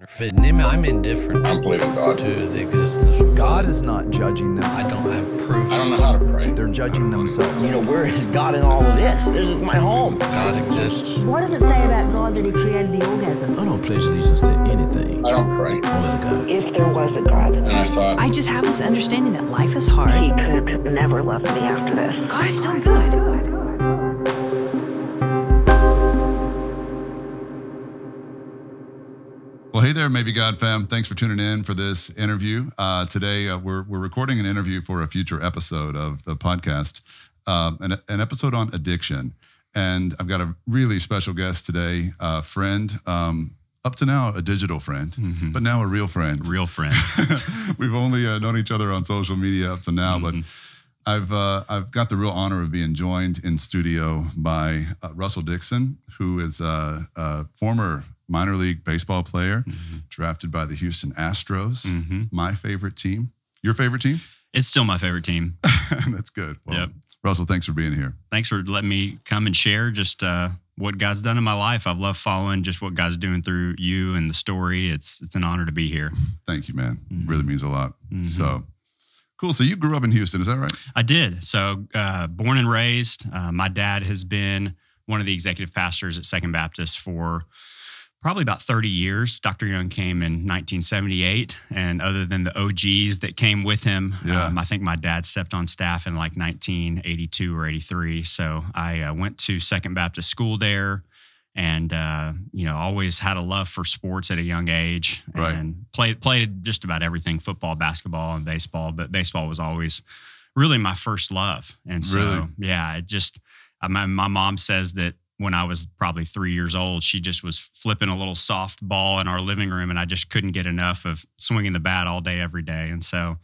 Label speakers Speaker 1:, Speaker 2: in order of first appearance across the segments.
Speaker 1: I'm indifferent.
Speaker 2: I don't believe in God.
Speaker 1: to the existence of God.
Speaker 3: God is not judging them.
Speaker 1: I don't have proof
Speaker 2: I don't know how to pray.
Speaker 3: They're judging themselves.
Speaker 4: You know, where is God in all of this? This is my home.
Speaker 1: God exists.
Speaker 5: What does it say about God that He created the orgasm?
Speaker 6: I don't pledge allegiance to anything,
Speaker 2: I don't pray.
Speaker 6: only to God.
Speaker 7: if there was a God,
Speaker 2: And I thought,
Speaker 8: I just have this understanding that life is hard.
Speaker 7: he could never love me after this.
Speaker 8: God is still good.
Speaker 9: Well, hey there, Maybe God fam. Thanks for tuning in for this interview. Uh, today, uh, we're, we're recording an interview for a future episode of the podcast, um, an, an episode on addiction. And I've got a really special guest today, a friend, um, up to now a digital friend, but now a real friend.
Speaker 10: real friend.
Speaker 9: We've only uh, known each other on social media up to now, but I've uh, I've got the real honor of being joined in studio by uh, Russell Dixon, who is a, a former minor league baseball player, drafted by the Houston Astros, my favorite team. Your favorite team?
Speaker 10: It's still my favorite team.
Speaker 9: That's good. Well,
Speaker 10: Yep.
Speaker 9: Russell, thanks for being here.
Speaker 10: Thanks for letting me come and share just uh, what God's done in my life. I've loved following just what God's doing through you and the story. It's it's an honor to be here.
Speaker 9: Thank you, man. Really means a lot. So cool. So you grew up in Houston, is that right?
Speaker 10: I did. So, uh, born and raised, uh, my dad has been one of the executive pastors at Second Baptist for probably about 30 years. Dr. Young came in 1978. And other than the OGs that came with him,
Speaker 9: Yeah.
Speaker 10: um, I think my dad stepped on staff in like 1982 or 83. So, I uh, went to Second Baptist school there. And uh, you know, always had a love for sports at a young age,
Speaker 9: Right.
Speaker 10: and played played just about everything: football, basketball, and baseball. But baseball was always really my first love. And so,
Speaker 9: Really?
Speaker 10: yeah, it just, uh, my, my mom says that when I was probably three years old, she just was flipping a little soft ball in our living room and I just couldn't get enough of swinging the bat all day, every day. And so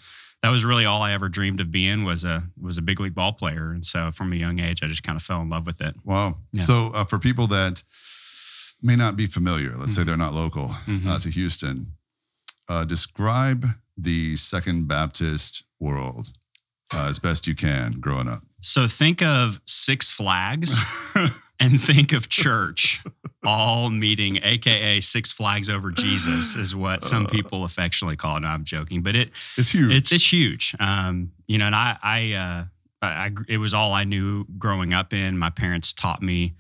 Speaker 10: that was really all I ever dreamed of being was a, was a big league ball player. And so from a young age, I just kind of fell in love with it.
Speaker 9: Wow.
Speaker 10: Yeah.
Speaker 9: So uh, for people that may not be familiar, let's
Speaker 10: Mm-hmm.
Speaker 9: say they're not local uh, to Houston, uh, describe the Second Baptist world uh, as best you can growing up.
Speaker 10: So think of Six Flags and think of church all meeting, aka Six Flags over Jesus, is what some people affectionately call it. No, I'm joking, but it
Speaker 9: It's huge.
Speaker 10: it's it's huge. Um, you know, and I I, uh, I I it was all I knew growing up in. My parents taught me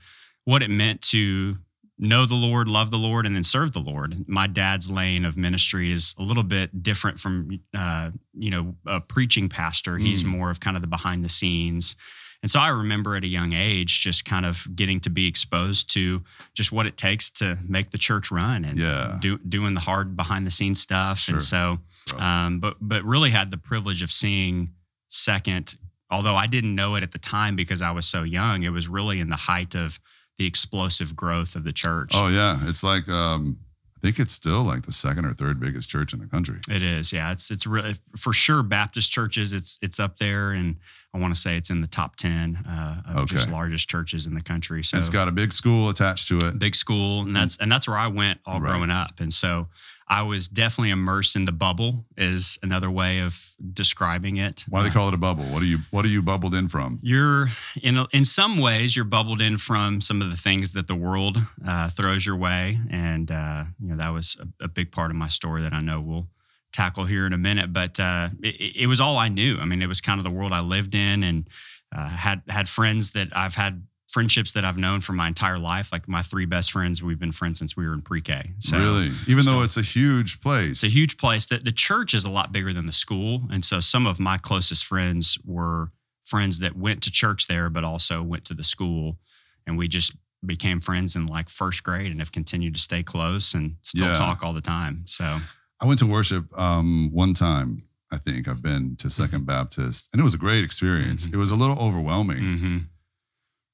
Speaker 10: what it meant to know the Lord, love the Lord, and then serve the Lord. My dad's lane of ministry is a little bit different from, uh, you know, a preaching pastor. He's more of kind of the behind the scenes. And so I remember at a young age just kind of getting to be exposed to just what it takes to make the church run and
Speaker 9: Yeah.
Speaker 10: do, doing the hard behind the scenes stuff.
Speaker 9: Sure.
Speaker 10: And so, um, but but really had the privilege of seeing second, although I didn't know it at the time because I was so young. It was really in the height of the explosive growth of the church.
Speaker 9: oh, yeah. It's like, um, I think it's still like the second or third biggest church in the country.
Speaker 10: It is, yeah. It's it's really for sure Baptist churches. It's it's up there, and I want to say it's in the top ten uh, of just largest churches in the country. So
Speaker 9: it's got a big school attached to it.
Speaker 10: big school, and that's and that's where I went all
Speaker 9: Right.
Speaker 10: growing up, and so I was definitely immersed in the bubble. Is another way of describing it.
Speaker 9: Why do they call it a bubble? What are you What are you bubbled in from?
Speaker 10: You're in a- in some ways you're bubbled in from some of the things that the world uh, throws your way, and uh, you know that was a, a big part of my story that I know we'll tackle here in a minute. But uh, it, it was all I knew. I mean, it was kind of the world I lived in, and uh, had had friends that I've had friendships that I've known for my entire life. Like my three best friends, we've been friends since we were in pre-K. So
Speaker 9: really? Even though it's a huge place.
Speaker 10: it's a huge place. The, the church is a lot bigger than the school. And so some of my closest friends were friends that went to church there, but also went to the school. And we just became friends in like first grade and have continued to stay close and still
Speaker 9: Yeah.
Speaker 10: talk all the time. So
Speaker 9: I went to worship um, one time. I think I've been to 2nd
Speaker 10: Mm-hmm.
Speaker 9: Baptist, and it was a great experience. It was a little overwhelming
Speaker 10: mhm.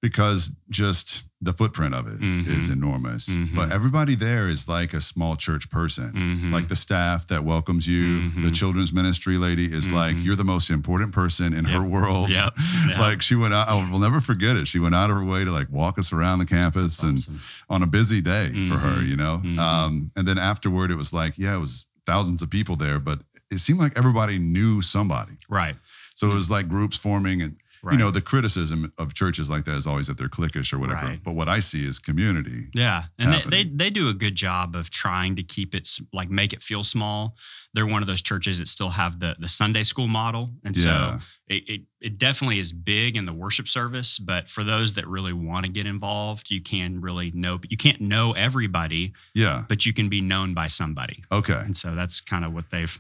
Speaker 9: because just the footprint of it is
Speaker 10: Mhm.
Speaker 9: enormous.
Speaker 10: Mhm.
Speaker 9: But everybody there is like a small church person. Like the staff that welcomes you, the children's ministry lady is like, you're the most important person in her world.
Speaker 10: Yep. Yeah.
Speaker 9: Like she went out, I will never forget it. She went out of her way to like walk us around the campus and
Speaker 10: awesome.
Speaker 9: on a busy day for her, you know? Um, and then afterward, it was like, yeah, it was thousands of people there, but it seemed like everybody knew somebody.
Speaker 10: Right.
Speaker 9: So it was like groups forming. And you know, the criticism of churches like that is always that they're cliquish or whatever.
Speaker 10: Right.
Speaker 9: But what I see is community.
Speaker 10: Yeah, and they, they they do a good job of trying to keep it like make it feel small. They're one of those churches that still have the the Sunday school model, and
Speaker 9: Yeah.
Speaker 10: so it, it it definitely is big in the worship service. But for those that really want to get involved, you can really know. You can't know everybody,
Speaker 9: Yeah.
Speaker 10: but you can be known by somebody,
Speaker 9: Okay.
Speaker 10: and so that's kind of what they've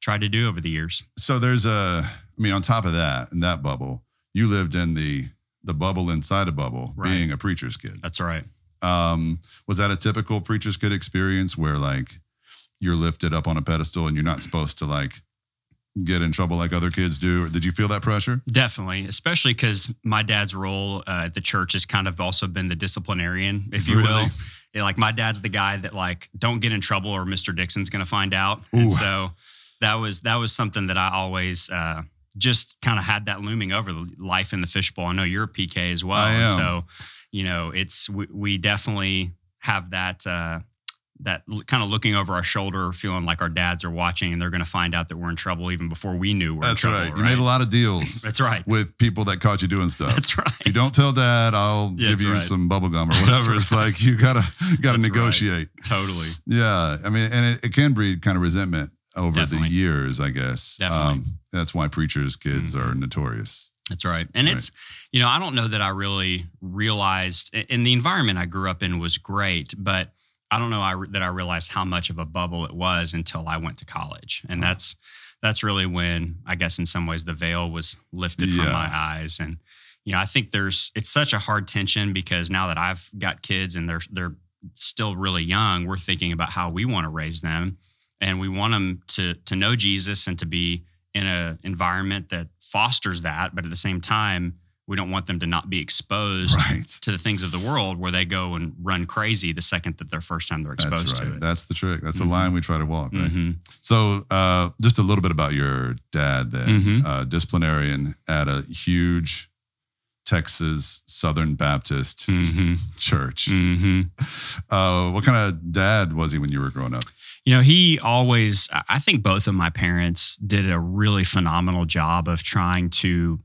Speaker 10: tried to do over the years.
Speaker 9: So there's a, I mean, on top of that, in that bubble, you lived in the the bubble inside a bubble,
Speaker 10: Right.
Speaker 9: being a preacher's kid.
Speaker 10: That's right.
Speaker 9: Um, was that a typical preacher's kid experience where like you're lifted up on a pedestal and you're not supposed to like get in trouble like other kids do? Did you feel that pressure?
Speaker 10: Definitely, especially because my dad's role uh, at the church has kind of also been the disciplinarian, if you
Speaker 9: Really?
Speaker 10: will. Yeah, like my dad's the guy that like don't get in trouble or Mr. Dixon's going to find out.
Speaker 9: Ooh.
Speaker 10: And so that was that was something that I always uh, just kind of had that looming over the life in the fishbowl. I know you're a PK as well, and so you know it's we, we definitely have that. Uh, that kind of looking over our shoulder, feeling like our dads are watching, and they're going to find out that we're in trouble even before we knew we're
Speaker 9: That's
Speaker 10: in trouble.
Speaker 9: right. You made a lot of deals
Speaker 10: That's right.
Speaker 9: with people that caught you doing stuff.
Speaker 10: That's right.
Speaker 9: If you don't tell dad, I'll
Speaker 10: Yeah,
Speaker 9: give you
Speaker 10: right.
Speaker 9: some bubble gum or whatever. It's like you gotta you gotta
Speaker 10: That's right.
Speaker 9: negotiate.
Speaker 10: Totally.
Speaker 9: Yeah, I mean, and it, it can breed kind of resentment over
Speaker 10: Definitely.
Speaker 9: the years, I guess. Um, that's why preachers' kids
Speaker 10: Mhm.
Speaker 9: are notorious.
Speaker 10: That's right. And it's, you know, I don't know that I really realized, and the environment I grew up in was great, but I don't know I, that I realized how much of a bubble it was until I went to college. And that's, that's really when I guess in some ways the veil was lifted from my eyes. And, you know, I think there's, it's such a hard tension because now that I've got kids and they're, they're still really young, we're thinking about how we want to raise them and we want them to, to know Jesus and to be in an environment that fosters that. But at the same time, we don't want them to not be exposed
Speaker 9: Right.
Speaker 10: to the things of the world where they go and run crazy the second that their first time they're exposed
Speaker 9: That's right.
Speaker 10: to it.
Speaker 9: That's the trick. That's
Speaker 10: Mhm.
Speaker 9: the line we try to walk. Right.
Speaker 10: Mhm.
Speaker 9: So, uh, just a little bit about your dad. Then,
Speaker 10: Mhm.
Speaker 9: uh, disciplinarian at a huge Texas Southern Baptist
Speaker 10: Mhm.
Speaker 9: church.
Speaker 10: Mhm.
Speaker 9: Uh, what kind of dad was he when you were growing up?
Speaker 10: You know, he always, I think both of my parents did a really phenomenal job of trying to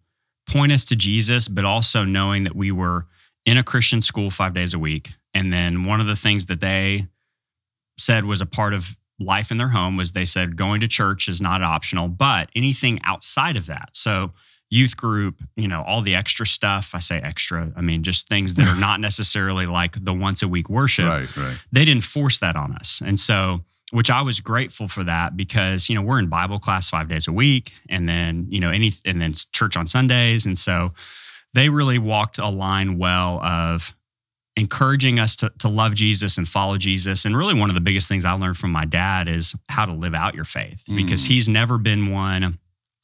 Speaker 10: point us to Jesus, but also knowing that we were in a Christian school five days a week. And then one of the things that they said was a part of life in their home was they said going to church is not optional, but anything outside of that. So, youth group, you know, all the extra stuff. I say extra, I mean, just things that are not necessarily like the once a week worship
Speaker 9: Right, right.
Speaker 10: they didn't force that on us. And so, which I was grateful for that because, you know, we're in Bible class five days a week and then, you know, any, and then church on Sundays. And so they really walked a line well of encouraging us to, to love Jesus and follow Jesus. And really, one of the biggest things I learned from my dad is how to live out your faith because
Speaker 9: Mm.
Speaker 10: he's never been one. I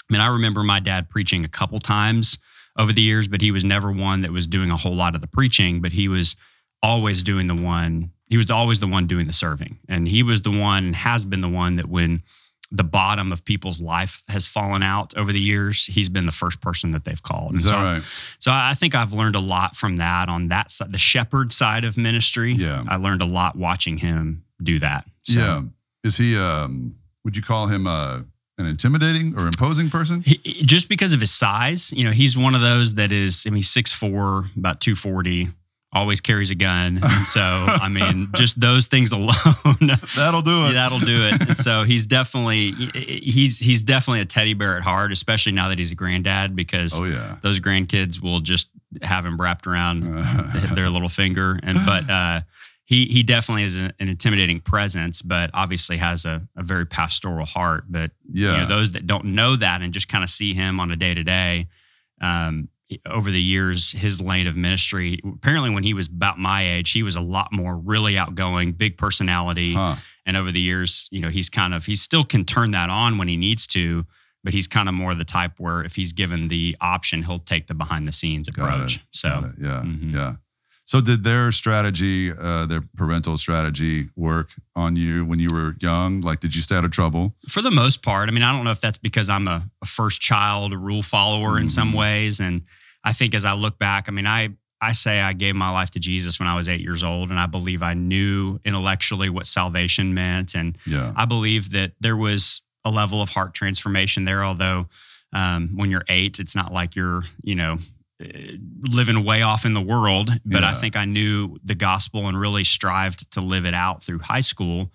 Speaker 10: mean, I remember my dad preaching a couple times over the years, but he was never one that was doing a whole lot of the preaching, but he was always doing the one, he was always the one doing the serving. And he was the one has been the one that when the bottom of people's life has fallen out over the years, he's been the first person that they've called.
Speaker 9: Is
Speaker 10: And
Speaker 9: that
Speaker 10: so,
Speaker 9: right?
Speaker 10: so I think I've learned a lot from that on that side, the shepherd side of ministry.
Speaker 9: Yeah.
Speaker 10: I learned a lot watching him do that. So
Speaker 9: yeah. Is he? Um, would you call him uh, an intimidating or imposing person?
Speaker 10: he, just because of his size, you know, he's one of those that is, I mean, he's 6'4, about 240, always carries a gun. And so, I mean, just those things alone.
Speaker 9: That'll do it.
Speaker 10: That'll do it. And so he's definitely he's he's definitely a teddy bear at heart, especially now that he's a granddad because
Speaker 9: Oh yeah.
Speaker 10: those grandkids will just have him wrapped around their little finger. And but uh, he he definitely is an, intimidating presence, but obviously has a, a very pastoral heart. But
Speaker 9: Yeah.
Speaker 10: you know, those that don't know that and just kind of see him on a day to day. Over the years, his lane of ministry. Apparently, when he was about my age, he was a lot more really outgoing, big personality.
Speaker 9: Huh.
Speaker 10: And over the years, you know, he's kind of he still can turn that on when he needs to, but he's kind of more the type where if he's given the option, he'll take the behind the scenes approach.
Speaker 9: it.
Speaker 10: So.
Speaker 9: Yeah.
Speaker 10: Mhm.
Speaker 9: Yeah. So did their strategy, uh, their parental strategy, work on you when you were young? Like, did you stay out of trouble?
Speaker 10: for the most part, I mean, I don't know if that's because I'm a, a first child rule follower in some
Speaker 9: Mhm.
Speaker 10: ways. And I think as I look back, I mean, I, I say I gave my life to Jesus when I was eight years old, and I believe I knew intellectually what salvation meant. And
Speaker 9: Yeah.
Speaker 10: I believe that there was a level of heart transformation there, although Um, when you're eight, it's not like you're, you know, eh, living way off in the world. But I think I knew the gospel and really strived to live it out through high school.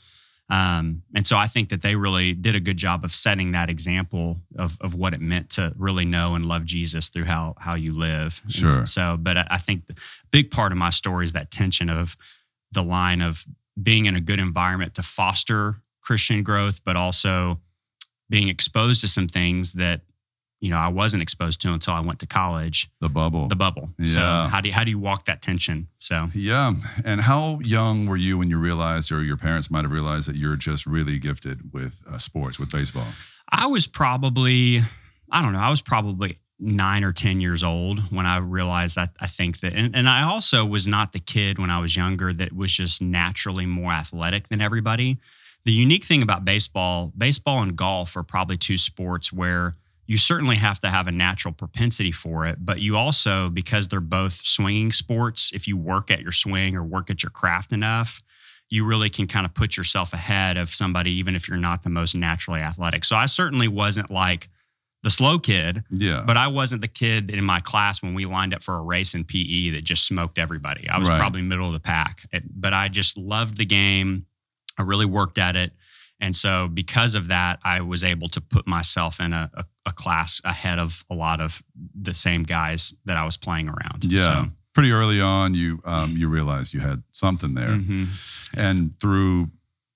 Speaker 10: Um, and so I think that they really did a good job of setting that example of, of what it meant to really know and love Jesus through how how you live. And
Speaker 9: Sure.
Speaker 10: So, but I I think the big part of my story is that tension of the line of being in a good environment to foster Christian growth, but also being exposed to some things that you know I wasn't exposed to until I went to college.
Speaker 9: The bubble.
Speaker 10: The bubble. So
Speaker 9: Yeah.
Speaker 10: how do you, how do you walk that tension? So
Speaker 9: yeah. And how young were you when you realized, or your parents might have realized, that you're just really gifted with uh, sports, with baseball?
Speaker 10: I was probably, I don't know, I was probably nine or 10 years old when I realized that I think that, and, and I also was not the kid when I was younger that was just naturally more athletic than everybody. The unique thing about baseball, baseball and golf are probably two sports where you certainly have to have a natural propensity for it, but you also, because they're both swinging sports, if you work at your swing or work at your craft enough, you really can kind of put yourself ahead of somebody, even if you're not the most naturally athletic. So I certainly wasn't like the slow kid,
Speaker 9: Yeah.
Speaker 10: but I wasn't the kid in my class when we lined up for a race in PE that just smoked everybody. I was
Speaker 9: Right.
Speaker 10: probably middle of the pack, eh, but I just loved the game. I really worked at it. And so, because of that, I was able to put myself in a, a, a class ahead of a lot of the same guys that I was playing around.
Speaker 9: yeah.
Speaker 10: So,
Speaker 9: Pretty early on, you um, you realized you had something there,
Speaker 10: mhm.
Speaker 9: and through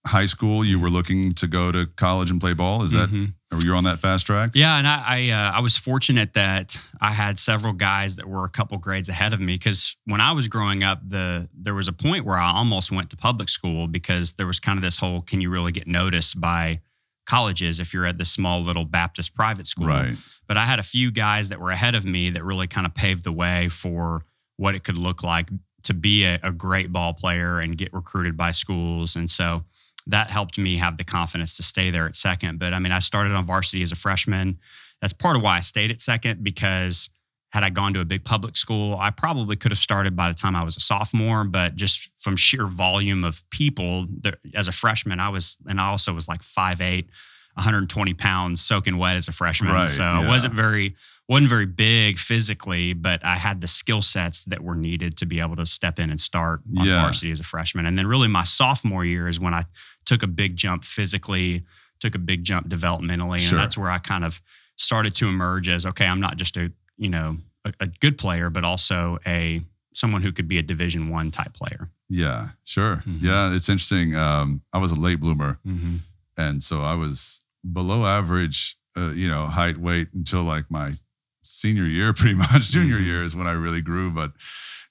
Speaker 9: high school, you were looking to go to college and play ball. Is that
Speaker 10: Mhm.
Speaker 9: or you're on that fast track?
Speaker 10: Yeah, and I I, uh, I was fortunate that I had several guys that were a couple grades ahead of me because when I was growing up, the there was a point where I almost went to public school because there was kind of this whole can you really get noticed by colleges if you're at this small little Baptist private school.
Speaker 9: Right.
Speaker 10: But I had a few guys that were ahead of me that really kind of paved the way for what it could look like to be a, a great ball player and get recruited by schools. And so that helped me have the confidence to stay there at second. But I mean, I started on varsity as a freshman. That's part of why I stayed at second because had I gone to a big public school, I probably could have started by the time I was a sophomore. But just from sheer volume of people, there, as a freshman, I was, and I also was like 5'8, 120 pounds soaking wet as a freshman.
Speaker 9: Right,
Speaker 10: so
Speaker 9: yeah.
Speaker 10: I wasn't very, wasn't very big physically, but I had the skill sets that were needed to be able to step in and start on
Speaker 9: Yeah.
Speaker 10: varsity as a freshman. And then really my sophomore year is when I took a big jump physically, took a big jump developmentally.
Speaker 9: Sure.
Speaker 10: And that's where I kind of started to emerge as, okay, I'm not just a, you know, a, a good player, but also a someone who could be a division one type player.
Speaker 9: Yeah. Sure.
Speaker 10: Mhm.
Speaker 9: Yeah. It's interesting. Um, I was a late bloomer,
Speaker 10: Mm-hmm.
Speaker 9: and so I was below average. Uh, you know, height, weight until like my senior year, pretty much. Junior
Speaker 10: Mhm.
Speaker 9: year is when I really grew, but.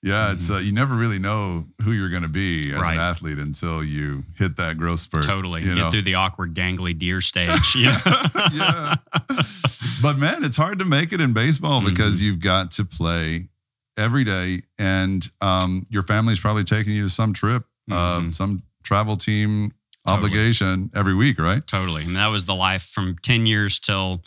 Speaker 9: Yeah, it's uh, you never really know who you're going to be as
Speaker 10: Mm-hmm. Right.
Speaker 9: an athlete until you hit that growth spurt.
Speaker 10: Totally.
Speaker 9: you
Speaker 10: Get
Speaker 9: know?
Speaker 10: through the awkward gangly deer stage.
Speaker 9: Yeah. But man, it's hard to make it in baseball
Speaker 10: Mm-hmm.
Speaker 9: because you've got to play every day, and um, your family's probably taking you to some trip, uh,
Speaker 10: Mhm.
Speaker 9: some travel team
Speaker 10: Totally.
Speaker 9: obligation every week, right?
Speaker 10: Totally. And that was the life from 10 years till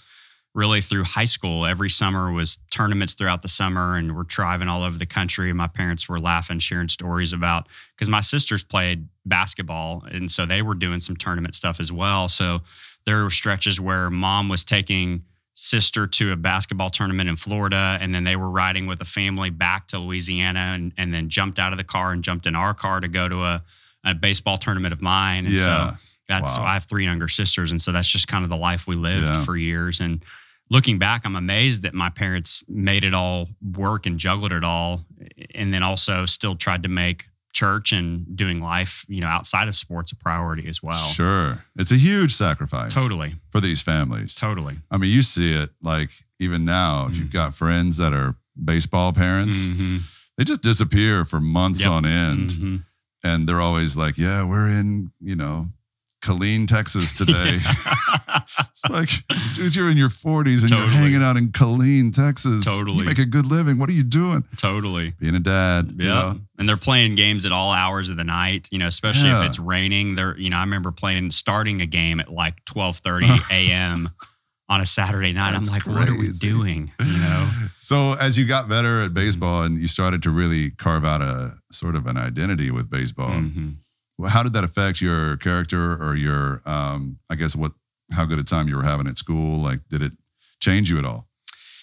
Speaker 10: really through high school. Every summer was tournaments throughout the summer, and we're driving all over the country. And my parents were laughing, sharing stories about because my sisters played basketball. And so they were doing some tournament stuff as well. So there were stretches where mom was taking sister to a basketball tournament in Florida, and then they were riding with a family back to Louisiana and, and then jumped out of the car and jumped in our car to go to a, a baseball tournament of mine. And
Speaker 9: Yeah.
Speaker 10: so that's
Speaker 9: Wow.
Speaker 10: I have three younger sisters, and so that's just kind of the life we lived
Speaker 9: Yeah.
Speaker 10: for years. And looking back, I'm amazed that my parents made it all work and juggled it all, and then also still tried to make church and doing life, you know, outside of sports a priority as well.
Speaker 9: Sure. It's a huge sacrifice
Speaker 10: Totally,
Speaker 9: for these families.
Speaker 10: totally.
Speaker 9: I mean, you see it like even now, if you've got friends that are baseball parents,
Speaker 10: Mhm.
Speaker 9: they just disappear for months
Speaker 10: Yep.
Speaker 9: on end.
Speaker 10: Mhm.
Speaker 9: And they're always like, yeah, we're in, you know, Killeen, Texas today. it's like, dude, you're in your 40s and
Speaker 10: Totally.
Speaker 9: you're hanging out in Killeen, Texas.
Speaker 10: Totally.
Speaker 9: You make a good living. What are you doing?
Speaker 10: Totally.
Speaker 9: Being a dad.
Speaker 10: Yeah.
Speaker 9: You know?
Speaker 10: And they're playing games at all hours of the night, you know, especially
Speaker 9: Yeah.
Speaker 10: if it's raining. They're, you know, I remember playing, starting a game at like 1230 a.m. on a Saturday night. I'm
Speaker 9: That's
Speaker 10: like, what are we doing? You know?
Speaker 9: So as you got better at baseball and you started to really carve out a sort of an identity with baseball,
Speaker 10: Mhm.
Speaker 9: How did that affect your character or your, um, I guess, what, how good a time you were having at school? Like, did it change you at all?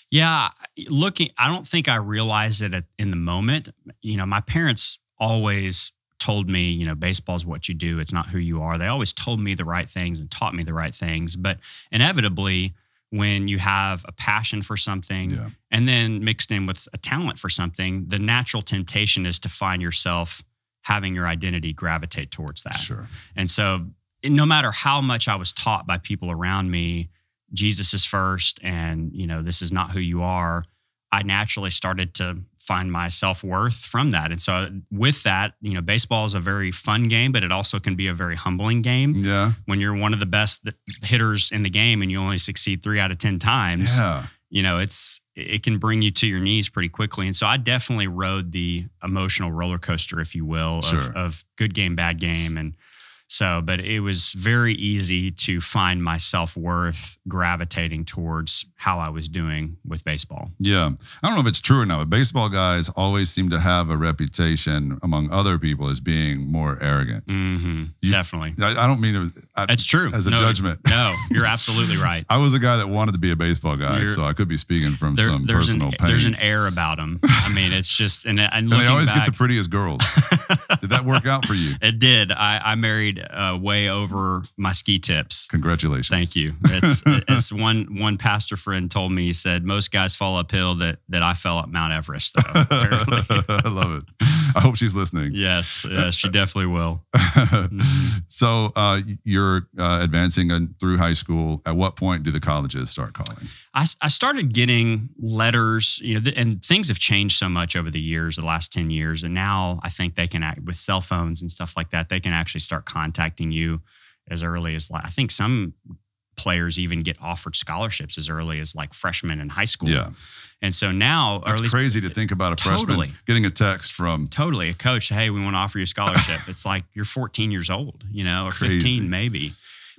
Speaker 10: Yeah, looking, I don't think I realized it at, in the moment. You know, my parents always told me, you know, baseball is what you do, it's not who you are. They always told me the right things and taught me the right things. But inevitably, when you have a passion for something
Speaker 9: Yeah.
Speaker 10: and then mixed in with a talent for something, the natural temptation is to find yourself having your identity gravitate towards that.
Speaker 9: Sure.
Speaker 10: And so, no matter how much I was taught by people around me, Jesus is first, and you know this is not who you are. I naturally started to find my self worth from that, and so with that, you know, baseball is a very fun game, but it also can be a very humbling game
Speaker 9: Yeah.
Speaker 10: when you're one of the best hitters in the game and you only succeed three out of ten times
Speaker 9: Yeah.
Speaker 10: You know it's it can bring you to your knees pretty quickly and so i definitely rode the emotional roller coaster if you will of,
Speaker 9: Sure.
Speaker 10: of good game bad game and so but it was very easy to find my self-worth gravitating towards how i was doing with baseball
Speaker 9: Yeah. I don't know if it's true or not, but baseball guys always seem to have a reputation among other people as being more arrogant.
Speaker 10: hmm
Speaker 9: You-
Speaker 10: definitely
Speaker 9: I, I don't mean it, I,
Speaker 10: that's true
Speaker 9: as a
Speaker 10: No,
Speaker 9: judgment.
Speaker 10: no you're absolutely right
Speaker 9: I was a guy that wanted to be a baseball guy,
Speaker 10: You're-
Speaker 9: so I could be speaking from
Speaker 10: There-
Speaker 9: some personal
Speaker 10: an
Speaker 9: pain.
Speaker 10: there's an air about them i mean it's just and, and,
Speaker 9: and they always
Speaker 10: back,
Speaker 9: get the prettiest girls. Did that work out for you?
Speaker 10: It did. I, I married uh, way over my ski tips.
Speaker 9: Congratulations.
Speaker 10: Thank you. It's as one one pastor friend told me. He said most guys fall uphill. That that I fell up Mount Everest. Though.
Speaker 9: I love it. I hope she's listening.
Speaker 10: yes, she definitely will.
Speaker 9: so uh, you're uh, advancing through high school. At what point do the colleges start calling?
Speaker 10: I, I started getting letters, you know, th- and things have changed so much over the years, the last 10 years. And now I think they can, act, with cell phones and stuff like that, they can actually start contacting you as early as, I think some players even get offered scholarships as early as like freshmen in high school.
Speaker 9: Yeah,
Speaker 10: And so now,
Speaker 9: it's
Speaker 10: least
Speaker 9: crazy to think about a freshman getting a text from.
Speaker 10: totally a coach, hey, we want to offer you a scholarship. it's like you're 14 years old, you know, or
Speaker 9: Crazy.
Speaker 10: 15 maybe.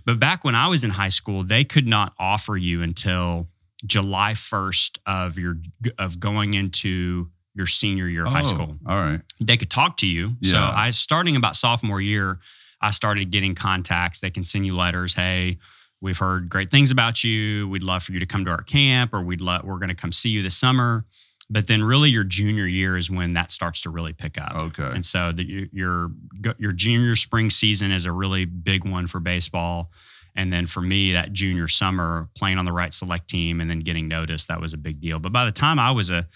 Speaker 10: But back when I was in high school, they could not offer you until July 1st of your of going into your senior year of high
Speaker 9: Oh,
Speaker 10: school.
Speaker 9: All right.
Speaker 10: They could talk to you. So I starting about sophomore year, I started getting contacts. They can send you letters, hey, we've heard great things about you. We'd love for you to come to our camp or we'd let we're going to come see you this summer. But then really your junior year is when that starts to really pick up.
Speaker 9: Okay.
Speaker 10: And so the, your your your junior spring season is a really big one for baseball. And then for me, that junior summer, playing on the right select team and then getting noticed, that was a big deal. But by the time I was a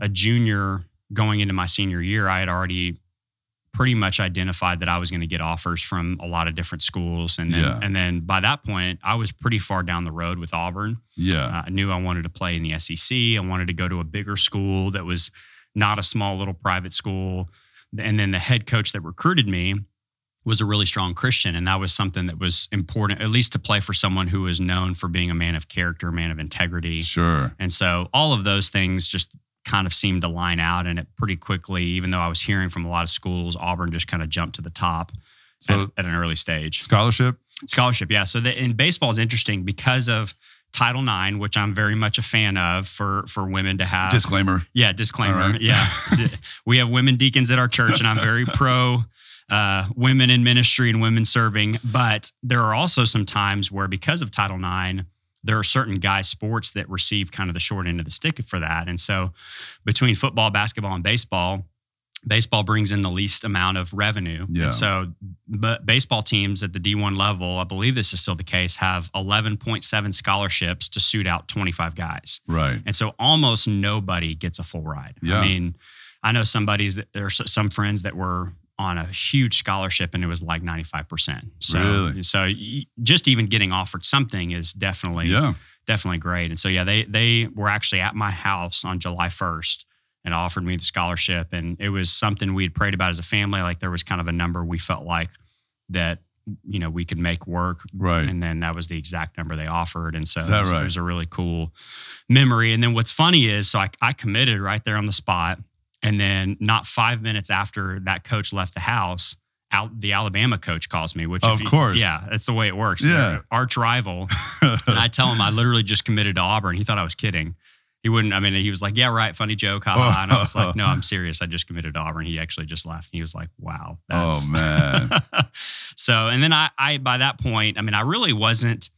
Speaker 10: a junior going into my senior year, I had already pretty much identified that I was going to get offers from a lot of different schools. And then
Speaker 9: Yeah.
Speaker 10: and then by that point, I was pretty far down the road with Auburn.
Speaker 9: Yeah.
Speaker 10: Uh, I knew I wanted to play in the SEC. I wanted to go to a bigger school that was not a small little private school. And then the head coach that recruited me was a really strong Christian. And that was something that was important, at least to play for someone who was known for being a man of character, a man of integrity.
Speaker 9: sure.
Speaker 10: And so all of those things just kind of seemed to line out. And it pretty quickly, even though I was hearing from a lot of schools, Auburn just kind of jumped to the top
Speaker 9: So
Speaker 10: at, at an early stage.
Speaker 9: scholarship.
Speaker 10: Scholarship, yeah. So the, in baseball is interesting because of Title IX, which I'm very much a fan of for for women to have.
Speaker 9: Disclaimer.
Speaker 10: yeah, disclaimer.
Speaker 9: Right.
Speaker 10: Yeah, we have women deacons at our church, and I'm very pro uh, women in ministry and women serving. But there are also some times where, because of Title IX, there are certain guy sports that receive kind of the short end of the stick for that. And so, between football, basketball, and baseball, baseball brings in the least amount of revenue.
Speaker 9: Yeah.
Speaker 10: And so, but baseball teams at the D1 level, I believe this is still the case, have 11.7 scholarships to suit out 25 guys.
Speaker 9: Right.
Speaker 10: And so almost nobody gets a full ride.
Speaker 9: Yeah.
Speaker 10: I mean, I know somebody's that there are some friends that were on a huge scholarship and it was like 95%. So,
Speaker 9: Really?
Speaker 10: so just even getting offered something is definitely,
Speaker 9: Yeah.
Speaker 10: definitely great. And so, yeah, they, they were actually at my house on July 1st and offered me the scholarship. And it was something we had prayed about as a family. Like there was kind of a number we felt like that, you know, we could make work
Speaker 9: Right.
Speaker 10: and then that was the exact number they offered. And so
Speaker 9: that
Speaker 10: it, was,
Speaker 9: right?
Speaker 10: it was a really cool memory. And then what's funny is, so I, I committed right there on the spot. And then not five minutes after that coach left the house, out the Alabama coach calls me, which
Speaker 9: Of
Speaker 10: you-
Speaker 9: course.
Speaker 10: yeah, that's the way it works.
Speaker 9: Yeah.
Speaker 10: They're arch rival. and I tell him I literally just committed to Auburn. He thought I was kidding. He wouldn't. I mean, he was like, "Yeah, right, funny joke." Ha, ha. And I was like, "No, I'm serious. I just committed to Auburn." He actually just laughed. He was like, "Wow,
Speaker 9: oh man.
Speaker 10: so, and then I, I, by that point, I mean, I really wasn't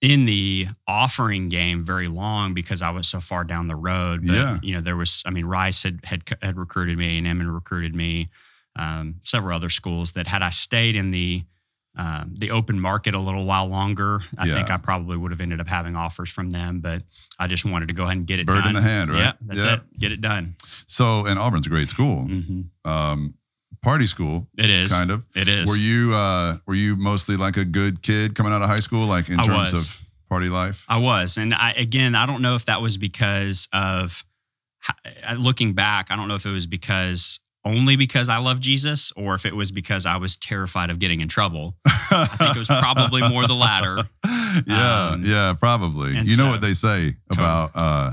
Speaker 10: in the offering game very long because I was so far down the road. But,
Speaker 9: Yeah.
Speaker 10: you know, there was, I mean, Rice had had, had recruited me, and had recruited me, um, several other schools that had I stayed in the um, the open market a little while longer, I think I probably would have ended up having offers from them. But I just wanted to go ahead and get it
Speaker 9: Bird
Speaker 10: done.
Speaker 9: in the hand, right?
Speaker 10: Yeah, that's
Speaker 9: Yeah.
Speaker 10: it. Get it done.
Speaker 9: So, and Auburn's a great school,
Speaker 10: hmm
Speaker 9: um, party school,
Speaker 10: It is
Speaker 9: kind of.
Speaker 10: It is.
Speaker 9: Were you uh, were you mostly like a good kid coming out of high school, like in
Speaker 10: I
Speaker 9: terms
Speaker 10: was.
Speaker 9: of party life?
Speaker 10: I was, and I again, I don't know if that was because of looking back. I don't know if it was because only because I love Jesus, or if it was because I was terrified of getting in trouble. I think it was probably more the latter.
Speaker 9: yeah,
Speaker 10: Um,
Speaker 9: yeah, probably. You know what they say about uh,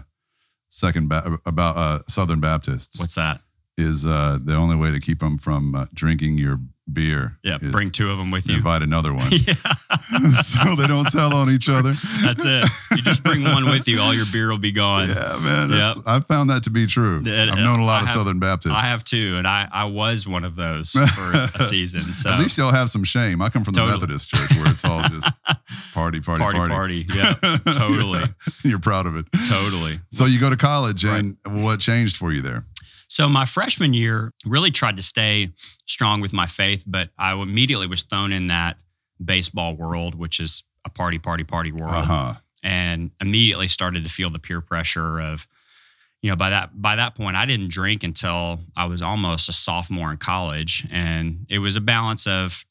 Speaker 9: second ba- about uh, Southern Baptists
Speaker 10: What's that?
Speaker 9: Is uh, the only way to keep them from uh, drinking your beer.
Speaker 10: Yeah, bring two of them with you.
Speaker 9: invite another one,
Speaker 10: yeah,
Speaker 9: so they don't tell on each other.
Speaker 10: that's it. You just bring one with you, all your beer will be gone.
Speaker 9: Yeah, man. That's, I've found that to be true.
Speaker 10: Yeah,
Speaker 9: I've known a lot
Speaker 10: I
Speaker 9: of
Speaker 10: have-
Speaker 9: Southern Baptists.
Speaker 10: I have two, and I I was one of those for a season. So
Speaker 9: At least y'all have some shame. I come from the Methodist church where it's all just party, party,
Speaker 10: party,
Speaker 9: party.
Speaker 10: party. Yeah, totally,
Speaker 9: You're proud of it.
Speaker 10: totally.
Speaker 9: So you go to college, and what changed for you there?
Speaker 10: So my freshman year, really tried to stay strong with my faith, but I immediately was thrown in that baseball world, which is a party, party, party world,
Speaker 9: Uh huh.
Speaker 10: and immediately started to feel the peer pressure of, you know, by that by that point, I didn't drink until I was almost a sophomore in college, and it was a balance of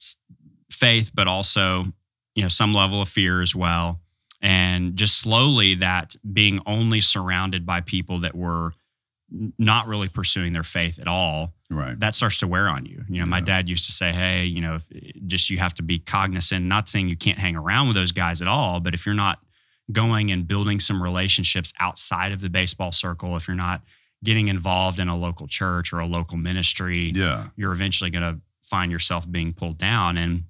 Speaker 10: faith, but also, you know, some level of fear as well, and just slowly that being only surrounded by people that were not really pursuing their faith at all
Speaker 9: Right.
Speaker 10: that starts to wear on you. You know, my
Speaker 9: Yeah.
Speaker 10: dad used to say, "Hey, you know, just you have to be cognizant. Not saying you can't hang around with those guys at all, but if you're not going and building some relationships outside of the baseball circle, if you're not getting involved in a local church or a local ministry,
Speaker 9: Yeah.
Speaker 10: you're eventually going to find yourself being pulled down." And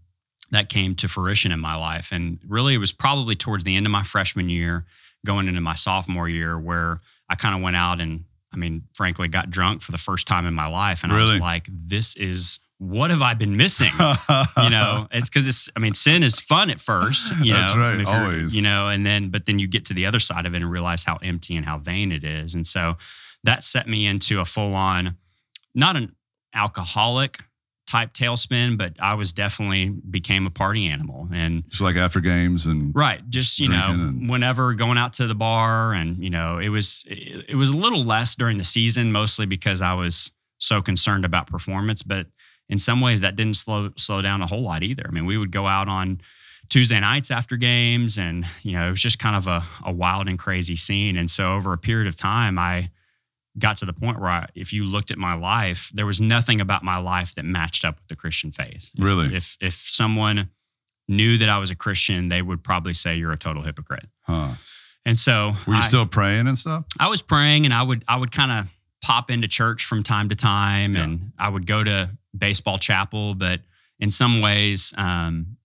Speaker 10: that came to fruition in my life. And really, it was probably towards the end of my freshman year, going into my sophomore year, where I kind of went out and, I mean, frankly, got drunk for the first time in my life. And I was like, this is what have I been missing? you know, it's because it's, I mean, sin is fun at first, you
Speaker 9: That's
Speaker 10: know,
Speaker 9: right, always.
Speaker 10: you know, and then, but then you get to the other side of it and realize how empty and how vain it is. And so that set me into a full on, not an alcoholic type tailspin, but I was definitely became a party animal. And
Speaker 9: Just like after games and
Speaker 10: right, just, you know,
Speaker 9: and-
Speaker 10: whenever going out to the bar and, you know, it was, it, it was a little less during the season, mostly because I was so concerned about performance, but in some ways that didn't slow, slow down a whole lot either. I mean, we would go out on Tuesday nights after games and, you know, it was just kind of a, a wild and crazy scene. And so over a period of time, I, got to the point where I, if you looked at my life, there was nothing about my life that matched up with the Christian faith.
Speaker 9: Really?
Speaker 10: If if someone knew that I was a Christian, they would probably say you're a total hypocrite.
Speaker 9: huh.
Speaker 10: And so
Speaker 9: Were you
Speaker 10: I,
Speaker 9: still praying and stuff?
Speaker 10: I was praying and I would I would kind of pop into church from time to time
Speaker 9: Yeah.
Speaker 10: and I would go to baseball chapel, but in some ways, um,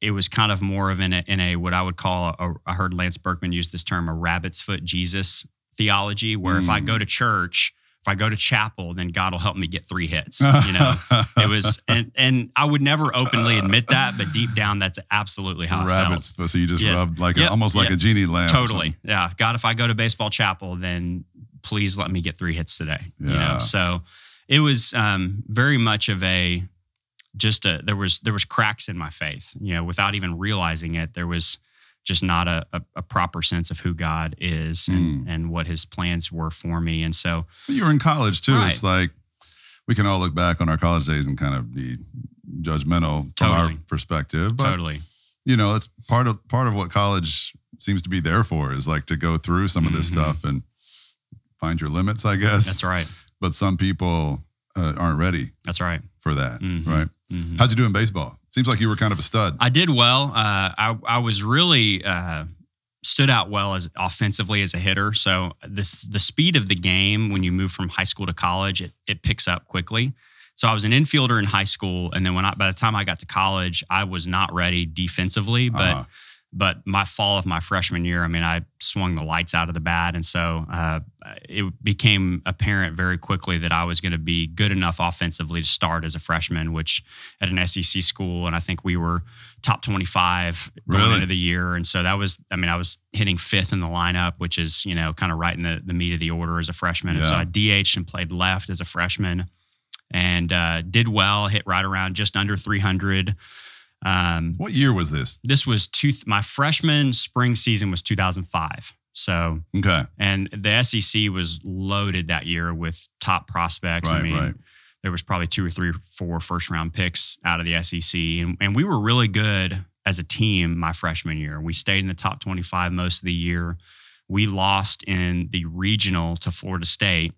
Speaker 10: it was kind of more of in a, in a what I would call a, I heard Lance Berkman use this term a rabbit's foot Jesus theology, where if I
Speaker 9: Mm.
Speaker 10: go to church, if I go to chapel, then God will help me get three hits. You know, it was and and I would never openly admit that, but deep down, that's absolutely how I
Speaker 9: Rabbits.
Speaker 10: felt.
Speaker 9: So you just
Speaker 10: Yes.
Speaker 9: rubbed like a, almost like
Speaker 10: Yep.
Speaker 9: a genie lamp.
Speaker 10: Totally. Yeah. God, if I go to baseball chapel, then please let me get three hits today. You
Speaker 9: Yeah.
Speaker 10: know, so it was um, very much of a just a there was there was cracks in my faith. You know, without even realizing it, there was just not a, a, a proper sense of who God is and, and what His plans were for me. And so,
Speaker 9: You were in college too.
Speaker 10: Right.
Speaker 9: It's like we can all look back on our college days and kind of be judgmental from our perspective. But
Speaker 10: totally,
Speaker 9: you know, it's part of part of what college seems to be there for is like to go through some of this
Speaker 10: Mhm.
Speaker 9: stuff and find your limits, I guess.
Speaker 10: that's right.
Speaker 9: But some people uh, aren't ready
Speaker 10: That's right.
Speaker 9: for that,
Speaker 10: Mhm.
Speaker 9: right?
Speaker 10: Mhm.
Speaker 9: How'd you do in baseball? Seems like you were kind of a stud.
Speaker 10: I did well. Uh, I I was really uh, stood out well as offensively as a hitter. So the the speed of the game when you move from high school to college, it it picks up quickly. So I was an infielder in high school, and then when I by the time I got to college, I was not ready defensively, but
Speaker 9: Uh-huh.
Speaker 10: But my fall of my freshman year, I mean, I swung the lights out of the bat. And so uh, it became apparent very quickly that I was going to be good enough offensively to start as a freshman, which at an SEC school. And I think we were top 25 going
Speaker 9: Really?
Speaker 10: into the year. And so that was, I mean, I was hitting fifth in the lineup, which is, you know, kind of right in the, the meat of the order as a freshman. And so
Speaker 9: Yeah.
Speaker 10: I DH'd and played left as a freshman and uh, did well, hit right around just under 300. Um,
Speaker 9: What year was this?
Speaker 10: this was two, my freshman spring season was 2005. So,
Speaker 9: Okay.
Speaker 10: and the SEC was loaded that year with top prospects. I mean,
Speaker 9: right.
Speaker 10: there was probably two or three or four first round picks out of the SEC. And, and we were really good as a team my freshman year. We stayed in the top 25 most of the year. We lost in the regional to Florida State.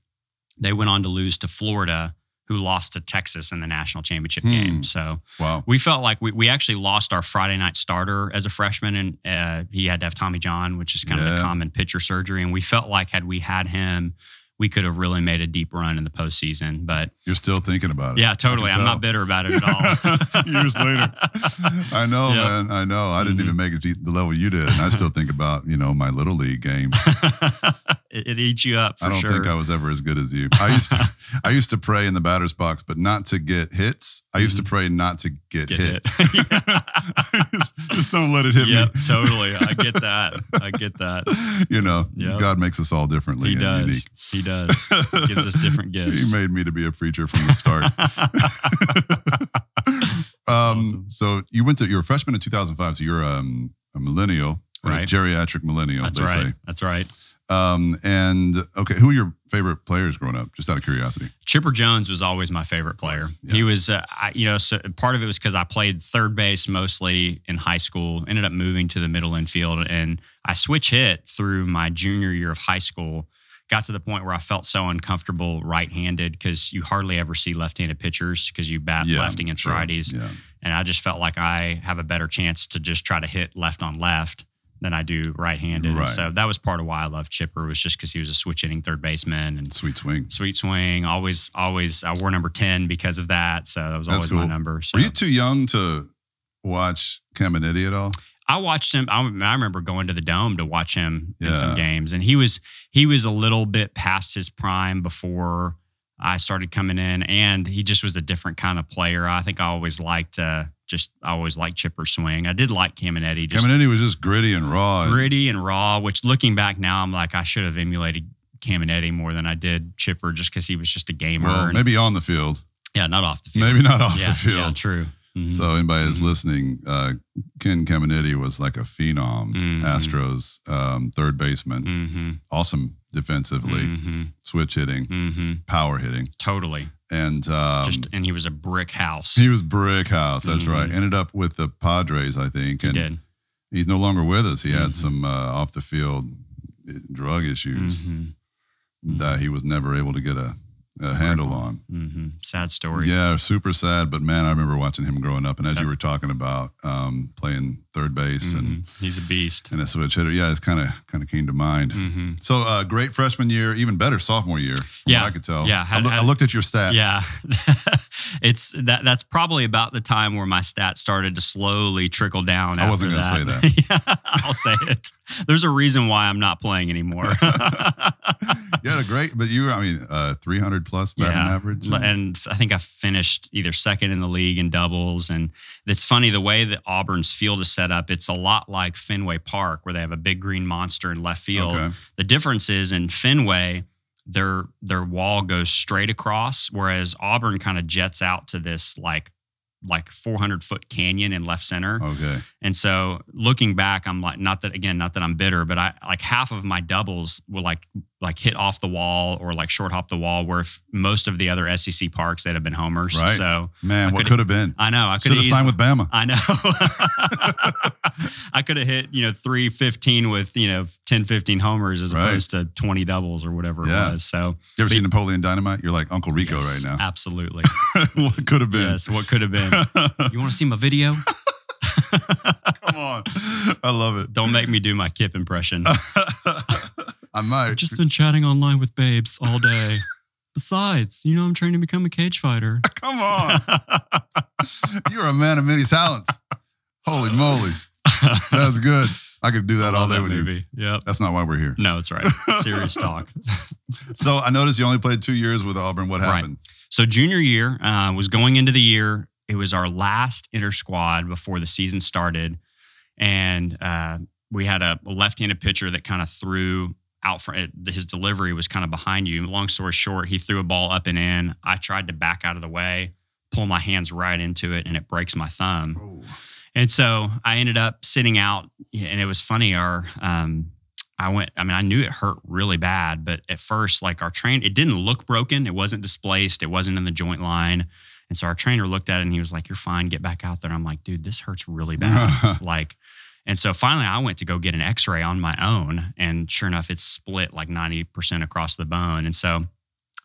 Speaker 10: They went on to lose to Florida, who lost to Texas in the national championship
Speaker 9: Hmm.
Speaker 10: game. So
Speaker 9: Wow.
Speaker 10: we felt like we, we actually lost our Friday night starter as a freshman, and uh, he had to have Tommy John, which is kind of
Speaker 9: Yeah.
Speaker 10: the common pitcher surgery. And we felt like had we had him, we could have really made a deep run in the postseason. But
Speaker 9: You're still thinking about it.
Speaker 10: yeah, totally. I'm not bitter about it at all.
Speaker 9: Years later. I know,
Speaker 10: Yep.
Speaker 9: man. I know. I didn't
Speaker 10: Mhm.
Speaker 9: even make it to the level you did. And I still think about, you know, my little league games.
Speaker 10: it, it eats you up for
Speaker 9: I don't
Speaker 10: sure.
Speaker 9: think I was ever as good as you. I used to I used to pray in the batter's box, but not to get hits. I used to pray not to get,
Speaker 10: Mm-hmm. Get
Speaker 9: hit.
Speaker 10: hit.
Speaker 9: just, just don't let it hit
Speaker 10: yep,
Speaker 9: me.
Speaker 10: totally. I get that. I get that.
Speaker 9: You know,
Speaker 10: Yep.
Speaker 9: God makes us all differently
Speaker 10: He does.
Speaker 9: unique.
Speaker 10: He does. He gives us different gifts.
Speaker 9: He made me to be a preacher from the start. um,
Speaker 10: awesome.
Speaker 9: So you went to you're a freshman in 2005. So you're um, a millennial, a
Speaker 10: Right.
Speaker 9: geriatric millennial.
Speaker 10: That's right.
Speaker 9: say.
Speaker 10: That's right.
Speaker 9: Um, and okay, who are your favorite players growing up? Just out of curiosity.
Speaker 10: Chipper Jones was always my favorite player.
Speaker 9: yeah.
Speaker 10: He was, uh, I, you know, so part of it was because I played third base mostly in high school. Ended up moving to the middle infield, and I switch hit through my junior year of high school. Got to the point where I felt so uncomfortable right-handed because you hardly ever see left-handed pitchers because you bat left against
Speaker 9: sure.
Speaker 10: righties,
Speaker 9: Yeah.
Speaker 10: and I just felt like I have a better chance to just try to hit left on left than I do right-handed.
Speaker 9: Right.
Speaker 10: So that was part of why I loved Chipper was just because he was a switch hitting third baseman and
Speaker 9: Sweet swing.
Speaker 10: sweet swing. Always, always. I wore number ten because of that, so that was
Speaker 9: That's
Speaker 10: always my number. So
Speaker 9: Were you too young to watch Caminiti at all?
Speaker 10: I watched him. I, I remember going to the dome to watch him in some games, and he was he was a little bit past his prime before I started coming in, and he just was a different kind of player. I think I always liked uh, just I always liked chipper swing. I did like Caminiti, just
Speaker 9: Caminiti was just gritty and raw.
Speaker 10: gritty and raw. Which looking back now, I'm like I should have emulated Caminiti more than I did Chipper, just because he was just a gamer.
Speaker 9: Well,
Speaker 10: and-
Speaker 9: maybe on the field,
Speaker 10: yeah, not off the field.
Speaker 9: maybe not off
Speaker 10: yeah,
Speaker 9: the field.
Speaker 10: Yeah, true. Mhm.
Speaker 9: So anybody that's
Speaker 10: Mhm.
Speaker 9: listening, uh, Ken Caminiti was like a phenom,
Speaker 10: Mhm.
Speaker 9: Astros um, third baseman,
Speaker 10: Mm-hmm.
Speaker 9: awesome defensively,
Speaker 10: Mm-hmm.
Speaker 9: switch hitting,
Speaker 10: Mm-hmm.
Speaker 9: power hitting,
Speaker 10: Totally.
Speaker 9: and um,
Speaker 10: Just and he was a brick house.
Speaker 9: he was brick house. That's right. Ended up with the Padres, I think,
Speaker 10: He
Speaker 9: and
Speaker 10: did.
Speaker 9: he's no longer with us. He had some uh, off the field uh, drug issues that he was never able to get a, a handle on.
Speaker 10: Mm-hmm. Sad story.
Speaker 9: Yeah, super sad. But man, I remember watching him growing up. And as you were talking about um, playing third base and
Speaker 10: Mhm. he's a beast.
Speaker 9: and a switch hitter, yeah, it's kind of kind of came to mind.
Speaker 10: Mm-hmm.
Speaker 9: So uh, great freshman year, even better sophomore year.
Speaker 10: Yeah,
Speaker 9: I could tell.
Speaker 10: yeah,
Speaker 9: I,
Speaker 10: had-
Speaker 9: I looked at your stats.
Speaker 10: Yeah, it's that. That's probably about the time where my stats started to slowly trickle down.
Speaker 9: I wasn't gonna
Speaker 10: say that. yeah, I'll say it. There's a reason why I'm not playing anymore.
Speaker 9: had a great, but you were, I mean, uh, 300 plus batting average.
Speaker 10: L- And I think I finished either second in the league in doubles. And it's funny the way that Auburn's field is set up, it's a lot like Fenway Park, where they have a big green monster in left field.
Speaker 9: Okay.
Speaker 10: The difference is in Fenway, their their wall goes straight across, whereas Auburn kind of jets out to this like like 400 foot canyon in left center.
Speaker 9: Okay.
Speaker 10: And so looking back, I'm like, not that again, not that I'm bitter, but I like half of my doubles were like like hit off the wall or like short hop the wall, where if most of the other SEC parks that have been homers.
Speaker 9: Right.
Speaker 10: So
Speaker 9: Man,
Speaker 10: I
Speaker 9: what
Speaker 10: could've-
Speaker 9: been?
Speaker 10: I know I could
Speaker 9: have signed with Bama.
Speaker 10: I know. I could have hit, you know, 315 with, you know, 10, 15 homers as
Speaker 9: Right.
Speaker 10: opposed to 20 doubles or whatever
Speaker 9: Yeah.
Speaker 10: it was. So,
Speaker 9: You ever
Speaker 10: But-
Speaker 9: seen Napoleon Dynamite? You're like Uncle Rico
Speaker 10: yes,
Speaker 9: right now.
Speaker 10: Absolutely.
Speaker 9: what could have been?
Speaker 10: yes. What could have been? You want to see my video?
Speaker 9: Come on. I love it.
Speaker 10: Don't make me do my Kip impression.
Speaker 9: I might.
Speaker 10: Just been chatting online with babes all day. Besides, you know, I'm trying to become a cage fighter.
Speaker 9: Come on. You're a man of many talents. Holy moly. That's good. I could do that all day
Speaker 10: that
Speaker 9: with you.
Speaker 10: movie. Yep.
Speaker 9: That's not why we're here.
Speaker 10: No, it's right. Serious talk.
Speaker 9: So I noticed you only played two years with Auburn. What
Speaker 10: Right.
Speaker 9: happened?
Speaker 10: So junior year uh, was going into the year. It was our last inter squad before the season started, and uh, we had a left-handed pitcher that kind of threw out for his delivery was kind of behind you. Long story short, he threw a ball up and in. I tried to back out of the way, pull my hands right into it, and it breaks my thumb. And so I ended up sitting out, and it was funny. Our um, I went. I mean, I knew it hurt really bad, but at first, like our train, it didn't look broken. It wasn't displaced. It wasn't in the joint line. And so our trainer looked at it and he was like, "You're fine. Get back out there." And I'm like, "Dude, this hurts really bad." like, and so finally, I went to go get an X-ray on my own, and sure enough, it's split like 90% across the bone. And so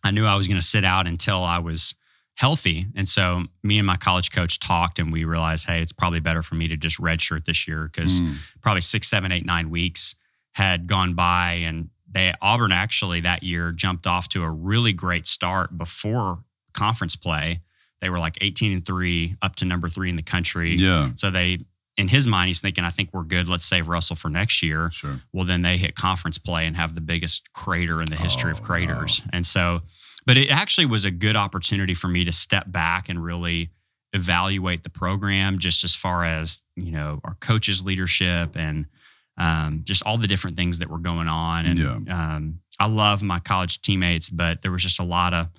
Speaker 10: I knew I was going to sit out until I was healthy. And so me and my college coach talked, and we realized, hey, it's probably better for me to just redshirt this year because
Speaker 9: Mm.
Speaker 10: probably six, seven, eight, nine weeks had gone by, and they Auburn actually that year jumped off to a really great start before conference play. They were like 18 and three, up to number three in the country.
Speaker 9: Yeah,
Speaker 10: So they, in his mind, he's thinking, I think we're good. Let's save Russell for next year.
Speaker 9: sure.
Speaker 10: Well, then they hit conference play and have the biggest crater in the history
Speaker 9: Oh,
Speaker 10: of craters. And so, but it actually was a good opportunity for me to step back and really evaluate the program, just as far as, you know, our coaches' leadership and um, just all the different things that were going on. And
Speaker 9: Yeah.
Speaker 10: um, I love my college teammates, but there was just a lot of,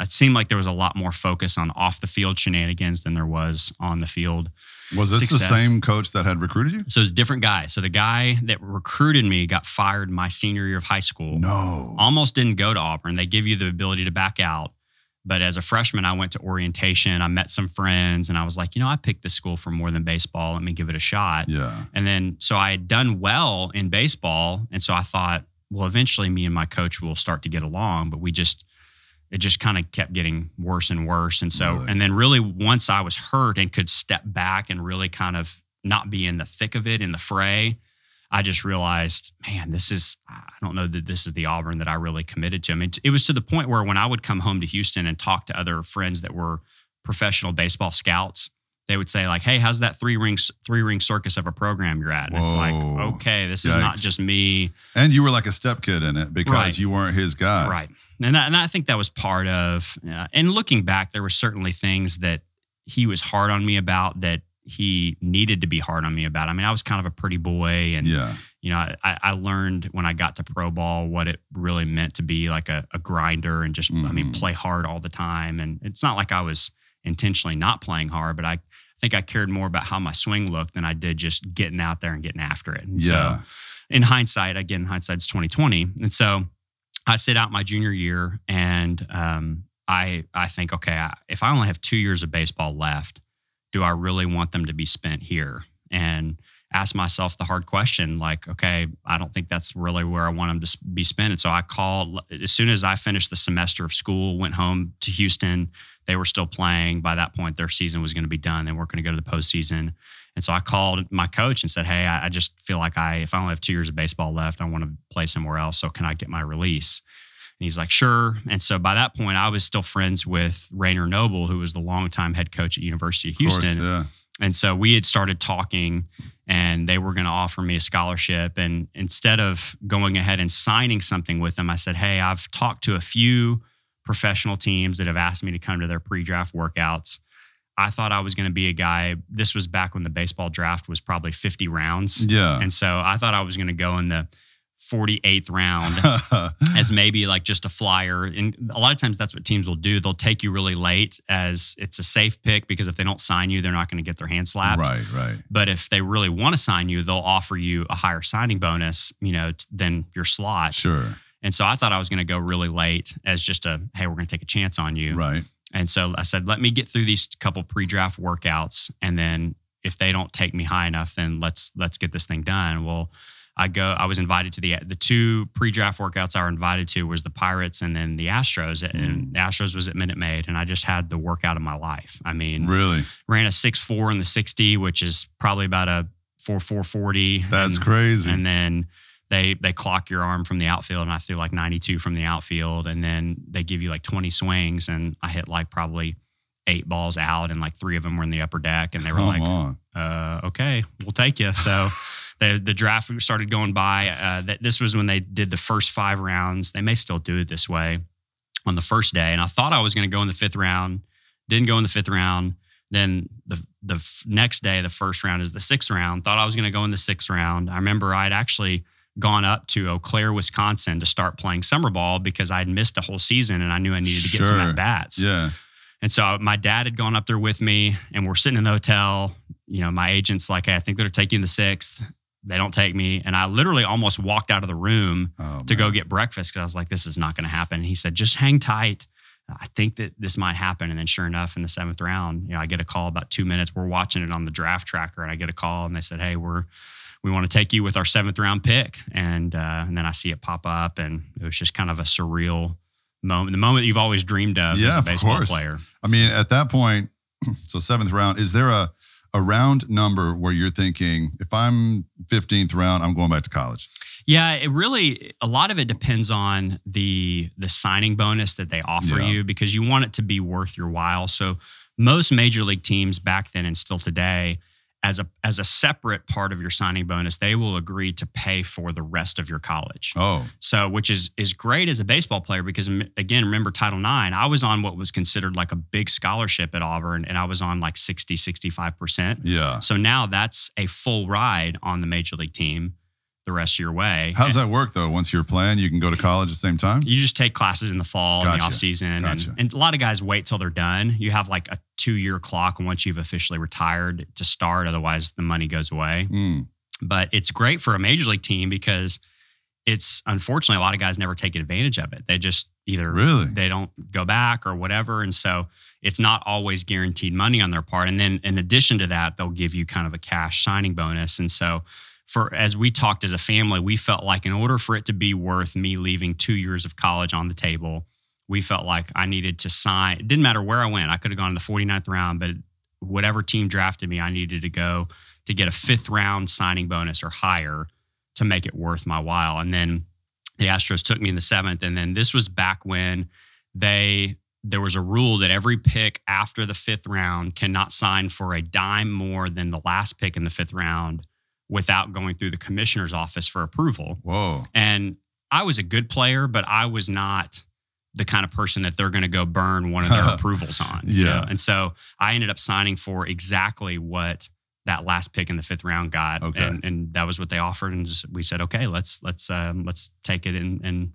Speaker 10: it seemed like there was a lot more focus on off the field shenanigans than there was on the field.
Speaker 9: Was this the same coach that had recruited you?
Speaker 10: So it's different guy. So the guy that recruited me got fired my senior year of high school.
Speaker 9: No.
Speaker 10: Almost didn't go to Auburn. They give you the ability to back out. But as a freshman, I went to orientation. I met some friends and I was like, you know, I picked this school for more than baseball. Let me give it a shot.
Speaker 9: Yeah.
Speaker 10: And then, so I had done well in baseball. And so I thought, well, eventually me and my coach will start to get along. But we just, it just kind of kept getting worse and worse. And so,
Speaker 9: Really?
Speaker 10: and then really once I was hurt and could step back and really kind of not be in the thick of it in the fray, I just realized, man, this is, I don't know that this is the Auburn that I really committed to. I mean, it was to the point where when I would come home to Houston and talk to other friends that were professional baseball scouts, they would say like, "Hey, how's that three ring three ring circus of a program you're at?" And it's like, okay, this is not just me,
Speaker 9: And you were like a step kid in it because
Speaker 10: Right.
Speaker 9: you weren't his guy.
Speaker 10: right? And, that, and I think that was part of. Uh, and looking back, there were certainly things that he was hard on me about that he needed to be hard on me about. I mean, I was kind of a pretty boy, and
Speaker 9: Yeah.
Speaker 10: you know, I, I learned when I got to pro ball what it really meant to be like a, a grinder and just, I mean,
Speaker 9: Mhm.
Speaker 10: play hard all the time. And it's not like I was intentionally not playing hard, but I think I cared more about how my swing looked than I did just getting out there and getting after it. And
Speaker 9: Yeah.
Speaker 10: so in hindsight, again, hindsight's 2020. And so I sit out my junior year and um, I, I think, okay, I, if I only have two years of baseball left, do I really want them to be spent here? And ask myself the hard question like, okay, I don't think that's really where I want them to be spent. And so I called as soon as I finished the semester of school, went home to Houston. They were still playing. By that point, their season was going to be done. They weren't going to go to the postseason. And so I called my coach and said, Hey, I, I just feel like I, if I only have two years of baseball left, I want to play somewhere else. So can I get my release? And he's like, sure. And so by that point, I was still friends with Rayner Noble, who was the longtime head coach at University of
Speaker 9: Of course,
Speaker 10: Houston.
Speaker 9: yeah.
Speaker 10: And so we had started talking and they were going to offer me a scholarship. And instead of going ahead and signing something with them, I said, Hey, I've talked to a few professional teams that have asked me to come to their pre draft workouts. I thought I was going to be a guy. This was back when the baseball draft was probably 50 rounds.
Speaker 9: Yeah.
Speaker 10: And so I thought I was going to go in the 48th round as maybe like just a flyer. And a lot of times that's what teams will do. They'll take you really late as it's a safe pick because if they don't sign you, they're not going to get their hand slapped.
Speaker 9: right, right.
Speaker 10: But if they really want to sign you, they'll offer you a higher signing bonus, you know, than your slot.
Speaker 9: Sure.
Speaker 10: And so I thought I was going to go really late as just a, hey, we're going to take a chance on you.
Speaker 9: Right.
Speaker 10: And so I said, let me get through these couple pre-draft workouts, and then if they don't take me high enough, then let's let's get this thing done. Well, I go. I was invited to the the two pre-draft workouts I were invited to was the Pirates and then the Astros, and mm. the Astros was at Minute Maid, and I just had the workout of my life. I mean,
Speaker 9: Really?
Speaker 10: ran a six four in the sixty, which is probably about a four four forty.
Speaker 9: That's
Speaker 10: and,
Speaker 9: crazy.
Speaker 10: And then they they clock your arm from the outfield, and I threw like 92 from the outfield, and then they give you like 20 swings, and I hit like probably eight balls out, and like three of them were in the upper deck, and they were
Speaker 9: Come
Speaker 10: like, uh, okay, we'll take you. So the the draft started going by. Uh, that this was when they did the first five rounds. They may still do it this way on the first day. And I thought I was going to go in the fifth round. Didn't go in the fifth round. Then the the f- next day, the first round is the sixth round. Thought I was going to go in the sixth round. I remember I'd actually gone up to Eau Claire, Wisconsin to start playing summer ball because I'd missed a whole season and I knew I needed to get some at bats.
Speaker 9: Yeah.
Speaker 10: And so my dad had gone up there with me, and we're sitting in the hotel. You know, my agent's like, hey, I think they're taking the sixth. They don't take me. And I literally almost walked out of the room
Speaker 9: Oh,
Speaker 10: to go get breakfast because I was like, this is not going to happen. And he said, just hang tight. I think that this might happen. And then sure enough, in the seventh round, you know, I get a call about two minutes. We're watching it on the draft tracker, and I get a call, and they said, hey, we're we want to take you with our seventh round pick. And uh, and then I see it pop up, and it was just kind of a surreal moment, the moment you've always dreamed of as a baseball player.
Speaker 9: I mean, at that point, so seventh round, is there a a round number where you're thinking, if I'm 15th round, I'm going back to college?
Speaker 10: Yeah, it really a lot of it depends on the the signing bonus that they offer
Speaker 9: Yeah.
Speaker 10: you because you want it to be worth your while. So most major league teams back then and still today as a as a separate part of your signing bonus, they will agree to pay for the rest of your college.
Speaker 9: Oh,
Speaker 10: So, which is is great as a baseball player because again, remember Title IX, I was on what was considered like a big scholarship at Auburn and I was on like 60 65%.
Speaker 9: yeah.
Speaker 10: So now that's a full ride on the major league team the rest of your way.
Speaker 9: How does that work though? Once you're playing, you can go to college at the same time?
Speaker 10: You just take classes in the fall and the
Speaker 9: Gotcha.
Speaker 10: off season,
Speaker 9: Gotcha.
Speaker 10: and, and a lot of guys wait till they're done. You have like a two year clock once you've officially retired to start. Otherwise, the money goes away.
Speaker 9: Mm,
Speaker 10: But it's great for a major league team because it's unfortunately a lot of guys never take advantage of it. They just either
Speaker 9: Really?
Speaker 10: they don't go back or whatever, and so it's not always guaranteed money on their part. And then in addition to that, they'll give you kind of a cash signing bonus. And so for as we talked as a family, we felt like in order for it to be worth me leaving two years of college on the table, we felt like I needed to sign. It didn't matter where I went. I could have gone in the 49th round, but whatever team drafted me, I needed to go to get a fifth round signing bonus or higher to make it worth my while. And then the Astros took me in the seventh. And then this was back when they there was a rule that every pick after the fifth round cannot sign for a dime more than the last pick in the fifth round without going through the commissioner's office for approval.
Speaker 9: whoa.
Speaker 10: And I was a good player, but I was not the kind of person that they're going to go burn one of their approvals on. you
Speaker 9: Yeah.
Speaker 10: know? And so I ended up signing for exactly what that last pick in the fifth round got.
Speaker 9: Okay.
Speaker 10: And, and that was what they offered. And just, we said, okay, let's, let's, um, let's take it and, and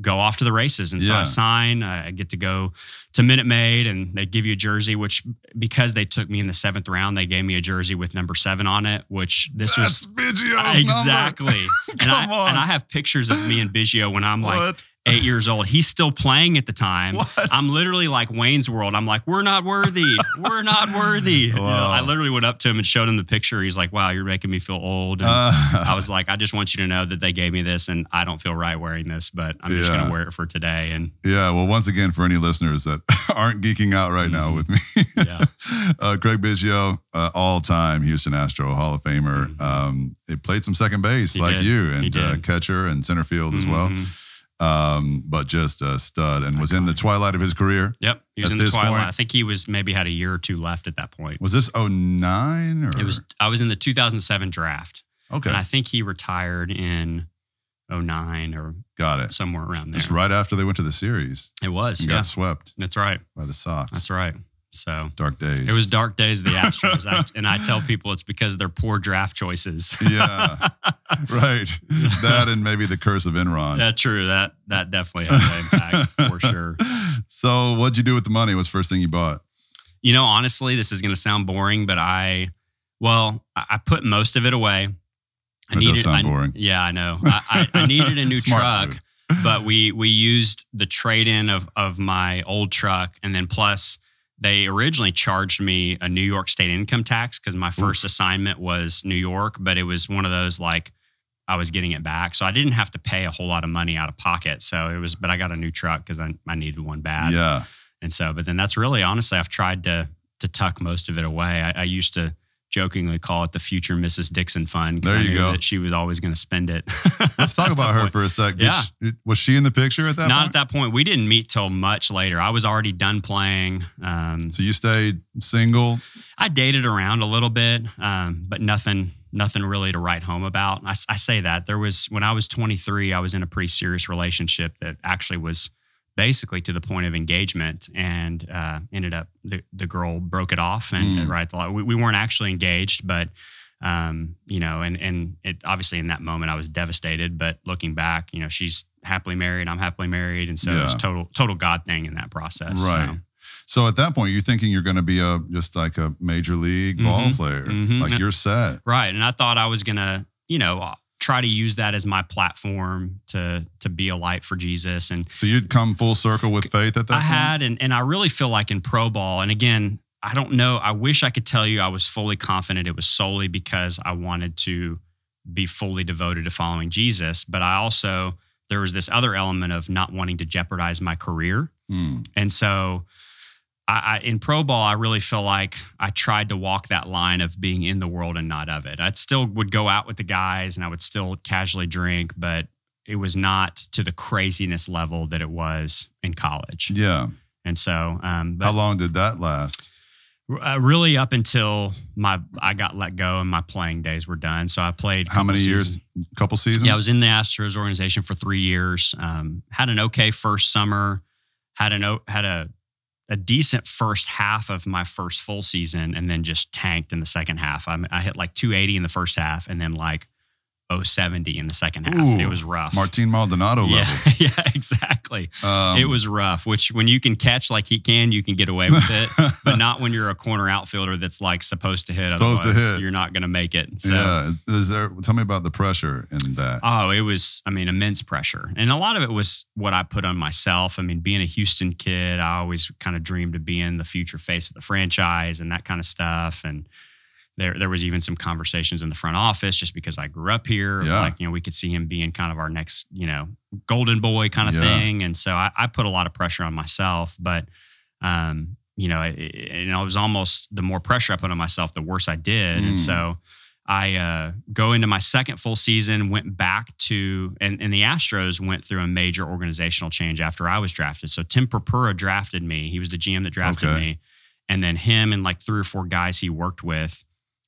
Speaker 10: go off to the races. And so
Speaker 9: Yeah.
Speaker 10: I sign, I get to go to Minute Maid and they give you a jersey, which because they took me in the seventh round, they gave me a jersey with number seven on it, which this
Speaker 9: That's
Speaker 10: was
Speaker 9: Biggio's
Speaker 10: exactly. and I and I have pictures of me and Biggio when I'm like
Speaker 9: What?
Speaker 10: Eight years old. He's still playing at the time.
Speaker 9: What?
Speaker 10: I'm literally like Wayne's World. I'm like, we're not worthy. We're not worthy. You know,
Speaker 9: Wow.
Speaker 10: I literally went up to him and showed him the picture. He's like, wow, you're making me feel old. And
Speaker 9: Uh,
Speaker 10: I was like, I just want you to know that they gave me this and I don't feel right wearing this, but I'm just going to wear it for today. And
Speaker 9: yeah. Well, once again, for any listeners that aren't geeking out right now
Speaker 10: Mhm.
Speaker 9: with me,
Speaker 10: Yeah.
Speaker 9: uh, Craig Biggio, uh, all time Houston Astro Hall of Famer.
Speaker 10: Mhm.
Speaker 9: Um, it played some second base
Speaker 10: He
Speaker 9: like
Speaker 10: did.
Speaker 9: you and uh, catcher and center field as well. Um, but just a stud and was in the twilight of his career.
Speaker 10: Yep. He
Speaker 9: At
Speaker 10: was in the
Speaker 9: this
Speaker 10: twilight.
Speaker 9: point-
Speaker 10: I think he was maybe had a year or two left at that point.
Speaker 9: Was this 09 or
Speaker 10: It was, I was in the 2007 draft.
Speaker 9: okay?
Speaker 10: And I think he retired in 09 or
Speaker 9: Got it.
Speaker 10: somewhere around there.
Speaker 9: It's right after they went to the series
Speaker 10: It was.
Speaker 9: and
Speaker 10: Yeah.
Speaker 9: got swept
Speaker 10: That's right.
Speaker 9: by the Sox.
Speaker 10: That's right. So
Speaker 9: Dark days.
Speaker 10: it was dark days of the Astros. I, and I tell people it's because of their poor draft choices.
Speaker 9: Yeah. right. That and maybe the curse of Enron.
Speaker 10: yeah, true. That that definitely had an impact for sure.
Speaker 9: So, what'd you do with the money? What's the first thing you bought?
Speaker 10: You know, honestly, this is going to sound boring, but I, well, I put most of it away. I
Speaker 9: That does
Speaker 10: needed,
Speaker 9: sound
Speaker 10: I-
Speaker 9: boring.
Speaker 10: Yeah, I know. I, I, I needed a new truck.
Speaker 9: move.
Speaker 10: but we we used the trade in of of my old truck, and then plus they originally charged me a New York State income tax because my first assignment was New York, but it was one of those like I was getting it back, so I didn't have to pay a whole lot of money out of pocket. So it was, but I got a new truck because I, I needed one bad,
Speaker 9: Yeah.
Speaker 10: and so but then that's really honestly I've tried to to tuck most of it away. I, I used to jokingly call it the future Mrs. Dixon fund because
Speaker 9: There
Speaker 10: I
Speaker 9: you
Speaker 10: knew
Speaker 9: go.
Speaker 10: that she was always going to spend it.
Speaker 9: Let's talk about her for a sec. Did
Speaker 10: Yeah.
Speaker 9: she- was she in the picture at that
Speaker 10: Not
Speaker 9: point?
Speaker 10: at that point. We didn't meet till much later. I was already done playing. Um,
Speaker 9: so you stayed single.
Speaker 10: I dated around a little bit, um, but nothing, nothing really to write home about. I, I say that there was when I was 23, I was in a pretty serious relationship that actually was basically to the point of engagement, and uh, ended up the, the girl broke it off, and
Speaker 9: Mm.
Speaker 10: right, the, we, we weren't actually engaged, but. Um, you know, and and it obviously in that moment I was devastated, but looking back, you know, she's happily married, I'm happily married, and so it was total total God thing in that process.
Speaker 9: Right. So at that point, you're thinking you're going to be a just like a major league ball
Speaker 10: Mhm.
Speaker 9: player.
Speaker 10: Mhm.
Speaker 9: Like you're set.
Speaker 10: Right. And I thought I was gonna, you know, try to use that as my platform to to be a light for Jesus. And
Speaker 9: So you'd come full circle with faith at that
Speaker 10: I
Speaker 9: point.
Speaker 10: had, and and I really feel like in pro ball, and again, I don't know. I wish I could tell you I was fully confident it was solely because I wanted to be fully devoted to following Jesus, but I also there was this other element of not wanting to jeopardize my career.
Speaker 9: Hmm.
Speaker 10: And so I, I in pro ball, I really feel like I tried to walk that line of being in the world and not of it. I still would go out with the guys and I would still casually drink, but it was not to the craziness level that it was in college.
Speaker 9: Yeah.
Speaker 10: And so, um,
Speaker 9: How long did that last?
Speaker 10: uh, really up until my I got let go and my playing days were done. So I played.
Speaker 9: How many
Speaker 10: seasons.
Speaker 9: years? Couple seasons.
Speaker 10: Yeah, I was in the Astros organization for three years. Um, had an okay first summer. Had an had a a decent first half of my first full season, and then just tanked in the second half. I, I hit like 280 in the first half, and then like 070 in the second half.
Speaker 9: Ooh,
Speaker 10: it was rough.
Speaker 9: Martin Maldonado level.
Speaker 10: yeah, exactly.
Speaker 9: Um,
Speaker 10: it was rough. Which when you can catch like he can, you can get away with it, but not when you're a corner outfielder that's like supposed to hit.
Speaker 9: Supposed to hit.
Speaker 10: you're not going to make it. So.
Speaker 9: yeah. Is there? Tell me about the pressure in that.
Speaker 10: Oh, it was, I mean, immense pressure. And a lot of it was what I put on myself. I mean, being a Houston kid, I always kind of dreamed of being the future face of the franchise and that kind of stuff. And there, there was even some conversations in the front office just because I grew up here.
Speaker 9: Yeah.
Speaker 10: Like, you know, we could see him being kind of our next, you know, golden boy kind of
Speaker 9: Yeah.
Speaker 10: thing. And so I, I put a lot of pressure on myself. But, um, you know, it, it, you know, it was almost the more pressure I put on myself, the worse I did.
Speaker 9: Mm.
Speaker 10: And so I uh, go into my second full season, went back to, and, and the Astros went through a major organizational change after I was drafted. So Tim Purpura drafted me. He was the GM that drafted
Speaker 9: Okay.
Speaker 10: me. And then him and like three or four guys he worked with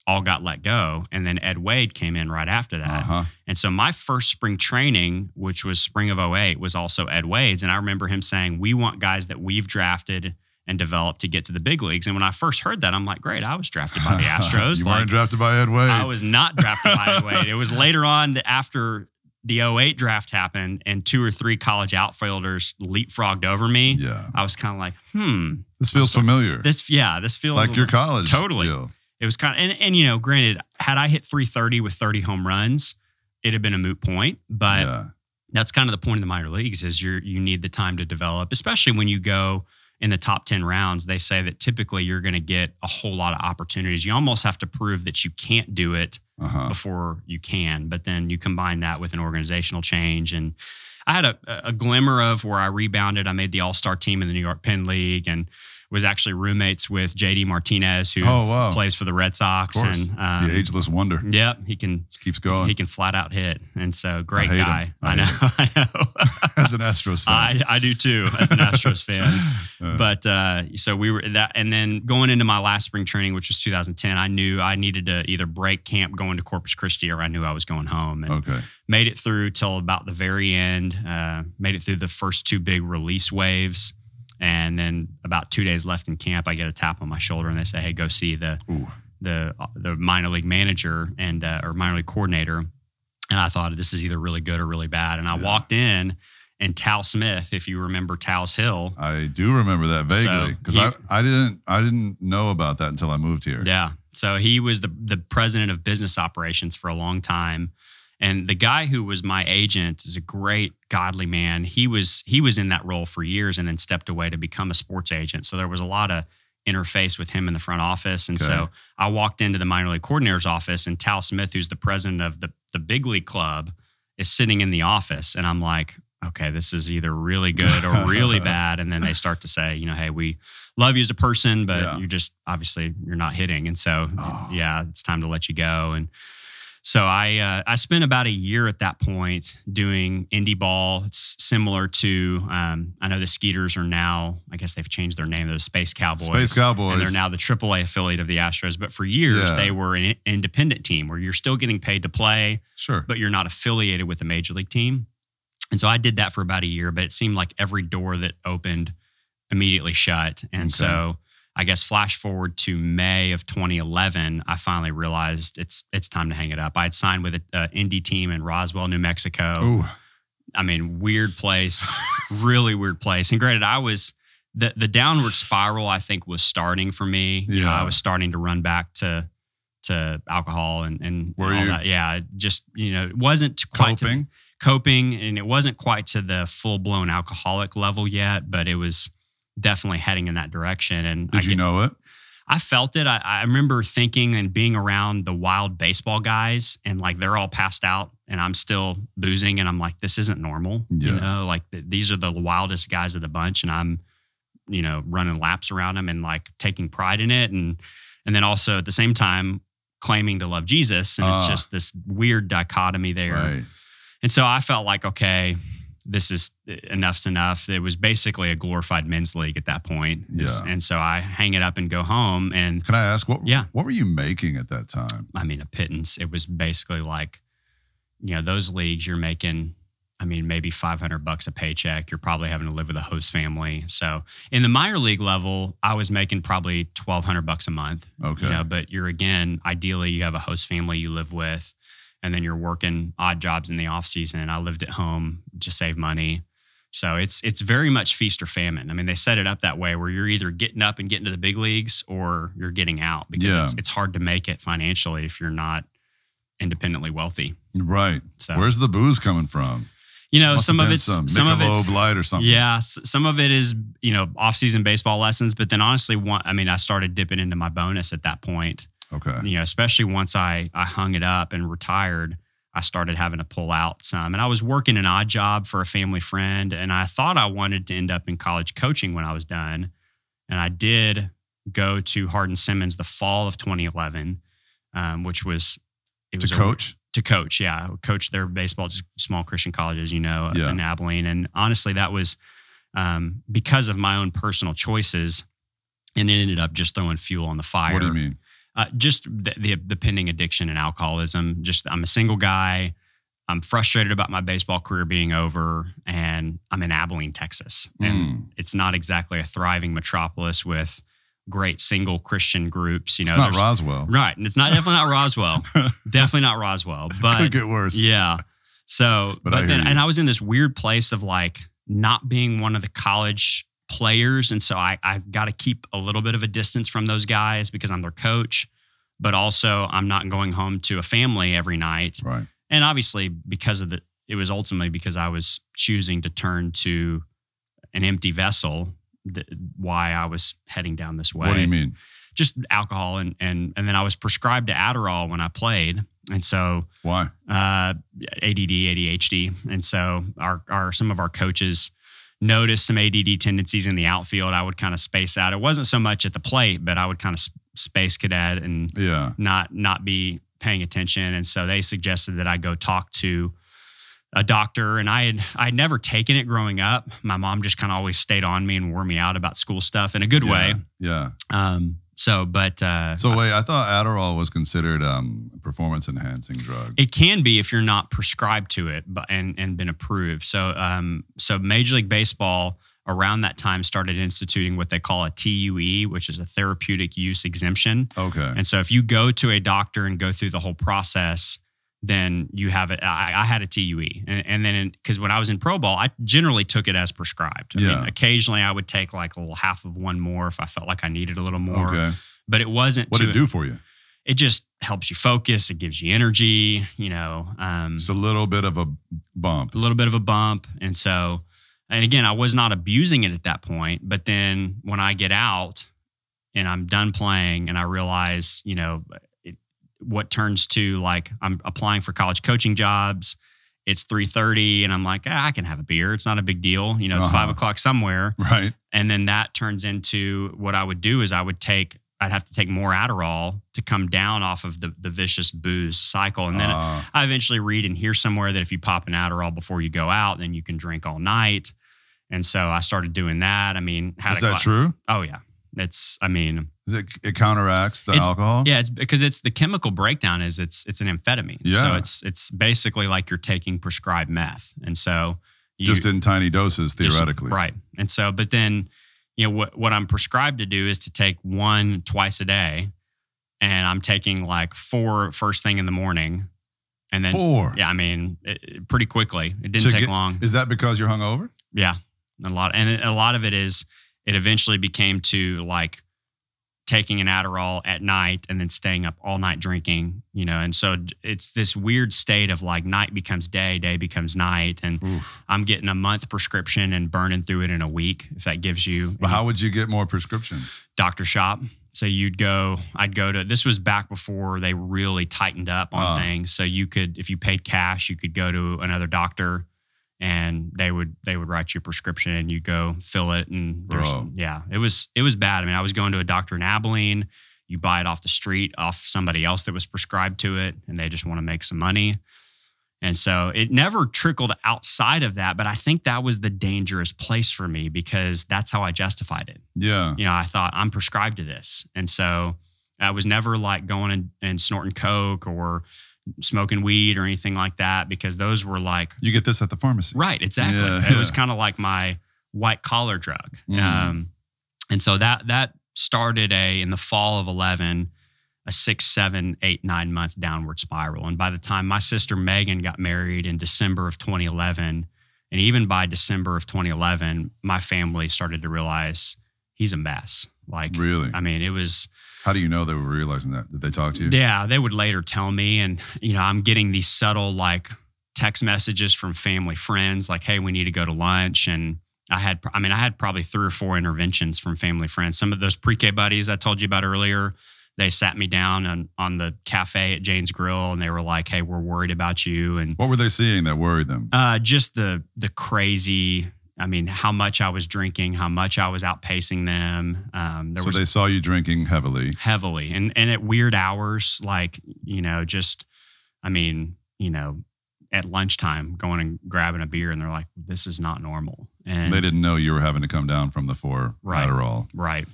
Speaker 10: all got let go. And then Ed Wade came in right after that.
Speaker 9: Uh-huh.
Speaker 10: And so my first spring training, which was spring of 08, was also Ed Wade's. And I remember him saying, We want guys that we've drafted and developed to get to the big leagues. And when I first heard that, I'm like, Great, I was drafted by the Astros.
Speaker 9: you
Speaker 10: Like,
Speaker 9: weren't drafted by Ed Wade.
Speaker 10: I was not drafted by Ed Wade. It was later on that after the 08 draft happened and two or three college outfielders leapfrogged over me.
Speaker 9: yeah.
Speaker 10: I was kind of like, hmm,
Speaker 9: This feels familiar.
Speaker 10: this, yeah, this feels
Speaker 9: like your college.
Speaker 10: Totally.
Speaker 9: deal.
Speaker 10: It was kind of, and, and you know, granted, had I hit 330 with 30 home runs, it'd have been a moot point. But
Speaker 9: yeah.
Speaker 10: that's kind of the point of the minor leagues is you you need the time to develop, especially when you go in the top 10 rounds. They say that typically you're going to get a whole lot of opportunities. You almost have to prove that you can't do it
Speaker 9: Uh-huh.
Speaker 10: before you can. But then you combine that with an organizational change. And I had a, a glimmer of where I rebounded. I made the All Star team in the New York Penn League and was actually roommates with JD Martinez, who
Speaker 9: Oh, wow.
Speaker 10: plays for the Red Sox. And um,
Speaker 9: the ageless wonder.
Speaker 10: Yep, he can.
Speaker 9: Keeps going.
Speaker 10: He can flat out hit, and so great
Speaker 9: him.
Speaker 10: guy.
Speaker 9: I
Speaker 10: I, know, I know.
Speaker 9: As an Astros fan.
Speaker 10: I, I do too, as an Astros fan.
Speaker 9: Uh,
Speaker 10: But uh, so we were that, and then going into my last spring training, which was 2010, I knew I needed to either break camp going to Corpus Christi, or I knew I was going home. And
Speaker 9: okay.
Speaker 10: made it through till about the very end. Uh, made it through the first two big release waves, and then about two days left in camp, I get a tap on my shoulder, and they say, "Hey, go see the
Speaker 9: Ooh.
Speaker 10: the the minor league manager and uh, or minor league coordinator." And I thought this is either really good or really bad. And I
Speaker 9: Yeah.
Speaker 10: walked in, and Tal Smith, if you remember Tal's Hill,
Speaker 9: I do remember that vaguely because
Speaker 10: he-
Speaker 9: I, I didn't I didn't know about that until I moved here.
Speaker 10: Yeah. So he was the the president of business operations for a long time. And the guy who was my agent is a great godly man. He was he was in that role for years and then stepped away to become a sports agent. So there was a lot of interface with him in the front office. And
Speaker 9: Okay.
Speaker 10: so I walked into the minor league coordinator's office and Tal Smith, who's the president of the, the big league club, is sitting in the office. And I'm like, okay, this is either really good or really bad. And then they start to say, you know, hey, we love you as a person, but
Speaker 9: Yeah.
Speaker 10: you're just obviously you're not hitting. And so,
Speaker 9: Oh.
Speaker 10: yeah, it's time to let you go. And so I uh, I spent about a year at that point doing indie ball. It's similar to um, I know the Skeeters are now I guess they've changed their name. The Space Cowboys.
Speaker 9: Space Cowboys.
Speaker 10: And they're now the AAA affiliate of the Astros. But for years
Speaker 9: Yeah.
Speaker 10: they were an independent team where you're still getting paid to play
Speaker 9: Sure.
Speaker 10: but you're not affiliated with a major league team. And so I did that for about a year, but it seemed like every door that opened immediately shut. And
Speaker 9: Okay.
Speaker 10: so I guess flash forward to May of 2011, I finally realized it's it's time to hang it up. I had signed with an indie team in Roswell, New Mexico.
Speaker 9: Ooh.
Speaker 10: I mean, weird place, really weird place. And granted, I was the the downward spiral. I think was starting for me. You know,
Speaker 9: Yeah.
Speaker 10: I was starting to run back to to alcohol and and
Speaker 9: Were
Speaker 10: all
Speaker 9: you?
Speaker 10: that. Yeah, just you know, it wasn't quite to-
Speaker 9: Coping.
Speaker 10: coping, and it wasn't quite to the full blown alcoholic level yet, but it was definitely heading in that direction. And
Speaker 9: Did
Speaker 10: I
Speaker 9: you
Speaker 10: get-
Speaker 9: know it?
Speaker 10: I felt it. I, I remember thinking and being around the wild baseball guys, and like they're all passed out, and I'm still boozing, and I'm like, this isn't normal.
Speaker 9: Yeah.
Speaker 10: You know, like th- these are the wildest guys of the bunch, and I'm, you know, running laps around them and like taking pride in it, and and then also at the same time claiming to love Jesus, and
Speaker 9: Ah.
Speaker 10: it's just this weird dichotomy there.
Speaker 9: Right.
Speaker 10: And so I felt like, okay, this is enough's enough. It was basically a glorified men's league at that point.
Speaker 9: Yeah.
Speaker 10: And so I hang it up and go home. And
Speaker 9: Can I ask what?
Speaker 10: Yeah.
Speaker 9: What were you making at that time?
Speaker 10: I mean, a pittance. It was basically like, you know, those leagues you're making, I mean, maybe 500 bucks a paycheck. You're probably having to live with a host family. So in the minor league level, I was making probably 1200 bucks a month.
Speaker 9: Okay.
Speaker 10: You know, but you're again, ideally you have a host family you live with, and then you're working odd jobs in the off season. And I lived at home to save money. So it's it's very much feast or famine. I mean, they set it up that way where you're either getting up and getting to the big leagues or you're getting out because
Speaker 9: Yeah.
Speaker 10: it's, it's hard to make it financially if you're not independently wealthy.
Speaker 9: Right.
Speaker 10: So
Speaker 9: Where's the booze coming from?
Speaker 10: you know,
Speaker 9: Must
Speaker 10: some of it's
Speaker 9: some
Speaker 10: some of it's
Speaker 9: Light or something.
Speaker 10: yeah, some of it is you know off season baseball lessons, but then honestly, one I mean, I started dipping into my bonus at that point
Speaker 9: Okay.
Speaker 10: you know, especially once I I hung it up and retired, I started having to pull out some. And I was working an odd job for a family friend, and I thought I wanted to end up in college coaching when I was done. And I did go to Hardin Simmons the fall of 2011, um, which was it
Speaker 9: To
Speaker 10: was a-
Speaker 9: coach.
Speaker 10: to coach. Yeah, coach their baseball, just small Christian colleges, you know,
Speaker 9: Yeah.
Speaker 10: in Abilene. And honestly, that was um, because of my own personal choices, and it ended up just throwing fuel on the fire.
Speaker 9: What do you mean?
Speaker 10: Uh, just the, the the pending addiction and alcoholism. Just I'm a single guy. I'm frustrated about my baseball career being over, and I'm in Abilene, Texas, and
Speaker 9: Mm.
Speaker 10: it's not exactly a thriving metropolis with great single Christian groups. You know,
Speaker 9: It's not Roswell.
Speaker 10: right? And it's not definitely not Roswell, definitely not Roswell, but
Speaker 9: Could get worse.
Speaker 10: yeah. So,
Speaker 9: But
Speaker 10: but,
Speaker 9: I
Speaker 10: then, and I was in this weird place of like not being one of the college players. And so I, I've got to keep a little bit of a distance from those guys because I'm their coach, but also I'm not going home to a family every night.
Speaker 9: Right.
Speaker 10: And obviously, because of the, it was ultimately because I was choosing to turn to an empty vessel, th- why I was heading down this way
Speaker 9: What do you mean?
Speaker 10: just alcohol and and and then I was prescribed to Adderall when I played, and so
Speaker 9: Why?
Speaker 10: uh, ADD, ADHD, and so our our some of our coaches noticed some ADD tendencies in the outfield. I would kind of space out. It wasn't so much at the plate, but I would kind of sp- space cadet and
Speaker 9: Yeah.
Speaker 10: not not be paying attention. And so they suggested that I go talk to a doctor. And I had I had never taken it growing up. My mom just kind of always stayed on me and wore me out about school stuff in a good
Speaker 9: yeah.
Speaker 10: way.
Speaker 9: Yeah.
Speaker 10: Um, so, but uh,
Speaker 9: So wait, I thought Adderall was considered um, a performance enhancing drug.
Speaker 10: It can be if you're not prescribed to it, but and and been approved. So um so Major League Baseball around that time started instituting what they call a TUE, which is a therapeutic use exemption.
Speaker 9: okay.
Speaker 10: And so if you go to a doctor and go through the whole process, then you have it. I, I had a TUE, and, and then because when I was in pro ball, I generally took it as prescribed. I
Speaker 9: Yeah.
Speaker 10: mean, occasionally I would take like a little half of one more if I felt like I needed a little more.
Speaker 9: okay.
Speaker 10: But it wasn't.
Speaker 9: What did it do for you?
Speaker 10: it just helps you focus. It gives you energy, you know, um,
Speaker 9: Just a little bit of a bump.
Speaker 10: a little bit of a bump. And so, and again, I was not abusing it at that point. But then when I get out and I'm done playing and I realize, you know, what turns to like I'm applying for college coaching jobs it's 3.30 and i'm like ah, i can have a beer. It's not a big deal. You know it's
Speaker 9: Uh-huh.
Speaker 10: five o'clock somewhere.
Speaker 9: Right.
Speaker 10: and then that turns into what i would do is i would take i'd have to take more adderall to come down off of the, the vicious booze cycle. And then
Speaker 9: Uh,
Speaker 10: i eventually read and hear somewhere that if you pop an adderall before you go out then you can drink all night. And so i started doing that. I mean
Speaker 9: is that true?
Speaker 10: oh yeah. It's i mean
Speaker 9: it it counteracts the
Speaker 10: It's-
Speaker 9: alcohol?
Speaker 10: yeah, it's because it's the chemical breakdown is it's it's an amphetamine. So
Speaker 9: Yeah.
Speaker 10: it's it's basically like you're taking prescribed meth. And so you
Speaker 9: Just in tiny doses,
Speaker 10: just-
Speaker 9: theoretically.
Speaker 10: right. And so but then you know what what I'm prescribed to do is to take one twice a day and I'm taking like four first thing in the morning and then
Speaker 9: Four.
Speaker 10: yeah, I mean, it, pretty quickly. It didn't
Speaker 9: To
Speaker 10: take
Speaker 9: get-
Speaker 10: long.
Speaker 9: Is that because you're hungover?
Speaker 10: Yeah, a lot, and a lot of it is it eventually became to like taking an Adderall at night and then staying up all night drinking, you know, and so it's this weird state of like night becomes day, day becomes night, and
Speaker 9: Oof.
Speaker 10: I'm getting a month prescription and burning through it in a week. If that gives you
Speaker 9: But how would you get more prescriptions?
Speaker 10: doctor shop. So you'd go, I'd go to, this was back before they really tightened up on
Speaker 9: Oh.
Speaker 10: things. So you could, if you paid cash, you could go to another doctor and they would, they would write you a prescription and you go fill it. And there's,
Speaker 9: Bro.
Speaker 10: yeah, it was, it was bad. I mean, I was going to a doctor in Abilene. You buy it off the street, off somebody else that was prescribed to it, and they just want to make some money. And so it never trickled outside of that. But I think that was the dangerous place for me because that's how I justified it
Speaker 9: Yeah.
Speaker 10: you know, I thought I'm prescribed to this. And so I was never like going and, and snorting Coke or smoking weed or anything like that because those were like,
Speaker 9: You get this at the pharmacy.
Speaker 10: right, exactly.
Speaker 9: Yeah,
Speaker 10: it was kind of like my white collar drug.
Speaker 9: Mhm.
Speaker 10: Um, and so that, that started a, in the fall of 11, a six, seven, eight, nine month downward spiral. And by the time my sister Megan got married in December of 2011, and even by December of 2011, my family started to realize he's a mess. Like,
Speaker 9: Really?
Speaker 10: I mean, it was,
Speaker 9: How do you know they were realizing that? Did they talk to you?
Speaker 10: yeah, they would later tell me. And, you know, I'm getting these subtle, like, text messages from family friends, like, hey, we need to go to lunch. And I had, I mean, I had probably three or four interventions from family friends. Some of those pre K buddies I told you about earlier, they sat me down on, on the cafe at Jane's Grill and they were like, hey, we're worried about you. And
Speaker 9: What were they seeing that worried them?
Speaker 10: uh, just the the crazy. I mean, how much I was drinking, how much I was outpacing them. Um, there
Speaker 9: so they saw you drinking heavily.
Speaker 10: heavily and and at weird hours, like you know, just I mean, you know, at lunchtime, going and grabbing a beer, and they're like, "This is not normal." And
Speaker 9: they didn't know you were having to come down from the four
Speaker 10: Right.
Speaker 9: Adderall.
Speaker 10: right,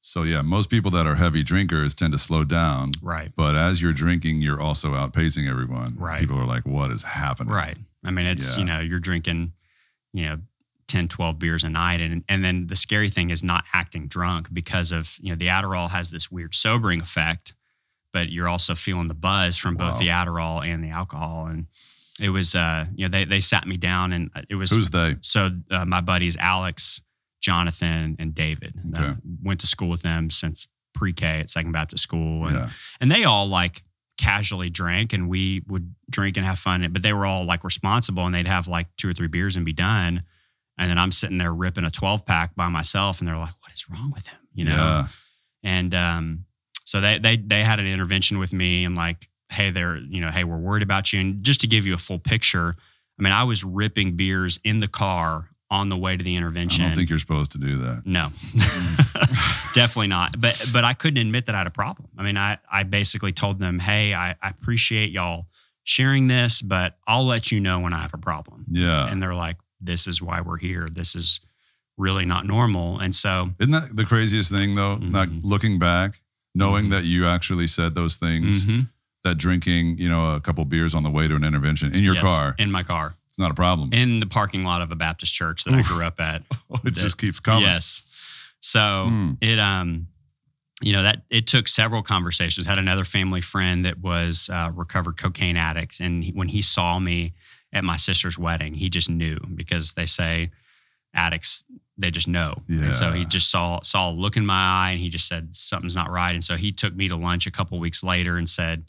Speaker 9: So yeah, most people that are heavy drinkers tend to slow down.
Speaker 10: right,
Speaker 9: But as you're drinking, you're also outpacing everyone.
Speaker 10: Right.
Speaker 9: People are like, what is happening?
Speaker 10: right. I mean, it's
Speaker 9: Yeah.
Speaker 10: you know, you're drinking, you know. 10 12 beers a night. And and then the scary thing is not acting drunk because of you know the Adderall has this weird sobering effect but you're also feeling the buzz from both
Speaker 9: Wow.
Speaker 10: the Adderall and the alcohol. And it was uh you know they they sat me down and it was
Speaker 9: Who's they?
Speaker 10: so uh, my buddies Alex, Jonathan, and David. Uh, went to school with them since pre-K at Second Baptist School, and
Speaker 9: Yeah.
Speaker 10: and they all like casually drank, and we would drink and have fun, but they were all like responsible, and they'd have like two or three beers and be done, and then I'm sitting there ripping a 12 pack by myself, and they're like, "What is wrong with him?" You know,
Speaker 9: Yeah.
Speaker 10: and um, so they they they had an intervention with me and like, hey, they're you know, hey, we're worried about you. And just to give you a full picture, I mean, I was ripping beers in the car on the way to the
Speaker 9: I
Speaker 10: intervention.
Speaker 9: don't think you're supposed to do that.
Speaker 10: no, definitely not. But but I couldn't admit that I had a problem. I mean, I I basically told them, hey, I, I appreciate y'all sharing this, but I'll let you know when I have a problem.
Speaker 9: Yeah.
Speaker 10: And they're like, this is why we're here. This is really not normal. And so
Speaker 9: Isn't that the craziest thing though? Like
Speaker 10: Mhm.
Speaker 9: looking back, knowing
Speaker 10: Mhm.
Speaker 9: that you actually said those things,
Speaker 10: mhm.
Speaker 9: that drinking, you know, a couple beers on the way to an intervention in your
Speaker 10: Yes,
Speaker 9: car,
Speaker 10: in my car.
Speaker 9: it's not a problem.
Speaker 10: in the parking lot of a Baptist church that
Speaker 9: Oof.
Speaker 10: I grew up at.
Speaker 9: it just keeps coming.
Speaker 10: Yes. So
Speaker 9: Mm.
Speaker 10: it um you know that it took several conversations. Had another family friend that was uh, recovered cocaine addict, and he, when he saw me at my sister's wedding, he just knew because they say addicts they just know. And so he just saw saw a look in my eye, and he just said something's not right. And so he took me to lunch a couple weeks later and said,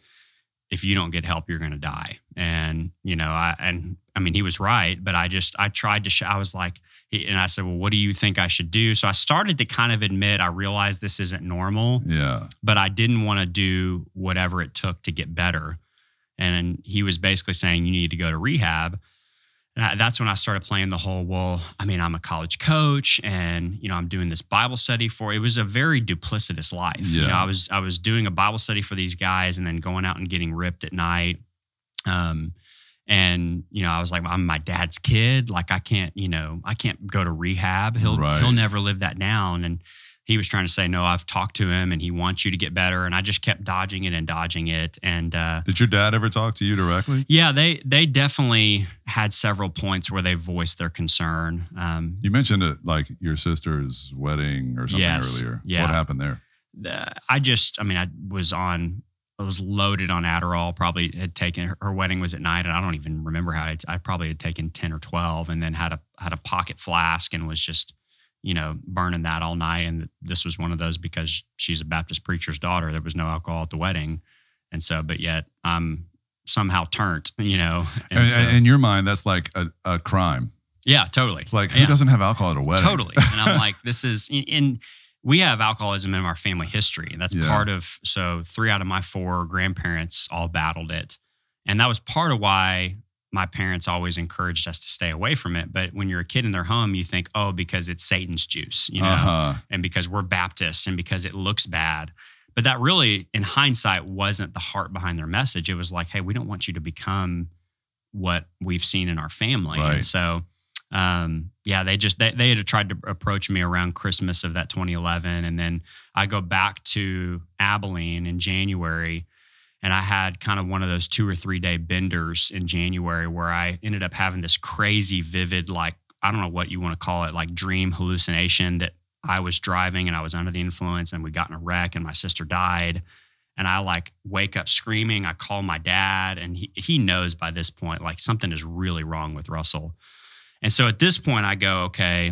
Speaker 10: "If you don't get help, you're going to die." And you know, I and I mean he was right, but I just I tried to. Sh- I was like, he, and I said, "Well, what do you think I should do?" So I started to kind of admit I realized this isn't normal,
Speaker 9: Yeah.
Speaker 10: but I didn't want to do whatever it took to get better. And he was basically saying you need to go to rehab. And I, that's when I started playing the whole. Well, I mean, I'm a college coach, and you know, I'm doing this Bible study for. It was a very duplicitous life. You know,
Speaker 9: Yeah.
Speaker 10: I was I was doing a Bible study for these guys, and then going out and getting ripped at night. Um, and you know, I was like, I'm my dad's kid. Like, I can't, you know, I can't go to rehab. He'll
Speaker 9: Right.
Speaker 10: he'll never live that down. And he was trying to say, no, I've talked to him, and he wants you to get better. And I just kept dodging it and dodging it. And uh,
Speaker 9: Did your dad ever talk to you directly?
Speaker 10: yeah, they they definitely had several points where they voiced their concern. Um,
Speaker 9: You mentioned it like your sister's wedding or something
Speaker 10: Yes.
Speaker 9: earlier.
Speaker 10: Yeah.
Speaker 9: What happened there?
Speaker 10: the- I just, I mean, I was on, I was loaded on Adderall. Probably had taken her, her wedding was at night, and I don't even remember how I, I probably had taken ten or twelve, and then had a had a pocket flask and was just, you know, burning that all night. And this was one of those because she's a Baptist preacher's daughter. There was no alcohol at the wedding, and so, but yet I'm somehow turned, you know. And
Speaker 9: And,
Speaker 10: so,
Speaker 9: in your mind, that's like a, a crime.
Speaker 10: yeah, totally.
Speaker 9: It's like,
Speaker 10: Yeah.
Speaker 9: who doesn't have alcohol at a wedding?
Speaker 10: Totally. And I'm like, this is, and we have alcoholism in our family history. And that's
Speaker 9: Yeah.
Speaker 10: part of, so three out of my four grandparents all battled it. And that was part of why my parents always encouraged us to stay away from it. But when you're a kid in their home, you think, oh, because it's Satan's juice, you know,
Speaker 9: Uh-huh.
Speaker 10: and because we're Baptists and because it looks bad. But that really, in hindsight, wasn't the heart behind their message. It was like, hey, we don't want you to become what we've seen in our family.
Speaker 9: Right.
Speaker 10: And so, um, yeah, they just they, they had tried to approach me around Christmas of that 2011, and then I go back to Abilene in January, and I had kind of one of those two or three day benders in January where I ended up having this crazy, vivid, like I don't know what you want to call it, like dream hallucination that I was driving and I was under the influence, and we got in a wreck, and my sister died. And I like wake up screaming. I call my dad, and he, he knows by this point, like something is really wrong with Russell. And so at this point, I go, okay,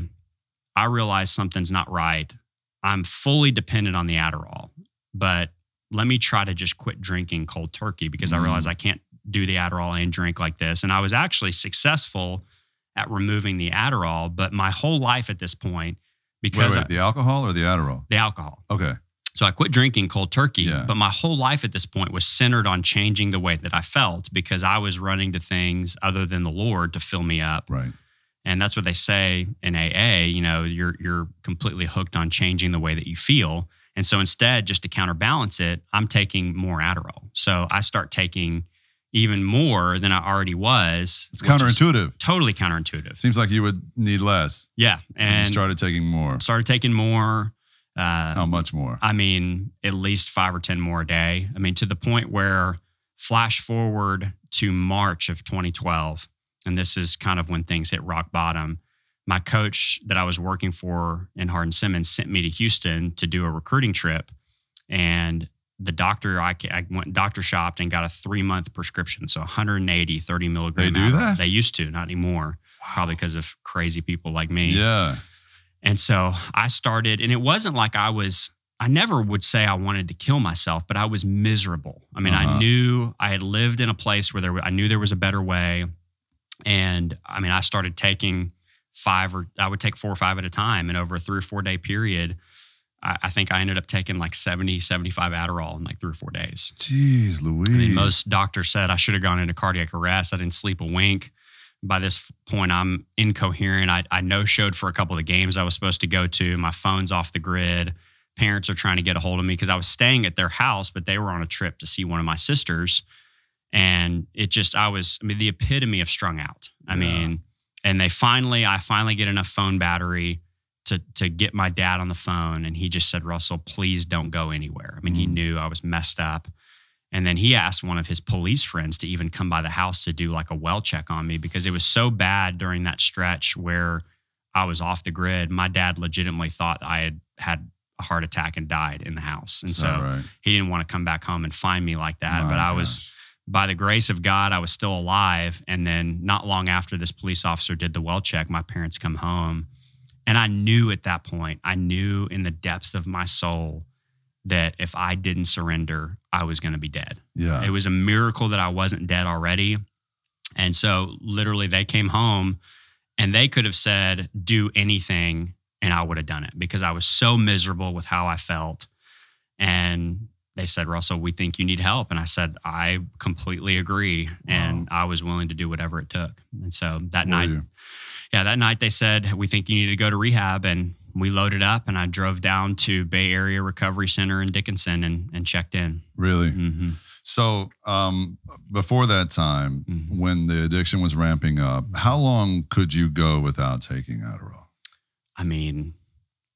Speaker 10: I realize something's not right. I'm fully dependent on the Adderall, but let me try to just quit drinking cold turkey because I
Speaker 9: Mm.
Speaker 10: realize I can't do the Adderall and drink like this. And I was actually successful at removing the Adderall, but my whole life at this point,
Speaker 9: Wait,
Speaker 10: because
Speaker 9: wait,
Speaker 10: I-
Speaker 9: the alcohol or the Adderall?
Speaker 10: the alcohol.
Speaker 9: Okay.
Speaker 10: So I quit drinking cold turkey,
Speaker 9: Yeah.
Speaker 10: but my whole life at this point was centered on changing the way that I felt because I was running to things other than the Lord to fill me up.
Speaker 9: Right.
Speaker 10: And that's what they say in AA, you know, you're you're completely hooked on changing the way that you feel. And so instead, just to counterbalance it, I'm taking more Adderall. So I start taking even more than I already was.
Speaker 9: It's counterintuitive.
Speaker 10: Totally counterintuitive.
Speaker 9: Seems like you would need less.
Speaker 10: Yeah.
Speaker 9: And you started taking more.
Speaker 10: started taking more. Uh,
Speaker 9: How much more?
Speaker 10: I mean, at least five or 10 more a day. I mean, to the point where flash forward to March of 2012, and this is kind of when things hit rock bottom. My coach that I was working for in Hardin Simmons sent me to Houston to do a recruiting trip. And the doctor, I, I went doctor shopped and got a three month prescription. So 180, 30 milligram.
Speaker 9: They do
Speaker 10: Adderall.
Speaker 9: that?
Speaker 10: They used to, not anymore. Probably because of crazy people like me.
Speaker 9: Yeah.
Speaker 10: And so I started, and it wasn't like I was, I never would say I wanted to kill myself, but I was miserable. I mean,
Speaker 9: Uh-huh.
Speaker 10: I knew I had lived in a place where there, I knew there was a better way. And I mean, I started taking five or I would take four or five at a time. And over a three or four day period, I, I think I ended up taking like 70, 75 Adderall in like three or four days.
Speaker 9: Jeez, Louise.
Speaker 10: I mean, most doctors said I should have gone into cardiac arrest. I didn't sleep a wink. By this point, I'm incoherent. I, I no showed for a couple of the games I was supposed to go to. My phone's off the grid. Parents are trying to get a hold of me because I was staying at their house, but they were on a trip to see one of my sisters. And it just, I was, I mean, the epitome of strung out. I
Speaker 9: Yeah.
Speaker 10: mean, and they finally, I finally get enough phone battery to to get my dad on the phone, and he just said, "Russell, please don't go anywhere." I mean, he
Speaker 9: Mm.
Speaker 10: knew I was messed up, and then he asked one of his police friends to even come by the house to do like a well check on me because it was so bad during that stretch where I was off the grid. My dad legitimately thought I had had a heart attack and died in the house, and so
Speaker 9: right?
Speaker 10: he didn't want to come back home and find me like that.
Speaker 9: My
Speaker 10: but I was. By the grace of God, I was still alive. And then not long after this police officer did the well check, my parents come home. And I knew at that point, I knew in the depths of my soul that if I didn't surrender, I was going to be dead.
Speaker 9: Yeah.
Speaker 10: It was a miracle that I wasn't dead already. And so literally they came home and they could have said, do anything, and I would have done it because I was so miserable with how I felt. And they said, Russell, we think you need help. And I said, I completely agree. And I was willing to do whatever it took. And so that
Speaker 9: Were
Speaker 10: night,
Speaker 9: you?
Speaker 10: yeah, that night they said, we think you need to go to rehab. And we loaded up and I drove down to Bay Area Recovery Center in Dickinson and, and checked in.
Speaker 9: Really?
Speaker 10: hmm
Speaker 9: So, um, before that time,
Speaker 10: Mhm.
Speaker 9: when the addiction was ramping up, how long could you go without taking Adderall?
Speaker 10: I mean,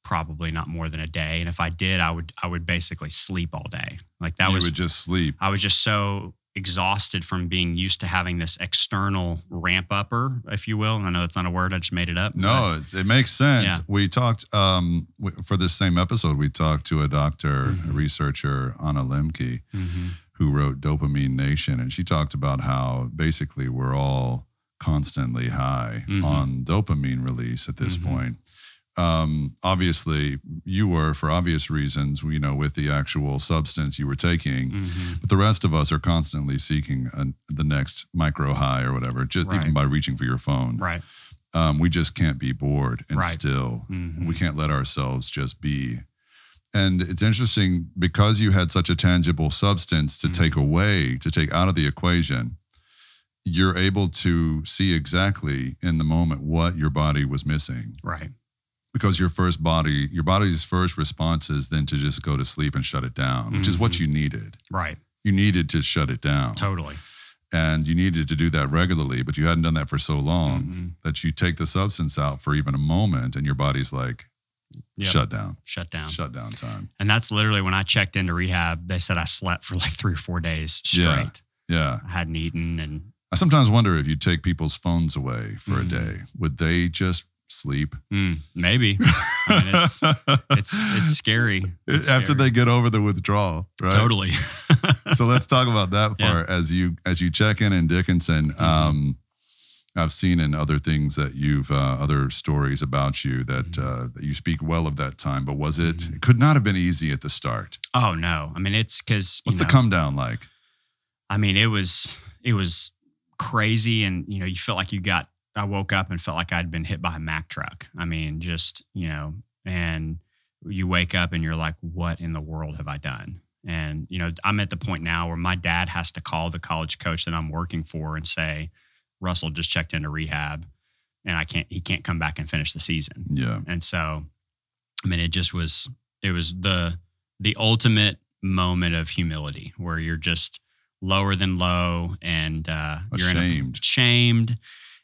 Speaker 10: probably not more than a day. And if I did, I would I would basically sleep all day. Like that
Speaker 9: you
Speaker 10: was
Speaker 9: would just sleep.
Speaker 10: I was just so exhausted from being used to having this external ramp upper, if you will. And I know that's not a word, I just made it up.
Speaker 9: No, it's, it makes sense.
Speaker 10: Yeah.
Speaker 9: We talked um, w- for this same episode. We talked to a doctor, a
Speaker 10: Mhm.
Speaker 9: researcher, Anna
Speaker 10: Lembke, Mhm.
Speaker 9: who wrote Dopamine Nation, and she talked about how basically we're all constantly high
Speaker 10: Mhm.
Speaker 9: on dopamine release at this
Speaker 10: Mhm.
Speaker 9: point. Um, obviously, you were for obvious reasons, you know, with the actual substance you were taking.
Speaker 10: Mhm.
Speaker 9: But the rest of us are constantly seeking an, the next micro high or whatever, just even by reaching for your phone.
Speaker 10: Right.
Speaker 9: Um, we just can't be bored and
Speaker 10: Right.
Speaker 9: still.
Speaker 10: Mhm.
Speaker 9: We can't let ourselves just be. And it's interesting because you had such a tangible substance to
Speaker 10: Mhm.
Speaker 9: take away, to take out of the equation, you're able to see exactly in the moment what your body was missing.
Speaker 10: Right.
Speaker 9: Because your first body, your body's first response is then to just go to sleep and shut it down, which is what
Speaker 10: Mhm.
Speaker 9: you needed.
Speaker 10: Right.
Speaker 9: You needed to shut it down.
Speaker 10: Totally.
Speaker 9: And you needed to do that regularly, but you hadn't done that for so long
Speaker 10: Mhm.
Speaker 9: that you take the substance out for even a moment and your body's like,
Speaker 10: Yep.
Speaker 9: shut down,
Speaker 10: Shut down.
Speaker 9: shut down time.
Speaker 10: And that's literally when I checked into rehab, they said I slept for like three or four days straight.
Speaker 9: Yeah. Yeah.
Speaker 10: I hadn't eaten and
Speaker 9: I sometimes wonder if you take people's phones away for a
Speaker 10: Mhm.
Speaker 9: day, would they just sleep?
Speaker 10: mm, maybe. I mean, it's it's it's scary. It's
Speaker 9: after
Speaker 10: scary.
Speaker 9: they get over the withdrawal, right?
Speaker 10: totally.
Speaker 9: so let's talk about that
Speaker 10: Yeah.
Speaker 9: part as you as you check in in Dickinson.
Speaker 10: Mhm.
Speaker 9: Um, I've seen in other things that you've uh, other stories about you that
Speaker 10: Mm-hmm.
Speaker 9: uh, that you speak well of that time. But was it? It could not have been easy at the start.
Speaker 10: oh no. I mean, it's because
Speaker 9: What's the come down like?
Speaker 10: I mean, it was it was crazy, and you know, you felt like you got. I woke up and felt like I'd been hit by a Mack truck. I mean, just you know, and you wake up and you're like, "What in the world have I done?" And you know, I'm at the point now where my dad has to call the college coach that I'm working for and say, "Russell just checked into rehab, and I can't. He can't come back and finish the season."
Speaker 9: Yeah,
Speaker 10: And so, I mean, it just was, it was the, the ultimate moment of humility where you're just lower than low and uh, you're in
Speaker 9: Ashamed.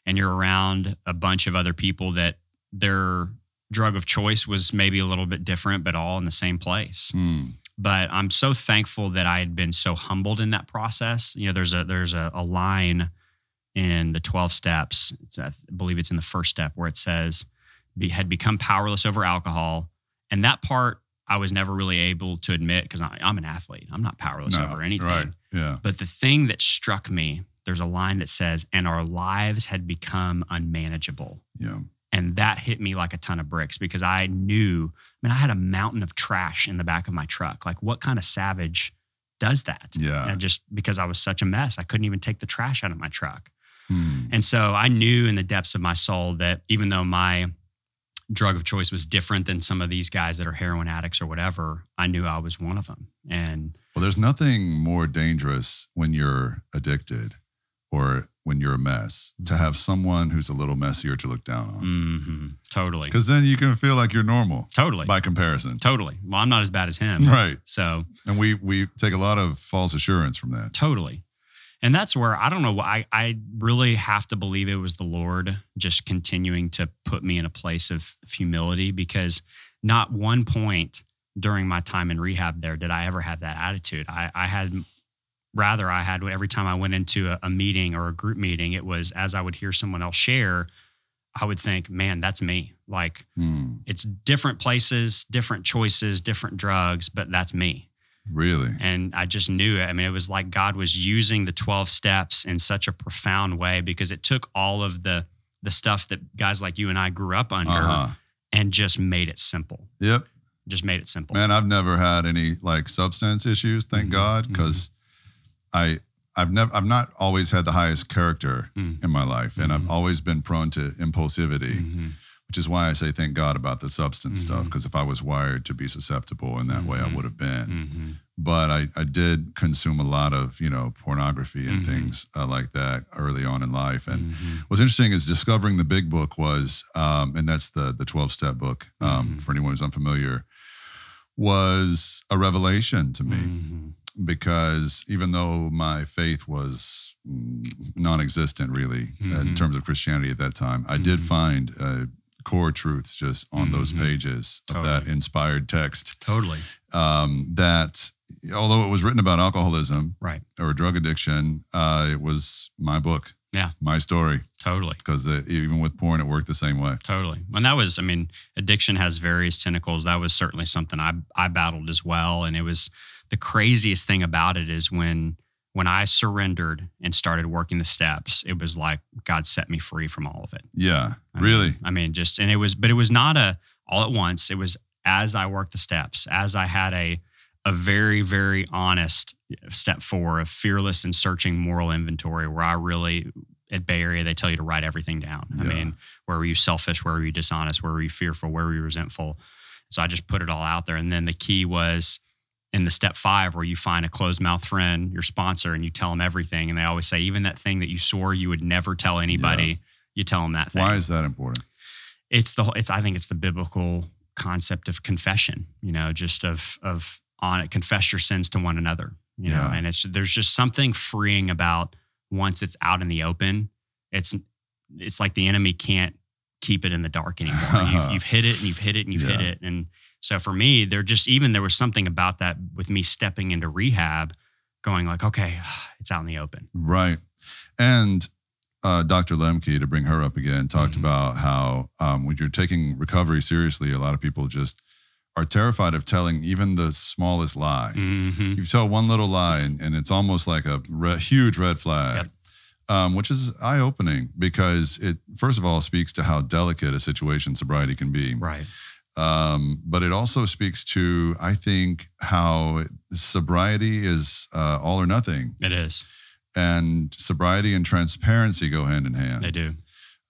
Speaker 10: And you're around a bunch of other people that their drug of choice was maybe a little bit different, but all in the same place
Speaker 9: Hmm.
Speaker 10: but I'm so thankful that I had been so humbled in that process. You know, there's a there's a, a line in the 12 steps. It's, I believe it's in the first step where it says, be, had become powerless over alcohol. And that part I was never really able to admit because I'm an athlete. I'm not powerless
Speaker 9: No,
Speaker 10: over anything.
Speaker 9: Right. Yeah.
Speaker 10: But the thing that struck me, there's a line that says, and our lives had become unmanageable.
Speaker 9: Yeah.
Speaker 10: And that hit me like a ton of bricks because I knew, I mean, I had a mountain of trash in the back of my truck. Like, what kind of savage does that?
Speaker 9: Yeah.
Speaker 10: And just because I was such a mess, I couldn't even take the trash out of my truck.
Speaker 9: Hmm.
Speaker 10: And so I knew in the depths of my soul that even though my drug of choice was different than some of these guys that are heroin addicts or whatever, I knew I was one of them. And
Speaker 9: Well, there's nothing more dangerous when you're addicted or when you're a mess to have someone who's a little messier to look down on.
Speaker 10: mhm, totally,
Speaker 9: Because then you can feel like you're normal
Speaker 10: totally,
Speaker 9: by comparison.
Speaker 10: totally. Well, I'm not as bad as him.
Speaker 9: Right.
Speaker 10: So
Speaker 9: And we we take a lot of false assurance from that.
Speaker 10: Totally. And that's where I don't know. I, I really have to believe it was the Lord just continuing to put me in a place of, of humility because not one point during my time in rehab there did I ever have that attitude. I, I had, rather, I had every time I went into a, a meeting or a group meeting, it was as I would hear someone else share, I would think, man, that's me. Like
Speaker 9: Hmm.
Speaker 10: it's different places, different choices, different drugs, but that's me
Speaker 9: Really?
Speaker 10: and I just knew it. I mean, it was like God was using the 12 steps in such a profound way because it took all of the the stuff that guys like you and I grew up under
Speaker 9: Uh huh.
Speaker 10: and just made it simple.
Speaker 9: Yep.
Speaker 10: Just made it simple.
Speaker 9: Man, I've never had any like substance issues, thank
Speaker 10: Mhm,
Speaker 9: God, because I I've never I've not always had the highest character
Speaker 10: Mm.
Speaker 9: in my life, and I've
Speaker 10: Mhm.
Speaker 9: always been prone to impulsivity,
Speaker 10: Mhm.
Speaker 9: which is why I say thank God about the substance stuff.
Speaker 10: Mhm.
Speaker 9: Because if I was wired to be susceptible in that way, I
Speaker 10: Mhm.
Speaker 9: would have been.
Speaker 10: Mm-hmm.
Speaker 9: But I, I did consume a lot of you know pornography and
Speaker 10: Mhm.
Speaker 9: things uh, like that early on in life. And
Speaker 10: Mm-hmm.
Speaker 9: what's interesting is discovering the big book was, um, and that's the the twelve step book um, for anyone who's unfamiliar, was a revelation to me
Speaker 10: Mm-hmm.
Speaker 9: Because even though my faith was mm, non-existent really uh, in
Speaker 10: Mhm.
Speaker 9: terms of Christianity at that time, I did
Speaker 10: Mhm.
Speaker 9: find uh, core truths just on those
Speaker 10: Mhm.
Speaker 9: pages of that inspired text.
Speaker 10: Totally.
Speaker 9: Um, that although it was written about alcoholism
Speaker 10: Right.
Speaker 9: or drug addiction, uh, it was my book,
Speaker 10: Yeah.
Speaker 9: my story.
Speaker 10: Totally.
Speaker 9: Because even with porn, it worked the same way.
Speaker 10: Totally. And that was, I mean, addiction has various tentacles. That was certainly something I I battled as well. And it was the craziest thing about it is when when I surrendered and started working the steps, it was like God set me free from all of it.
Speaker 9: Yeah,
Speaker 10: I mean-
Speaker 9: really.
Speaker 10: I mean, just and it was, but it was not a all at once. It was as I worked the steps, as I had a a very very honest step four of fearless and searching moral inventory, where I really at Bay Area they tell you to write everything down. I mean, where were you selfish? Where were you dishonest? Where were you fearful? Where were you resentful? So I just put it all out there, and then the key was in the step five where you find a closed mouth friend, your sponsor, and you tell them everything. And they always say, even that thing that you swore you would never tell anybody, you tell them that thing.
Speaker 9: Why is that important?
Speaker 10: it's the whole- it's I think it's the biblical concept of confession, you know, just of of on it, confess your sins to one another, you know,
Speaker 9: Yeah.
Speaker 10: and it's there's just something freeing about once it's out in the open, it's it's like the enemy can't keep it in the dark anymore. you've, you've hit it and you've hit it and you've hit it, and so for me, there just even there was something about that with me stepping into rehab, going like, okay, it's out in the open.
Speaker 9: Right. And uh, Dr. Lembke, to bring her up again, talked
Speaker 10: Mhm.
Speaker 9: about how um, when you're taking recovery seriously, a lot of people just are terrified of telling even the smallest lie.
Speaker 10: Mm-hmm.
Speaker 9: You tell one little lie, and, and it's almost like a re- huge red flag.
Speaker 10: Yep.
Speaker 9: Um, which is eye opening because it, first of all, speaks to how delicate a situation sobriety can be.
Speaker 10: Right.
Speaker 9: Um, but it also speaks to, I think, how sobriety is uh, all or nothing,
Speaker 10: It is.
Speaker 9: and sobriety and transparency go hand in hand.
Speaker 10: They do.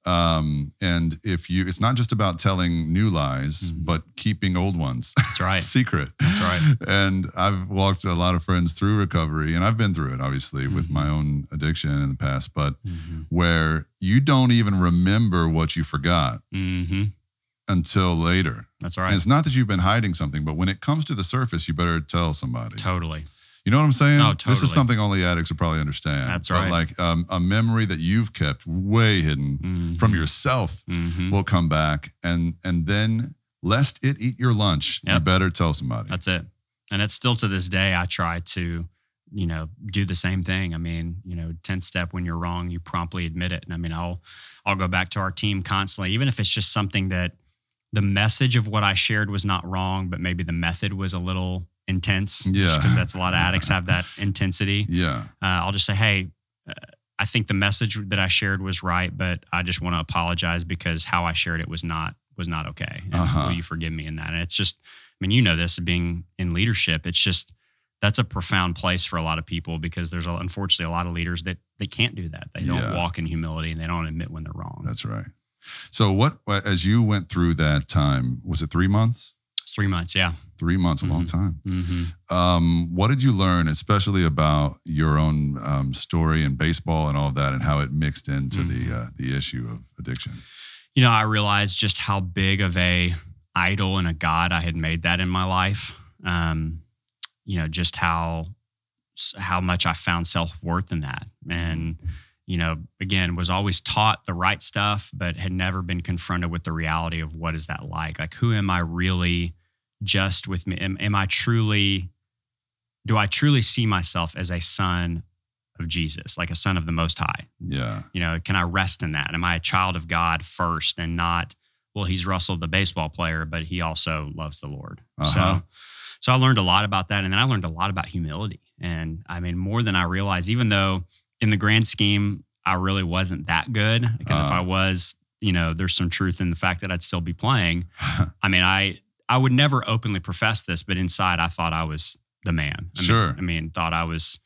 Speaker 9: Um, and if you, it's not just about telling new lies,
Speaker 10: Mhm.
Speaker 9: but keeping old ones
Speaker 10: That's right.
Speaker 9: secret.
Speaker 10: That's right.
Speaker 9: And I've walked a lot of friends through recovery, and I've been through it, obviously, with
Speaker 10: Mhm.
Speaker 9: my own addiction in the past, but
Speaker 10: Mm-hmm.
Speaker 9: where you don't even remember what you forgot
Speaker 10: Mm-hmm.
Speaker 9: Until later.
Speaker 10: That's right.
Speaker 9: And it's not that you've been hiding something, but when it comes to the surface, you better tell somebody.
Speaker 10: Totally.
Speaker 9: You know what I'm saying?
Speaker 10: No, totally.
Speaker 9: This is something only addicts will probably understand.
Speaker 10: That's right.
Speaker 9: like um, a memory that you've kept way hidden
Speaker 10: Mhm.
Speaker 9: from yourself
Speaker 10: Mhm.
Speaker 9: will come back, and and then lest it eat your lunch, you better tell somebody.
Speaker 10: That's it. And it's still to this day, I try to, you know, do the same thing. I mean, you know, 10th step when you're wrong, you promptly admit it. And I mean, I'll, I'll go back to our team constantly, even if it's just something that the message of what I shared was not wrong, but maybe the method was a little intense.
Speaker 9: Yeah.
Speaker 10: Because that's a lot of addicts have that intensity.
Speaker 9: yeah,
Speaker 10: uh, I'll just say, hey, uh, I think the message that I shared was right, but I just want to apologize because how I shared it was not was not okay. And
Speaker 9: Uh-huh.
Speaker 10: will you forgive me in that? And it's just, I mean, you know this being in leadership. It's just that's a profound place for a lot of people because there's a, unfortunately a lot of leaders that they can't do that. They don't
Speaker 9: Yeah.
Speaker 10: walk in humility and they don't admit when they're wrong.
Speaker 9: that's right. So what? As you went through that time, was it three months?
Speaker 10: Three months, yeah.
Speaker 9: Three months, a long time.
Speaker 10: Mm-hmm.
Speaker 9: Um, what did you learn, especially about your own um, story and baseball and all of that, and how it mixed into
Speaker 10: Mm-hmm.
Speaker 9: the uh, the issue of addiction?
Speaker 10: you know, I realized just how big of a idol and a god I had made that in my life. Um, you know, just how how much I found self worth in that, and you know, again, was always taught the right stuff, but had never been confronted with the reality of what is that like? Like, who am I really? Just with me, am, am I truly? Do I truly see myself as a son of Jesus, like a son of the Most High?
Speaker 9: Yeah,
Speaker 10: you know can i rest in that am i a child of god first and not well he's russell the baseball player but he also loves the lord
Speaker 9: Uh-huh.
Speaker 10: so so i learned a lot about that and then i learned a lot about humility and i mean more than i realized even though in the grand scheme i really wasn't that good because if
Speaker 9: Uh-huh.
Speaker 10: i was you know there's some truth in the fact that i'd still be playing i mean i i would never openly profess this but inside i thought i was the man I mean-
Speaker 9: Sure.
Speaker 10: i mean thought i was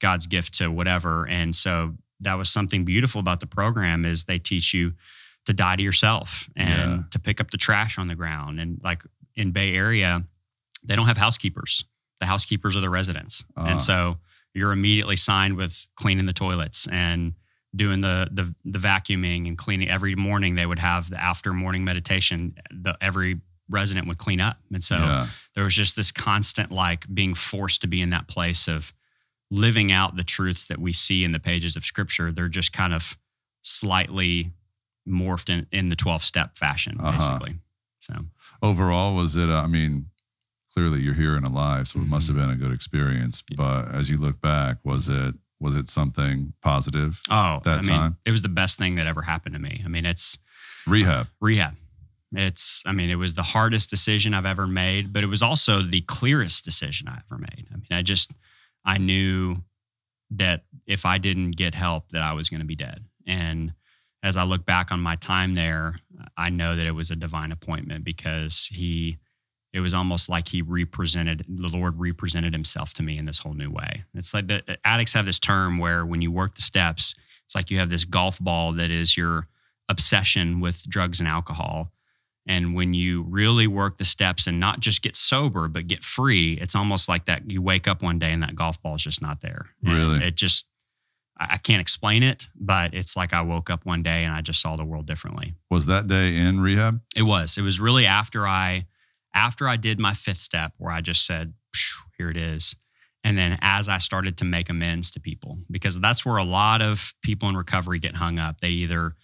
Speaker 10: god's gift to whatever and so that was something beautiful about the program is they teach you to die to yourself and
Speaker 9: Yeah.
Speaker 10: to pick up the trash on the ground. And like in Bay Area, they don't have housekeepers. The housekeepers are the residents.
Speaker 9: Ah.
Speaker 10: And so you're immediately signed with cleaning the toilets and doing the, the the vacuuming and cleaning every morning they would have the after morning meditation the every resident would clean up and so
Speaker 9: yeah.
Speaker 10: there was just this constant like being forced to be in that place of living out the truths that we see in the pages of scripture they're just kind of slightly morphed in, in the 12 step fashion
Speaker 9: Uh-huh.
Speaker 10: basically so
Speaker 9: Overall, was it? I mean, clearly you're here and alive, so it must have mm-hmm. been a good experience. But as you look back, was it was it something positive?
Speaker 10: oh
Speaker 9: That
Speaker 10: i mean
Speaker 9: time?
Speaker 10: it was the best thing that ever happened to me i mean it's
Speaker 9: Rehab.
Speaker 10: rehab it's i mean it was the hardest decision i've ever made but it was also the clearest decision i ever made i mean i just i knew that if i didn't get help that i was going to be dead and as i look back on my time there i know that it was a divine appointment because he it was almost like he represented the lord represented himself to me in this whole new way it's like the addicts have this term where when you work the steps it's like you have this golf ball that is your obsession with drugs and alcohol and when you really work the steps and not just get sober, but get free, it's almost like that you wake up one day and that golf ball is just not there. And
Speaker 9: Really?
Speaker 10: It just, I can't explain it, but it's like I woke up one day and I just saw the world differently.
Speaker 9: Was that day in rehab?
Speaker 10: It was. It was really after I, after I did my fifth step where I just said, here it is. And then as I started to make amends to people, because that's where a lot of people in recovery get hung up. They either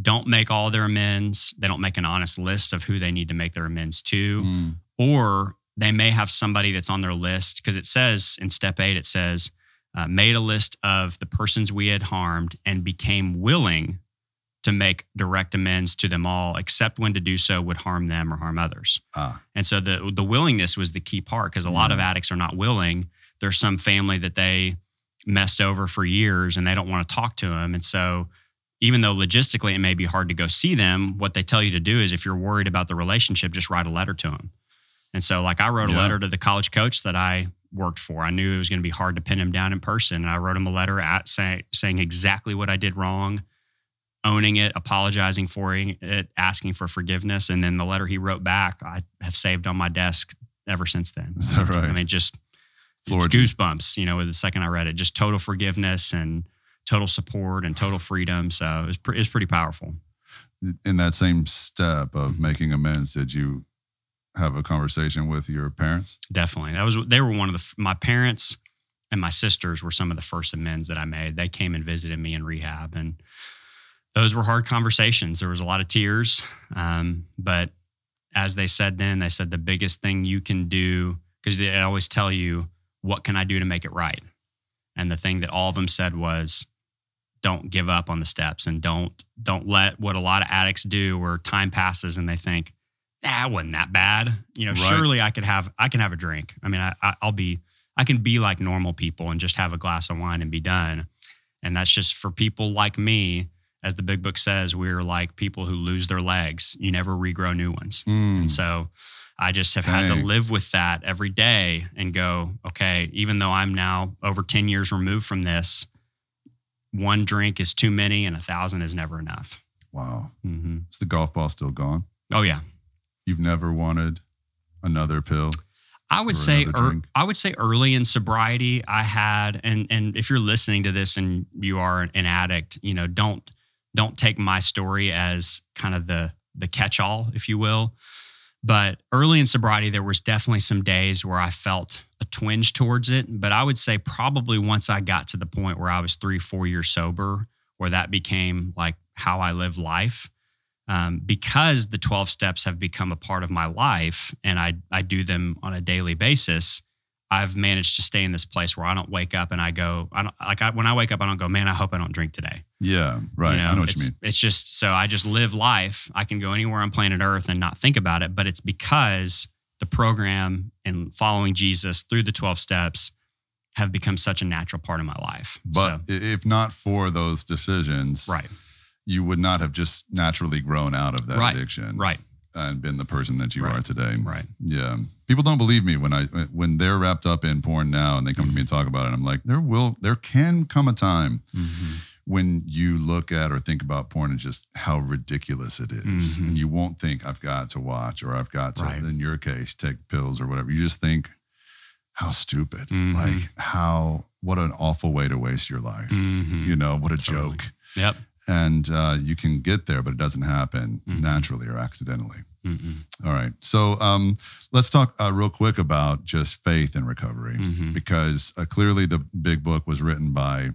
Speaker 10: don't make all their amends, they don't make an honest list of who they need to make their amends to,
Speaker 9: Mm.
Speaker 10: or they may have somebody that's on their list because it says in step eight, it says, uh, made a list of the persons we had harmed and became willing to make direct amends to them all, except when to do so would harm them or harm others.
Speaker 9: Ah,
Speaker 10: And so the the willingness was the key part because a lot of addicts are not willing. There's some family that they messed over for years and they don't want to talk to them. And so even though logistically it may be hard to go see them, what they tell you to do is if you're worried about the relationship, just write a letter to them. And so like I wrote a letter to the college coach that I worked for. I knew it was going to be hard to pin him down in person. And I wrote him a letter at say, saying exactly what I did wrong, owning it, apologizing for it, asking for forgiveness. And then the letter he wrote back, I have saved on my desk ever since then.
Speaker 9: Is that right?
Speaker 10: I mean, just goosebumps, you know, the second I read it, just total forgiveness and total support and total freedom. So it was, pre- it was pretty powerful.
Speaker 9: in that same step of
Speaker 10: Mm-hmm.
Speaker 9: making amends, did you have a conversation with your parents?
Speaker 10: Definitely. That was, they were one of the, my parents and my sisters were some of the first amends that I made. They came and visited me in rehab and those were hard conversations. There was a lot of tears. Um, but as they said then, they said the biggest thing you can do, because they always tell you, what can I do to make it right? And the thing that all of them said was, don't give up on the steps and don't don't let what a lot of addicts do where time passes and they think that wasn't that bad you know
Speaker 9: Right.
Speaker 10: surely i could have i can have a drink i mean I, I i'll be i can be like normal people and just have a glass of wine and be done and that's just for people like me as the big book says we're like people who lose their legs you never regrow new ones
Speaker 9: Mm.
Speaker 10: and so I just have had to live with that every day and go, okay, even though I'm now over 10 years removed from this, one drink is too many and a thousand is never enough.
Speaker 9: Wow.
Speaker 10: hmm
Speaker 9: Is the golf ball still gone?
Speaker 10: Oh, yeah.
Speaker 9: You've never wanted another pill?
Speaker 10: I would say
Speaker 9: drink.
Speaker 10: I would say early in sobriety I had and and if you're listening to this and you are an addict, you know, don't don't take my story as kind of the the catch-all if you will. But early in sobriety there was definitely some days where I felt a twinge towards it, but I would say probably once I got to the point where I was 3 4 years sober where that became like how I live life um, because the 12 steps have become a part of my life and I, I do them on a daily basis, I've managed to stay in this place where I don't wake up and I go, I don't like I, when I wake up, I don't go, man, I hope I don't drink today.
Speaker 9: Yeah, right. I know what you mean.
Speaker 10: It's just so I just live life. I can go anywhere on planet Earth and not think about it, but it's because the program and following Jesus through the 12 steps have become such a natural part of my life.
Speaker 9: But i if not for those decisions,
Speaker 10: right,
Speaker 9: you would not have just naturally grown out of that
Speaker 10: Right,
Speaker 9: addiction
Speaker 10: right,
Speaker 9: and been the person that you
Speaker 10: Right,
Speaker 9: are today.
Speaker 10: right.
Speaker 9: Yeah. People don't believe me when I when they're wrapped up in porn now and they come to me and talk about it. I'm like, there will there can come a time
Speaker 10: Mm-hmm.
Speaker 9: when you look at or think about porn and just how ridiculous it is.
Speaker 10: Mhm.
Speaker 9: and you won't think I've got to watch or I've got to,
Speaker 10: Right.
Speaker 9: in your case, take pills or whatever. You just think how stupid,
Speaker 10: Mhm.
Speaker 9: like how what an awful way to waste your life.
Speaker 10: Mhm.
Speaker 9: You know, what a
Speaker 10: Totally.
Speaker 9: joke.
Speaker 10: Yep.
Speaker 9: And uh, you can get there, but it doesn't happen naturally or accidentally.
Speaker 10: Mm-mm.
Speaker 9: All right. So um, let's talk uh, real quick about just faith and recovery
Speaker 10: Mhm.
Speaker 9: because uh, clearly the big book was written by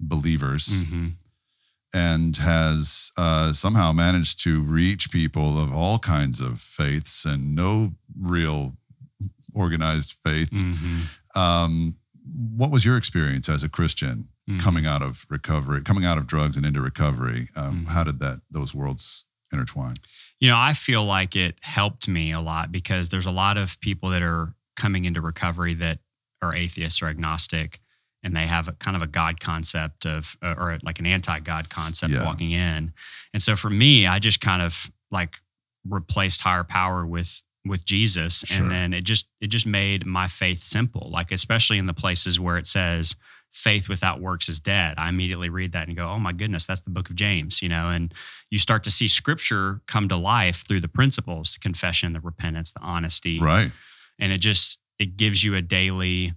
Speaker 9: believers
Speaker 10: Mhm.
Speaker 9: and has uh, somehow managed to reach people of all kinds of faiths and no real organized faith.
Speaker 10: Mhm.
Speaker 9: Um, what was your experience as a Christian
Speaker 10: Mhm.
Speaker 9: coming out of recovery, coming out of drugs and into recovery? Um,
Speaker 10: Mhm.
Speaker 9: How did that those worlds intertwine?
Speaker 10: You know, I feel like it helped me a lot because there's a lot of people that are coming into recovery that are atheists or agnostic, and they have a kind of a God concept of, uh, or like an anti God concept
Speaker 9: Yeah.
Speaker 10: walking in. And so for me, I just kind of like replaced higher power with with Jesus,
Speaker 9: Sure.
Speaker 10: and then it just it just made my faith simple. Like especially in the places where it says faith without works is dead. I immediately read that and go, oh my goodness, that's the book of James, you know, and you start to see scripture come to life through the principles, the confession, the repentance, the honesty.
Speaker 9: Right.
Speaker 10: And it just, it gives you a daily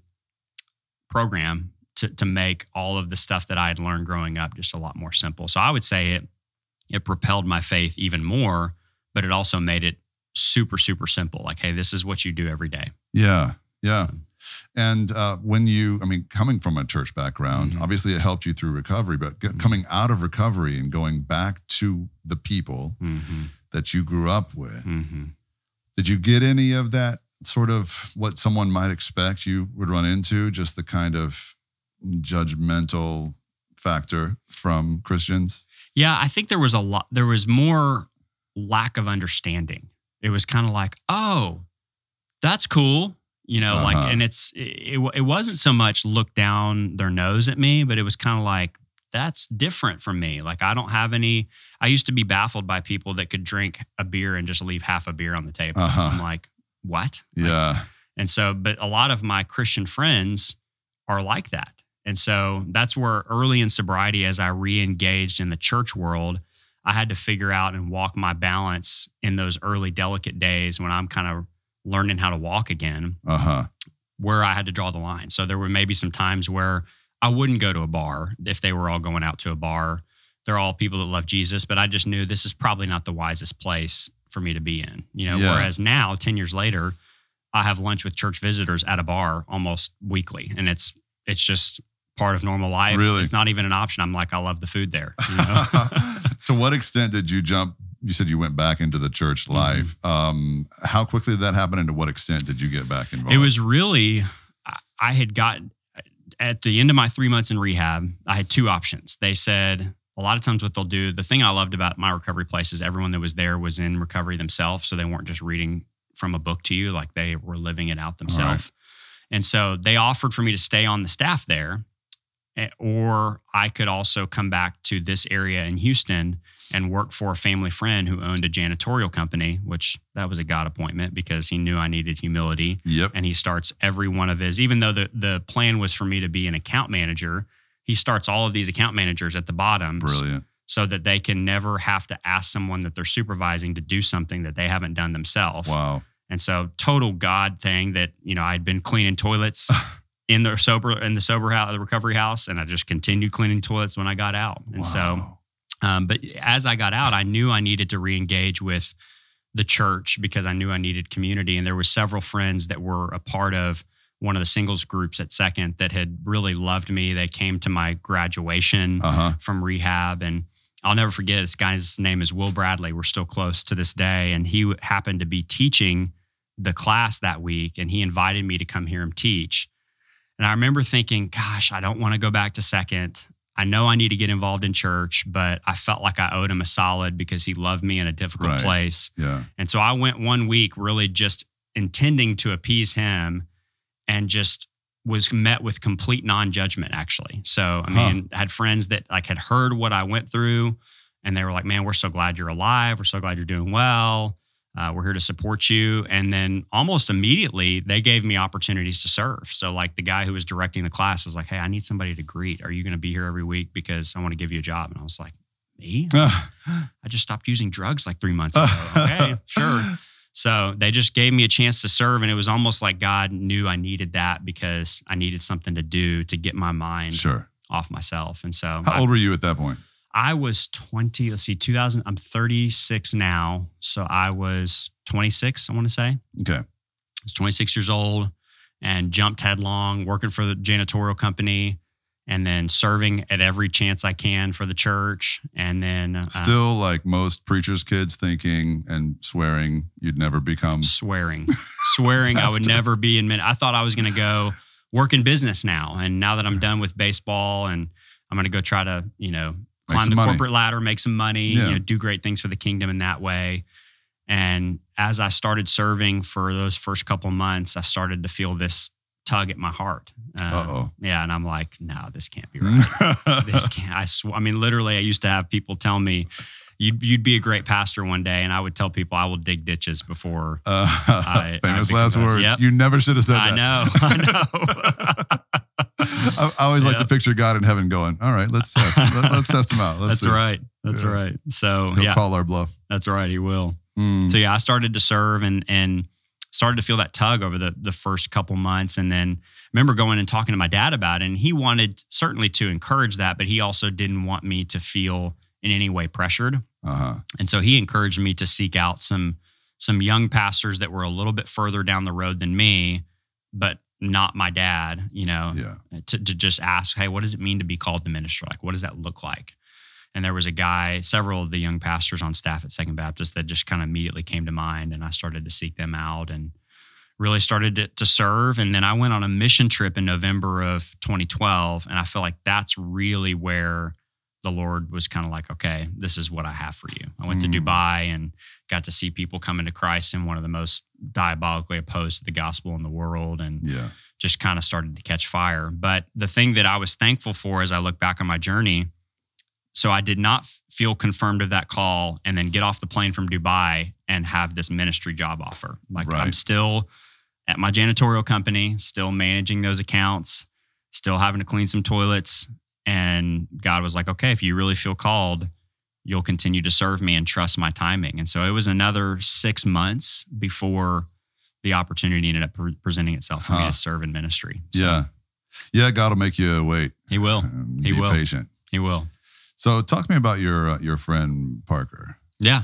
Speaker 10: program to, to make all of the stuff that I had learned growing up just a lot more simple. So I would say it, it propelled my faith even more, but it also made it super, super simple. Like, hey, this is what you do every day.
Speaker 9: Yeah. Yeah.
Speaker 10: So,
Speaker 9: And uh, when you, I mean, coming from a church background,
Speaker 10: Mhm.
Speaker 9: obviously it helped you through recovery, but
Speaker 10: Mhm.
Speaker 9: coming out of recovery and going back to the people
Speaker 10: mhm,
Speaker 9: that you grew up with,
Speaker 10: mhm.
Speaker 9: did you get any of that sort of what someone might expect you would run into? Just the kind of judgmental factor from Christians?
Speaker 10: Yeah, I think there was a lot. There was more lack of understanding. It was kind of like, oh, that's cool, you know, like,
Speaker 9: Uh-huh.
Speaker 10: and it's it, it wasn't so much look down their nose at me, but it was kind of like that's different from me. Like I don't have any. I used to be baffled by people that could drink a beer and just leave half a beer on the table.
Speaker 9: Uh-huh.
Speaker 10: I'm like, what? Like,
Speaker 9: Yeah.
Speaker 10: and so, but a lot of my Christian friends are like that. And so that's where early in sobriety, as I re engaged in the church world, I had to figure out and walk my balance in those early delicate days when I'm kind of learning how to walk again,
Speaker 9: Uh huh.
Speaker 10: where I had to draw the line. So there were maybe some times where I wouldn't go to a bar if they were all going out to a bar. They're all people that love Jesus, but I just knew this is probably not the wisest place for me to be in. You know,
Speaker 9: Yeah.
Speaker 10: whereas now, 10 years later, I have lunch with church visitors at a bar almost weekly. And it's it's just part of normal life.
Speaker 9: Really?
Speaker 10: It's not even an option. I'm like, I love the food there. You know?
Speaker 9: to what extent did you jump? You said you went back into the church
Speaker 10: Mm-hmm.
Speaker 9: life. Um, how quickly did that happen, and to what extent did you get back involved?
Speaker 10: It was really, I- had gotten at the end of my three months in rehab, I had two options. They said, a lot of times what they'll do, the thing I loved about my recovery place is everyone that was there was in recovery themselves. So they weren't just reading from a book to you, like they were living it out themselves. And so they offered for me to stay on the staff there, eh, or I could also come back to this area in Houston and work for a family friend who owned a janitorial company, which that was a God appointment because he knew I needed humility
Speaker 9: Yep.
Speaker 10: and he starts every one of his even though the the plan was for me to be an account manager he starts all of these account managers at the bottom
Speaker 9: Brilliant.
Speaker 10: so that they can never have to ask someone that they're supervising to do something that they haven't done themselves
Speaker 9: Wow.
Speaker 10: and so total god thing that you know i'd been cleaning toilets in the sober in the sober house the recovery house and i just continued cleaning toilets when i got out and so
Speaker 9: Wow.
Speaker 10: Um, but as I got out, I knew I needed to re-engage with the church because I knew I needed community. And there were several friends that were a part of one of the singles groups at Second that had really loved me. They came to my graduation
Speaker 9: Uh huh.
Speaker 10: from rehab, and I'll never forget. This guy's name is Will Bradley. We're still close to this day, and he happened to be teaching the class that week, and he invited me to come hear him teach. And I remember thinking, gosh, I don't want to go back to second. I know I need to get involved in church, but I felt like I owed him a solid because he loved me in a difficult
Speaker 9: Right.
Speaker 10: place.
Speaker 9: Yeah.
Speaker 10: And so I went one week really just intending to appease him and just was met with complete non-judgment actually. So I mean, had friends that like had heard what I went through and they were like, "Man, we're so glad you're alive. We're so glad you're doing well." Uh, we're here to support you. And then almost immediately, they gave me opportunities to serve. So, like the guy who was directing the class was like, Hey, I need somebody to greet. Are you going to be here every week? Because I want to give you a job. And I was like, Me? I just stopped using drugs like three months ago. okay, sure. So they just gave me a chance to serve. And it was almost like God knew I needed that because I needed something to do to get my mind
Speaker 9: Sure.
Speaker 10: off myself. And so
Speaker 9: How old were you at that point?
Speaker 10: I was 20, let's see, 2000, I'm 36 now. So I was 26, I want to say.
Speaker 9: Okay.
Speaker 10: I was 26 years old and jumped headlong, working for the janitorial company and then serving at every chance I can for the church. And then uh,
Speaker 9: Still, like most preachers' kids, thinking and swearing you'd never become.
Speaker 10: swearing, swearing I would never be in. min- I thought I was going to go work in business now. And now that I'm done with baseball and I'm going to go try to, you know, climb the
Speaker 9: money.
Speaker 10: corporate ladder, make some money,
Speaker 9: Yeah.
Speaker 10: you know, do great things for the kingdom in that way. And as I started serving for those first couple months, I started to feel this tug at my heart. Uh,
Speaker 9: Uh-oh.
Speaker 10: Yeah, and I'm like, no, this can't be right. this can't. I sw- I mean, literally, I used to have people tell me, "You'd you'd be a great pastor one day," and I would tell people, "I will dig ditches before."
Speaker 9: Uh,
Speaker 10: I
Speaker 9: famous
Speaker 10: become
Speaker 9: last words.
Speaker 10: yep.
Speaker 9: You never should have said
Speaker 10: I
Speaker 9: that.
Speaker 10: know, I know.
Speaker 9: I, I always like
Speaker 10: Yeah.
Speaker 9: to picture God in heaven going, all right, let's test, let, us test him out. Let's
Speaker 10: That's
Speaker 9: see.
Speaker 10: right. That's
Speaker 9: Yeah.
Speaker 10: right. So
Speaker 9: He'll
Speaker 10: yeah,
Speaker 9: call our bluff.
Speaker 10: that's right. He will.
Speaker 9: Mm.
Speaker 10: So yeah, I started to serve and and started to feel that tug over the the first couple months, and then I remember going and talking to my dad about it, and he wanted certainly to encourage that, but he also didn't want me to feel in any way pressured,
Speaker 9: Uh-huh.
Speaker 10: and so he encouraged me to seek out some some young pastors that were a little bit further down the road than me, but not my dad. You know,
Speaker 9: Yeah.
Speaker 10: to, to just ask, hey, what does it mean to be called to minister? Like, what does that look like? And there was a guy, several of the young pastors on staff at Second Baptist that just kind of immediately came to mind. And I started to seek them out and really started to, to serve. And then I went on a mission trip in November of 2012. And I feel like that's really where the Lord was kind of like, okay, this is what I have for you. I went
Speaker 9: Mm.
Speaker 10: to Dubai and got to see people come into Christ in one of the most diabolically opposed to the gospel in the world. And
Speaker 9: Yeah.
Speaker 10: just kind of started to catch fire. But the thing that I was thankful for as I look back on my journey, so I did not feel confirmed of that call and then get off the plane from Dubai and have this ministry job offer. Like I'm still at my janitorial company, still managing those accounts, still having to clean some toilets. And God was like, okay, if you really feel called, you'll continue to serve me and trust my timing. And so it was another six months before the opportunity ended up pre- presenting itself for me to serve in ministry. So
Speaker 9: Yeah. Yeah. God will make you wait.
Speaker 10: He will. He will.
Speaker 9: patient.
Speaker 10: He will.
Speaker 9: So talk to me about your uh, your friend Parker.
Speaker 10: Yeah.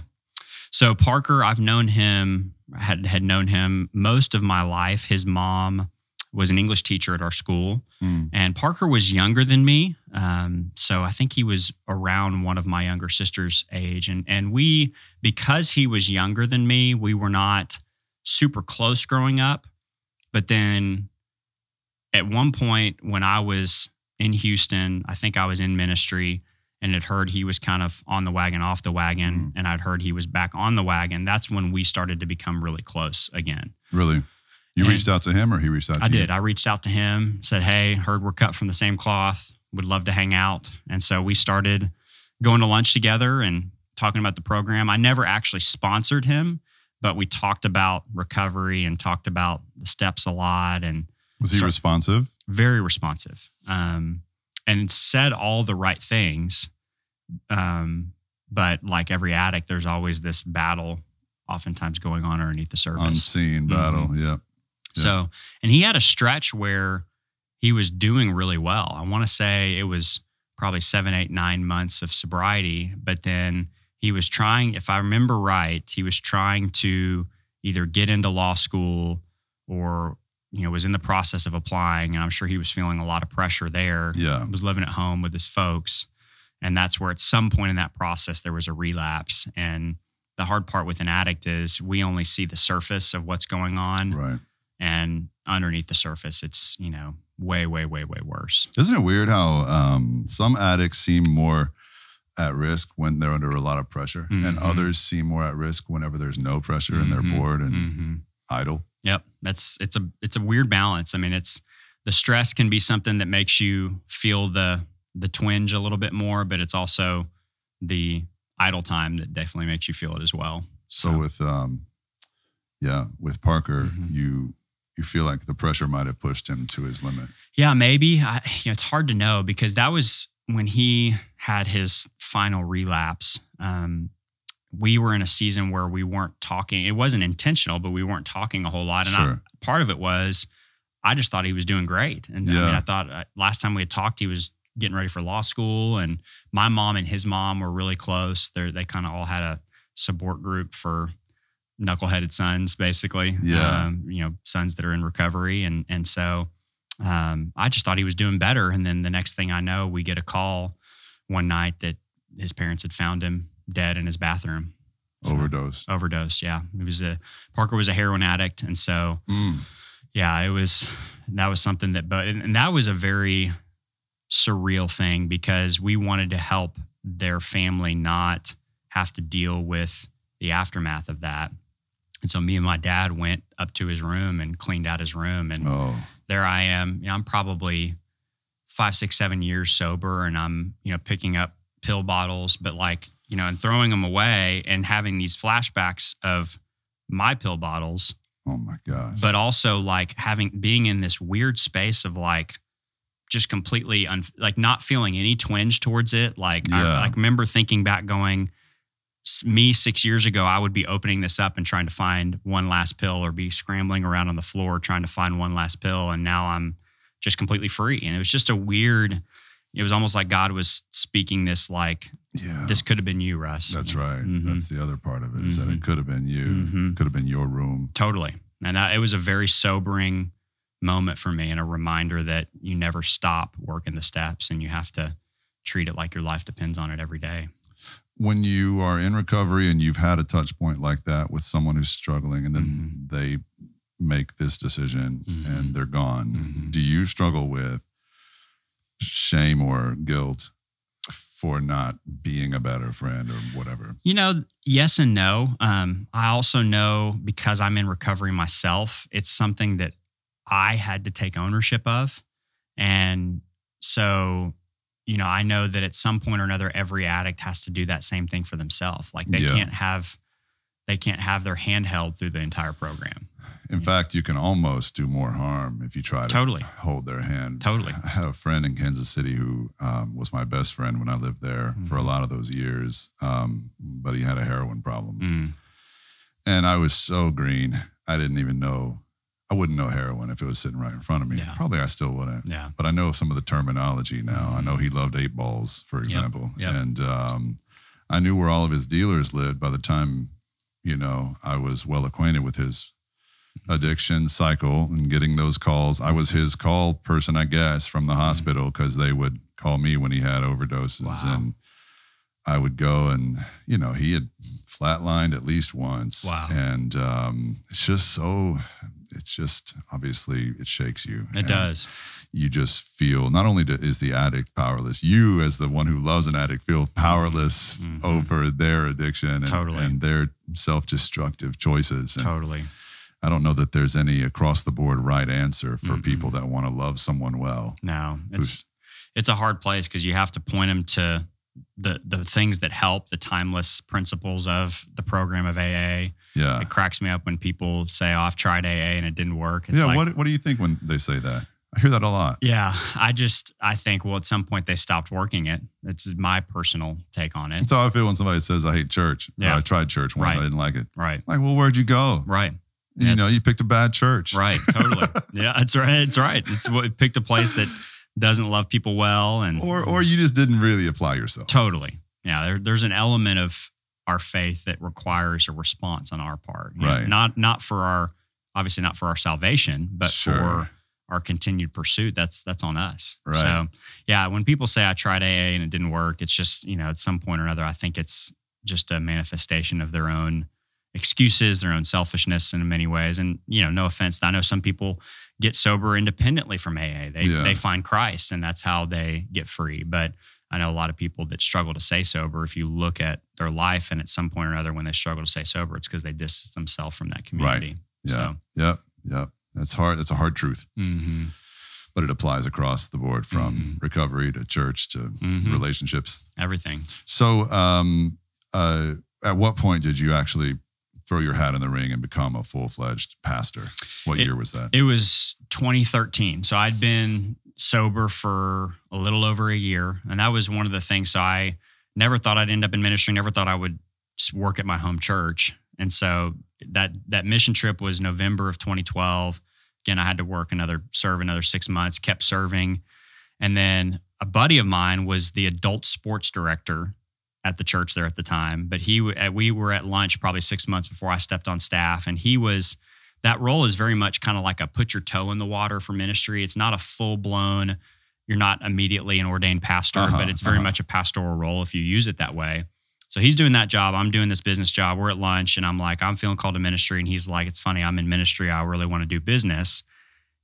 Speaker 10: So Parker, I've known him, had had known him most of my life. His mom was an English teacher at our school,
Speaker 9: Mm.
Speaker 10: and Parker was younger than me. Um, so I think he was around one of my younger sister's age, and and we because he was younger than me, we were not super close growing up. But then at one point when I was in Houston, I think I was in ministry and had heard he was kind of on the wagon, off the wagon, and I'd heard he was back on the wagon. That's when we started to become really close again.
Speaker 9: Really? You
Speaker 10: And-
Speaker 9: reached out to him or he reached out to
Speaker 10: I
Speaker 9: you?
Speaker 10: did. I reached out to him, said, Hey, heard we're cut from the same cloth, would love to hang out. And so we started going to lunch together and talking about the program. I never actually sponsored him, but we talked about recovery and talked about the steps a lot and
Speaker 9: Was he responsive?
Speaker 10: very responsive um, and said all the right things. Um, but like every addict, there's always this battle oftentimes going on underneath the surface.
Speaker 9: Unseen battle. Yeah.
Speaker 10: So, and he had a stretch where he was doing really well. I want to say it was probably seven, eight, nine months of sobriety, but then he was trying, if I remember right, he was trying to either get into law school or, you know, was in the process of applying. And I'm sure he was feeling a lot of pressure there.
Speaker 9: Yeah.
Speaker 10: Was living at home with his folks. And that's where at some point in that process, there was a relapse. And the hard part with an addict is we only see the surface of what's going on
Speaker 9: Right.
Speaker 10: And underneath the surface it's you know way way way way worse
Speaker 9: Isn't it weird how um, some addicts seem more at risk when they're under a lot of pressure, and
Speaker 10: Mhm.
Speaker 9: others seem more at risk whenever there's no pressure and they're
Speaker 10: Mhm,
Speaker 9: bored and
Speaker 10: mhm.
Speaker 9: idle?
Speaker 10: yep that's it's a it's a weird balance i mean it's the stress can be something that makes you feel the the twinge a little bit more but it's also the idle time that definitely makes you feel it as well
Speaker 9: So,
Speaker 10: So-
Speaker 9: with um, yeah, with Parker,
Speaker 10: Mhm.
Speaker 9: you you feel like the pressure might have pushed him to his limit.
Speaker 10: Yeah, maybe. I, you know, it's hard to know because that was when he had his final relapse. Um, we were in a season where we weren't talking. It wasn't intentional, but we weren't talking a whole lot. And
Speaker 9: Sure.
Speaker 10: I, part of it was I just thought he was doing great. And I mean, I thought uh, last time we had talked, he was getting ready for law school, and my mom and his mom were really close. They they kind of all had a support group for knuckleheaded sons, basically.
Speaker 9: Yeah.
Speaker 10: um, you know, sons that are in recovery, and and so um, I just thought he was doing better. And then the next thing I know, we get a call one night that his parents had found him dead in his bathroom, So-
Speaker 9: Overdose.
Speaker 10: overdose. Yeah, he was a Parker was a heroin addict, and so
Speaker 9: Mm.
Speaker 10: yeah, it was that was something that, but and that was a very surreal thing because we wanted to help their family not have to deal with the aftermath of that. And so me and my dad went up to his room and cleaned out his room and
Speaker 9: Oh,
Speaker 10: there I am. You know, I'm probably five, six, seven years sober, and I'm you know picking up pill bottles, but like you know, and throwing them away, and having these flashbacks of my pill bottles,
Speaker 9: oh my gosh.
Speaker 10: but also like having being in this weird space of like just completely un, like not feeling any twinge towards it. Like
Speaker 9: Yeah.
Speaker 10: I like remember thinking back, going. "S- Me six years ago, I would be opening this up and trying to find one last pill, or be scrambling around on the floor trying to find one last pill, and now I'm just completely free. And it was just a weird. It was almost like God was speaking this, like
Speaker 9: yeah.
Speaker 10: this could have been you, Russ.
Speaker 9: That's right.
Speaker 10: Mhm.
Speaker 9: That's the other part of it is that it
Speaker 10: Mhm.
Speaker 9: could have been you.
Speaker 10: Mhm.
Speaker 9: Could have been your room.
Speaker 10: Totally. And I, it was a very sobering moment for me and a reminder that you never stop working the steps and you have to treat it like your life depends on it every day.
Speaker 9: When you are in recovery and you've had a touch point like that with someone who's struggling and then
Speaker 10: Mm-hmm.
Speaker 9: they make this decision
Speaker 10: Mhm.
Speaker 9: and they're gone,
Speaker 10: Mhm.
Speaker 9: do you struggle with shame or guilt for not being a better friend or whatever?
Speaker 10: You know, yes and no. Um, I also know because I'm in recovery myself, it's something that I had to take ownership of. And so, you know, I know that at some point or another, every addict has to do that same thing for themselves. Like they
Speaker 9: Yeah.
Speaker 10: can't have they can't have their hand held through the entire program.
Speaker 9: In fact, you can almost do more harm if you try to
Speaker 10: Totally.
Speaker 9: hold their hand.
Speaker 10: Totally.
Speaker 9: I have a friend in Kansas City who um, was my best friend when I lived there for a
Speaker 10: Mhm.
Speaker 9: lot of those years, um, but he had a heroin problem.
Speaker 10: Mm.
Speaker 9: And I was so green, I didn't even know. I wouldn't know heroin if it was sitting right in front of me.
Speaker 10: Yeah.
Speaker 9: Probably I still wouldn't.
Speaker 10: Yeah.
Speaker 9: But I know some of the terminology now. I know he loved eight balls, for example.
Speaker 10: yep.
Speaker 9: And um, I knew where all of his dealers lived by the time, you know, I was well acquainted with his addiction cycle and getting those calls. I was his call person, I guess, from the hospital because they would call me when he had overdoses.
Speaker 10: Wow.
Speaker 9: And I would go and, you know, he had flatlined at least once.
Speaker 10: Wow.
Speaker 9: And um, it's just so, it's just obviously it shakes you.
Speaker 10: It does.
Speaker 9: You just feel not only do- is the addict powerless, you as the one who loves an addict feel powerless
Speaker 10: Mhm.
Speaker 9: over their addiction and,
Speaker 10: Totally.
Speaker 9: and their self destructive choices. And
Speaker 10: Totally.
Speaker 9: I don't know that there's any across the board right answer for
Speaker 10: Mm-mm.
Speaker 9: people that want to love someone well.
Speaker 10: No, it's it's a hard place because you have to point them to the the things that help, the timeless principles of the program of AA.
Speaker 9: Yeah.
Speaker 10: It cracks me up when people say, "Oh, I've tried AA and it didn't work." It's
Speaker 9: yeah.
Speaker 10: like,
Speaker 9: what, what do you think when they say that? I hear that a lot.
Speaker 10: yeah, I just I think well, at some point they stopped working it. It's my personal take on it.
Speaker 9: That's how I feel when somebody says, I hate church.
Speaker 10: Yeah.
Speaker 9: I tried church once.
Speaker 10: Right.
Speaker 9: I didn't like it.
Speaker 10: Right,
Speaker 9: Like, well, where'd you go?
Speaker 10: right,
Speaker 9: You know, you picked a bad church.
Speaker 10: right, totally. yeah, that's right. It's right. It's what it picked a place that doesn't love people well and
Speaker 9: Or, or you just didn't really apply yourself.
Speaker 10: Totally. Yeah. There, there's an element of our faith that requires a response on our part. You know, not not for our obviously not for our salvation, but
Speaker 9: Sure.
Speaker 10: for our continued pursuit. That's that's on us.
Speaker 9: Right.
Speaker 10: So yeah, when people say I tried AA and it didn't work, it's just, you know, at some point or another, I think it's just a manifestation of their own excuses, their own selfishness in many ways. And, you know, no offense. I know some people get sober independently from AA. They
Speaker 9: Yeah.
Speaker 10: they find Christ and that's how they get free. But I know a lot of people that struggle to stay sober. If you look at their life and at some point or another when they struggle to stay sober, it's because they distance themselves from that community. Right.
Speaker 9: Yeah.
Speaker 10: So,
Speaker 9: Yep. Yep. That's hard. That's a hard truth,
Speaker 10: mhm.
Speaker 9: but it applies across the board from
Speaker 10: Mhm.
Speaker 9: recovery to church to
Speaker 10: Mhm.
Speaker 9: relationships.
Speaker 10: everything.
Speaker 9: So, um, uh, at what point did you actually throw your hat in the ring and become a full fledged pastor? What
Speaker 10: It-
Speaker 9: year was that?
Speaker 10: It was 2013. So I'd been sober for a little over a year. And that was one of the things. So I never thought I'd end up in ministry, never thought I would work at my home church. And so that that mission trip was November of 2012. Again, I had to work another serve another six months, kept serving. And then a buddy of mine was the adult sports director at the church there at the time. But he, we were at lunch probably six months before I stepped on staff, and he was. That role is very much kind of like a put your toe in the water for ministry. It's not a full blown. You're not immediately an ordained pastor,
Speaker 9: Uh-huh,
Speaker 10: but it's very
Speaker 9: uh-huh.
Speaker 10: much a pastoral role if you use it that way. So he's doing that job. I'm doing this business job. We're at lunch, and I'm like, I'm feeling called to ministry, and he's like, It's funny. I'm in ministry. I really want to do business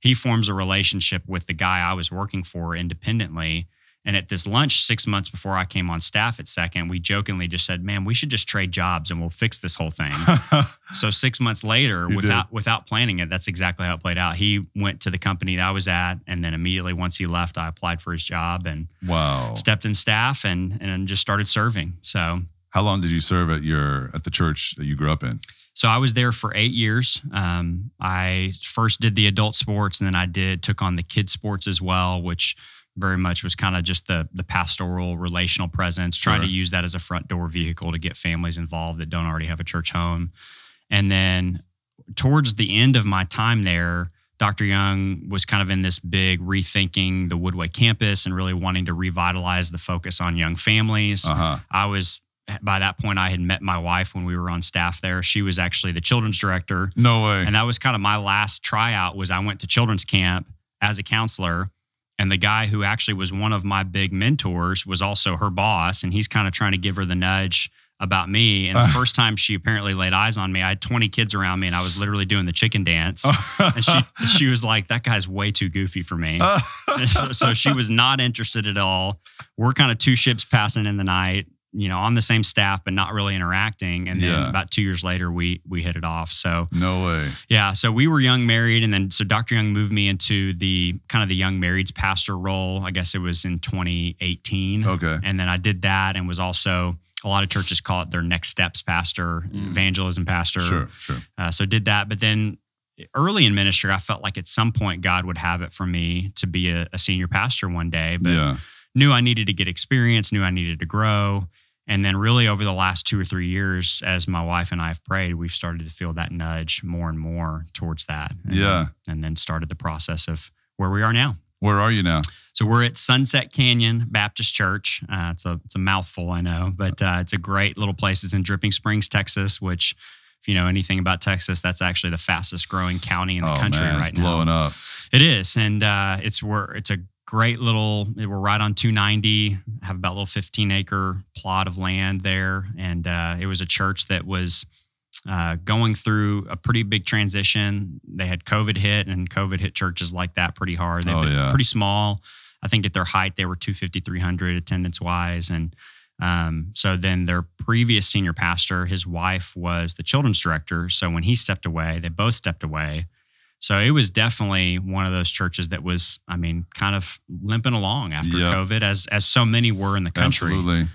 Speaker 10: he forms a relationship with the guy I was working for independently. And at this lunch, six months before I came on staff at Second, we jokingly just said, "Man, we should just trade jobs and we'll fix this whole thing." so six months later,
Speaker 9: You
Speaker 10: without without planning it, that's exactly how it played out. He went to the company that I was at, and then immediately once he left, I applied for his job and
Speaker 9: wow.
Speaker 10: stepped in staff and and just started serving. So
Speaker 9: How long did you serve at your at the church that you grew up in?
Speaker 10: So I was there for eight years. Um, I first did the adult sports, and then I did took on the kids sports as well, which very much was kind of just the the pastoral relational presence, trying to use that as a front door vehicle to get families involved that don't already have a church home. And then towards the end of my time there, Dr. Young was kind of in this big rethinking the Woodway campus and really wanting to revitalize the focus on young families.
Speaker 9: Uh huh.
Speaker 10: I was by that point I had met my wife when we were on staff there. She was actually the children's director.
Speaker 9: No way.
Speaker 10: And that was kind of my last tryout was I went to children's camp as a counselor and the guy who actually was one of my big mentors was also her boss and he's kind of trying to give her the nudge about me. And the uh. first time she apparently laid eyes on me I had 20 kids around me and I was literally doing the chicken dance. And she she was like that guy's way too goofy for me. So, so she was not interested at all. We're kind of two ships passing in the night, you know, on the same staff, but not really interacting. And then
Speaker 9: Yeah.
Speaker 10: about two years later, we we hit it off. So
Speaker 9: no way.
Speaker 10: yeah, so we were young married, and then so Dr. Young moved me into the kind of the young marrieds pastor role. I guess it was in 2018.
Speaker 9: Okay.
Speaker 10: And then I did that, and was also a lot of churches call it their next steps pastor, evangelism pastor.
Speaker 9: Sure. Sure.
Speaker 10: Uh, so did that, but then early in ministry, I felt like at some point God would have it for me to be a, a senior pastor one day. But
Speaker 9: yeah.
Speaker 10: Knew I needed to get experience, knew I needed to grow. And then, really, over the last two or three years, as my wife and I have prayed, we've started to feel that nudge more and more towards that. And
Speaker 9: Yeah.
Speaker 10: Then, and then started the process of where we are now.
Speaker 9: Where are you now?
Speaker 10: So we're at Sunset Canyon Baptist Church. Uh, it's a it's a mouthful, I know, but uh, it's a great little place. It's in Dripping Springs, Texas. Which, if you know anything about Texas, that's actually the fastest growing county in the
Speaker 9: oh
Speaker 10: country
Speaker 9: man,
Speaker 10: right
Speaker 9: it's
Speaker 10: now.
Speaker 9: blowing up.
Speaker 10: It is, and uh, it's where it's a great little. We're right on 290. Have about a little 15 acre plot of land there, and uh, it was a church that was uh, going through a pretty big transition. They had COVID hit, and COVID hit churches like that pretty hard. They've
Speaker 9: Oh,
Speaker 10: been
Speaker 9: yeah.
Speaker 10: pretty small. I think at their height they were 250, 300 attendance wise, and um, so then their previous senior pastor, his wife was the children's director. So when he stepped away, they both stepped away. So it was definitely one of those churches that was, I mean, kind of limping along after
Speaker 9: Yep.
Speaker 10: COVID, as as so many were in the country.
Speaker 9: Absolutely.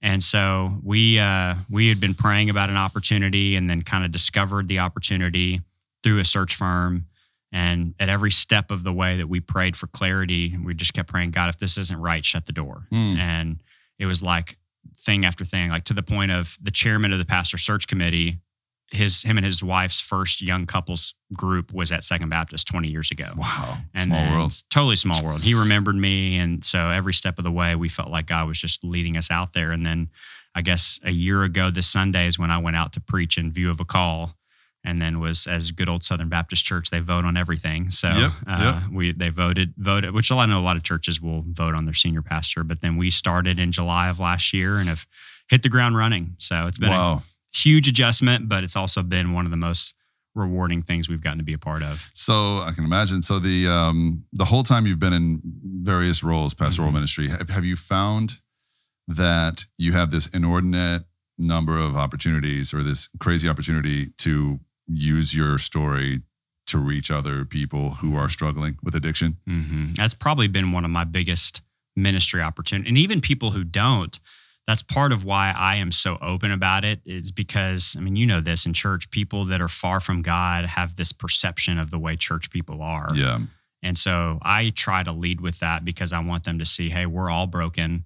Speaker 10: And so we uh, we had been praying about an opportunity, and then kind of discovered the opportunity through a search firm. And at every step of the way that we prayed for clarity, we just kept praying, God, if this isn't right, shut the door.
Speaker 9: Hmm.
Speaker 10: And it was like thing after thing, like to the point of the chairman of the pastor search committee, his him and his wife's first young couples group was at Second Baptist 20 years ago.
Speaker 9: Wow.
Speaker 10: And
Speaker 9: Small world.
Speaker 10: Totally small world. He remembered me. And so every step of the way, we felt like God was just leading us out there. And then I guess a year ago this Sunday is when I went out to preach in view of a call. And then was as good old Southern Baptist Church, they vote on everything. So
Speaker 9: Yep,
Speaker 10: uh, we they voted voted, which I know a lot of churches will vote on their senior pastor. But then we started in July of last year and have hit the ground running. So it's been a
Speaker 9: Wow.
Speaker 10: Huge adjustment, but it's also been one of the most rewarding things we've gotten to be a part of.
Speaker 9: So I can imagine. So the um, the whole time you've been in various roles, pastoral
Speaker 10: Mhm.
Speaker 9: ministry, have, have you found that you have this inordinate number of opportunities or this crazy opportunity to use your story to reach other people who are struggling with addiction?
Speaker 10: hmm That's probably been one of my biggest ministry opportunities. And even people who don't, that's part of why I am so open about it is because I mean you know this in church people that are far from God have this perception of the way church people are.
Speaker 9: Yeah.
Speaker 10: And so I try to lead with that because I want them to see hey we're all broken.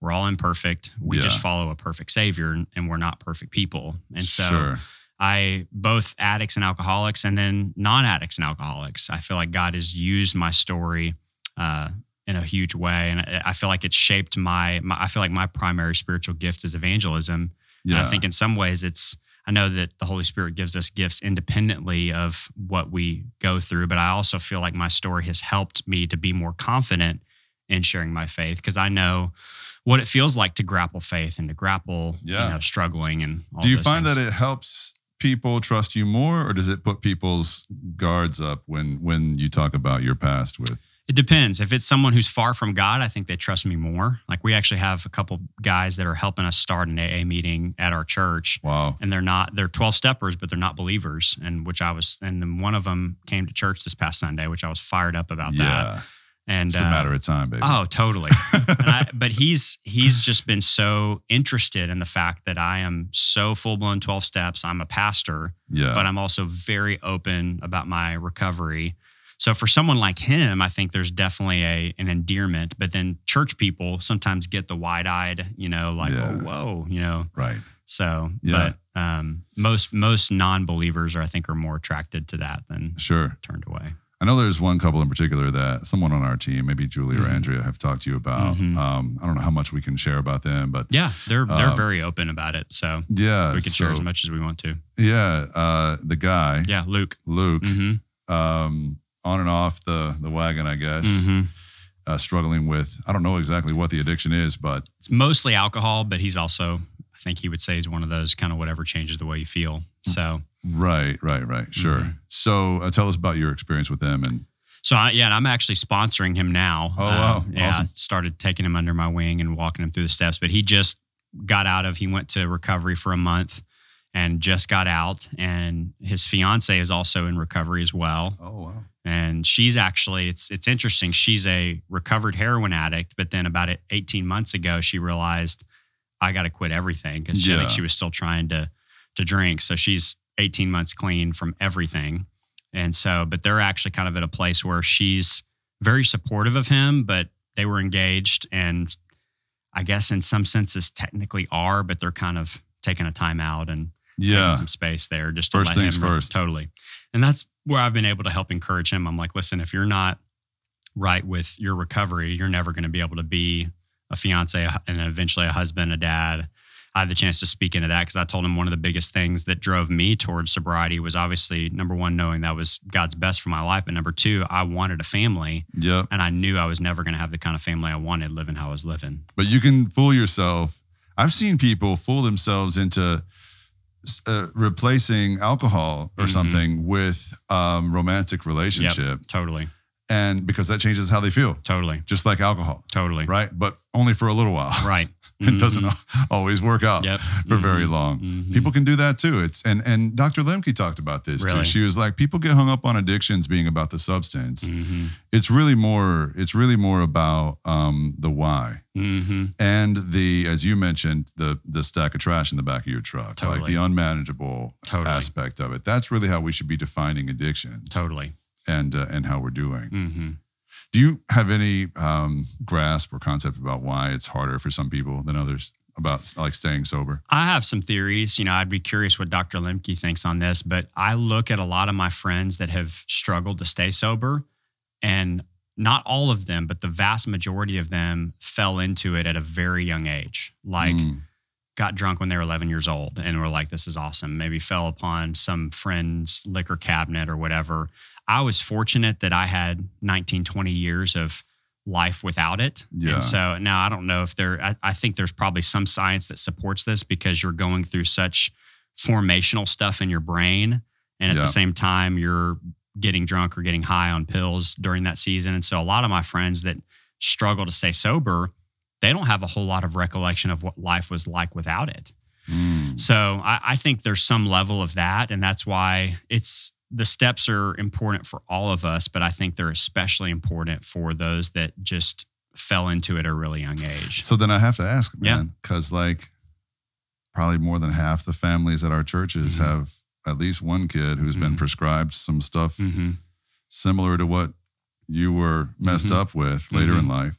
Speaker 10: We're all imperfect. We
Speaker 9: Yeah.
Speaker 10: just follow a perfect savior and, we're not perfect people. And so
Speaker 9: sure.
Speaker 10: I both addicts and alcoholics, and then non-addicts and alcoholics. I feel like God has used my story uh, in a huge way, and I feel like it's shaped my, my. I feel like my primary spiritual gift is evangelism. And I think in some ways it's. I know that the Holy Spirit gives us gifts independently of what we go through, but I also feel like my story has helped me to be more confident in sharing my faith because I know what it feels like to grapple faith and to grapple,
Speaker 9: Yeah.
Speaker 10: you know, struggling and. All
Speaker 9: Do you find
Speaker 10: things.
Speaker 9: that it helps people trust you more, or does it put people's guards up when when you talk about your past with?
Speaker 10: It depends. If it's someone who's far from God, I think they trust me more. Like we actually have a couple guys that are helping us start an AA meeting at our church.
Speaker 9: Wow.
Speaker 10: And they're not, they're 12 steppers, but they're not believers. And which I was, and then one of them came to church this past Sunday, which I was fired up about that.
Speaker 9: Yeah.
Speaker 10: And
Speaker 9: It's a
Speaker 10: uh,
Speaker 9: matter of time, baby.
Speaker 10: Oh, totally. I, but he's he's just been so interested in the fact that I am so full blown twelve steps. I'm a pastor,
Speaker 9: yeah.
Speaker 10: but I'm also very open about my recovery. So for someone like him, I think there's definitely a an endearment. But then church people sometimes get the wide eyed, you know, like
Speaker 9: Yeah.
Speaker 10: whoa, whoa, you know.
Speaker 9: right.
Speaker 10: So,
Speaker 9: Yeah.
Speaker 10: but um, most most non believers, are, I think, are more attracted to that than
Speaker 9: Sure.
Speaker 10: turned away.
Speaker 9: I know there's one couple in particular that someone on our team, maybe Julie or
Speaker 10: Mhm.
Speaker 9: Andrea, have talked to you about.
Speaker 10: Mhm.
Speaker 9: Um, I don't know how much we can share about them, but
Speaker 10: Yeah, they're they're
Speaker 9: Um,
Speaker 10: very open about it. So
Speaker 9: yeah,
Speaker 10: we can share as much as we want to.
Speaker 9: Yeah, uh, the guy,
Speaker 10: Yeah, Luke.
Speaker 9: Luke,
Speaker 10: hmm
Speaker 9: um, on and off the the wagon, I guess,
Speaker 10: hmm
Speaker 9: uh, struggling with. I don't know exactly what the addiction is, but
Speaker 10: It's mostly alcohol, but he's also, I think he would say, he's one of those kind of whatever changes the way you feel. So,
Speaker 9: right, right, right, sure.
Speaker 10: Mhm.
Speaker 9: So, uh, tell us about your experience with them, and
Speaker 10: so I, yeah, and I'm actually sponsoring him now.
Speaker 9: Oh, wow.
Speaker 10: Um, yeah,
Speaker 9: Awesome.
Speaker 10: I started taking him under my wing and walking him through the steps. But he just got out of. He went to recovery for a month and just got out. And his fiance is also in recovery as well.
Speaker 9: oh wow,
Speaker 10: and she's actually it's it's interesting she's a recovered heroin addict but then about 18 months ago she realized i got to quit everything because she, I think she was still trying to to drink so she's 18 months clean from everything and so but they're actually kind of at a place where she's very supportive of him but they were engaged and i guess in some senses technically are but they're kind of taking a time out and
Speaker 9: yeah,
Speaker 10: some space there just to
Speaker 9: First
Speaker 10: let
Speaker 9: things
Speaker 10: him
Speaker 9: first.
Speaker 10: totally and that's where i've been able to help encourage him i'm like listen if you're not right with your recovery you're never going to be able to be a fiance and eventually a husband a dad i had the chance to speak into that because i told him one of the biggest things that drove me towards sobriety was obviously number one knowing that was god's best for my life And number two i wanted a family
Speaker 9: yep.
Speaker 10: and i knew i was never going to have the kind of family i wanted living how i was living
Speaker 9: But you can fool yourself. I've seen people fool themselves into uh, replacing alcohol or
Speaker 10: Mhm.
Speaker 9: something with um, romantic relationship,
Speaker 10: totally.
Speaker 9: And because that changes how they feel,
Speaker 10: totally.
Speaker 9: Just like alcohol,
Speaker 10: totally.
Speaker 9: Right? But only for a little while.
Speaker 10: right
Speaker 9: It doesn't always work out
Speaker 10: Yep.
Speaker 9: for very
Speaker 10: Mhm.
Speaker 9: long.
Speaker 10: Mhm.
Speaker 9: People can do that too. It's and and Dr. Lembke talked about this too. She was like, people get hung up on addictions being about the substance.
Speaker 10: Mhm.
Speaker 9: It's really more. It's really more about um, the why
Speaker 10: Mhm.
Speaker 9: and the, as you mentioned, the the stack of trash in the back of your truck, like the unmanageable
Speaker 10: Totally.
Speaker 9: aspect of it. That's really how we should be defining addiction
Speaker 10: Totally.
Speaker 9: and uh, and how we're doing. Do you have any um, grasp or concept about why it's harder for some people than others about like staying sober?
Speaker 10: I have some theories. You know, I'd be curious what Dr. Lembke thinks on this, but I look at a lot of my friends that have struggled to stay sober, and not all of them, but the vast majority of them fell into it at a very young age. Like,
Speaker 9: Mm.
Speaker 10: got drunk when they were 11 years old and were like, this is awesome. Maybe fell upon some friend's liquor cabinet or whatever. I was fortunate that I had 19, 20 years of life without it.
Speaker 9: Yeah.
Speaker 10: And so now I don't know if there, I, I think there's probably some science that supports this because you're going through such formational stuff in your brain. And at
Speaker 9: Yeah.
Speaker 10: the same time, you're getting drunk or getting high on pills during that season. And so a lot of my friends that struggle to stay sober, they don't have a whole lot of recollection of what life was like without it.
Speaker 9: Mm.
Speaker 10: So I, I think there's some level of that, and that's why it's the steps are important for all of us, but I think they're especially important for those that just fell into it at a really young age.
Speaker 9: So then I have to ask, man, because like probably more than half the families at our churches
Speaker 10: Mhm.
Speaker 9: have at least one kid who's been
Speaker 10: Mhm.
Speaker 9: prescribed some stuff
Speaker 10: hmm
Speaker 9: similar to what you were messed
Speaker 10: Mhm.
Speaker 9: up with later in
Speaker 10: Mhm.
Speaker 9: life.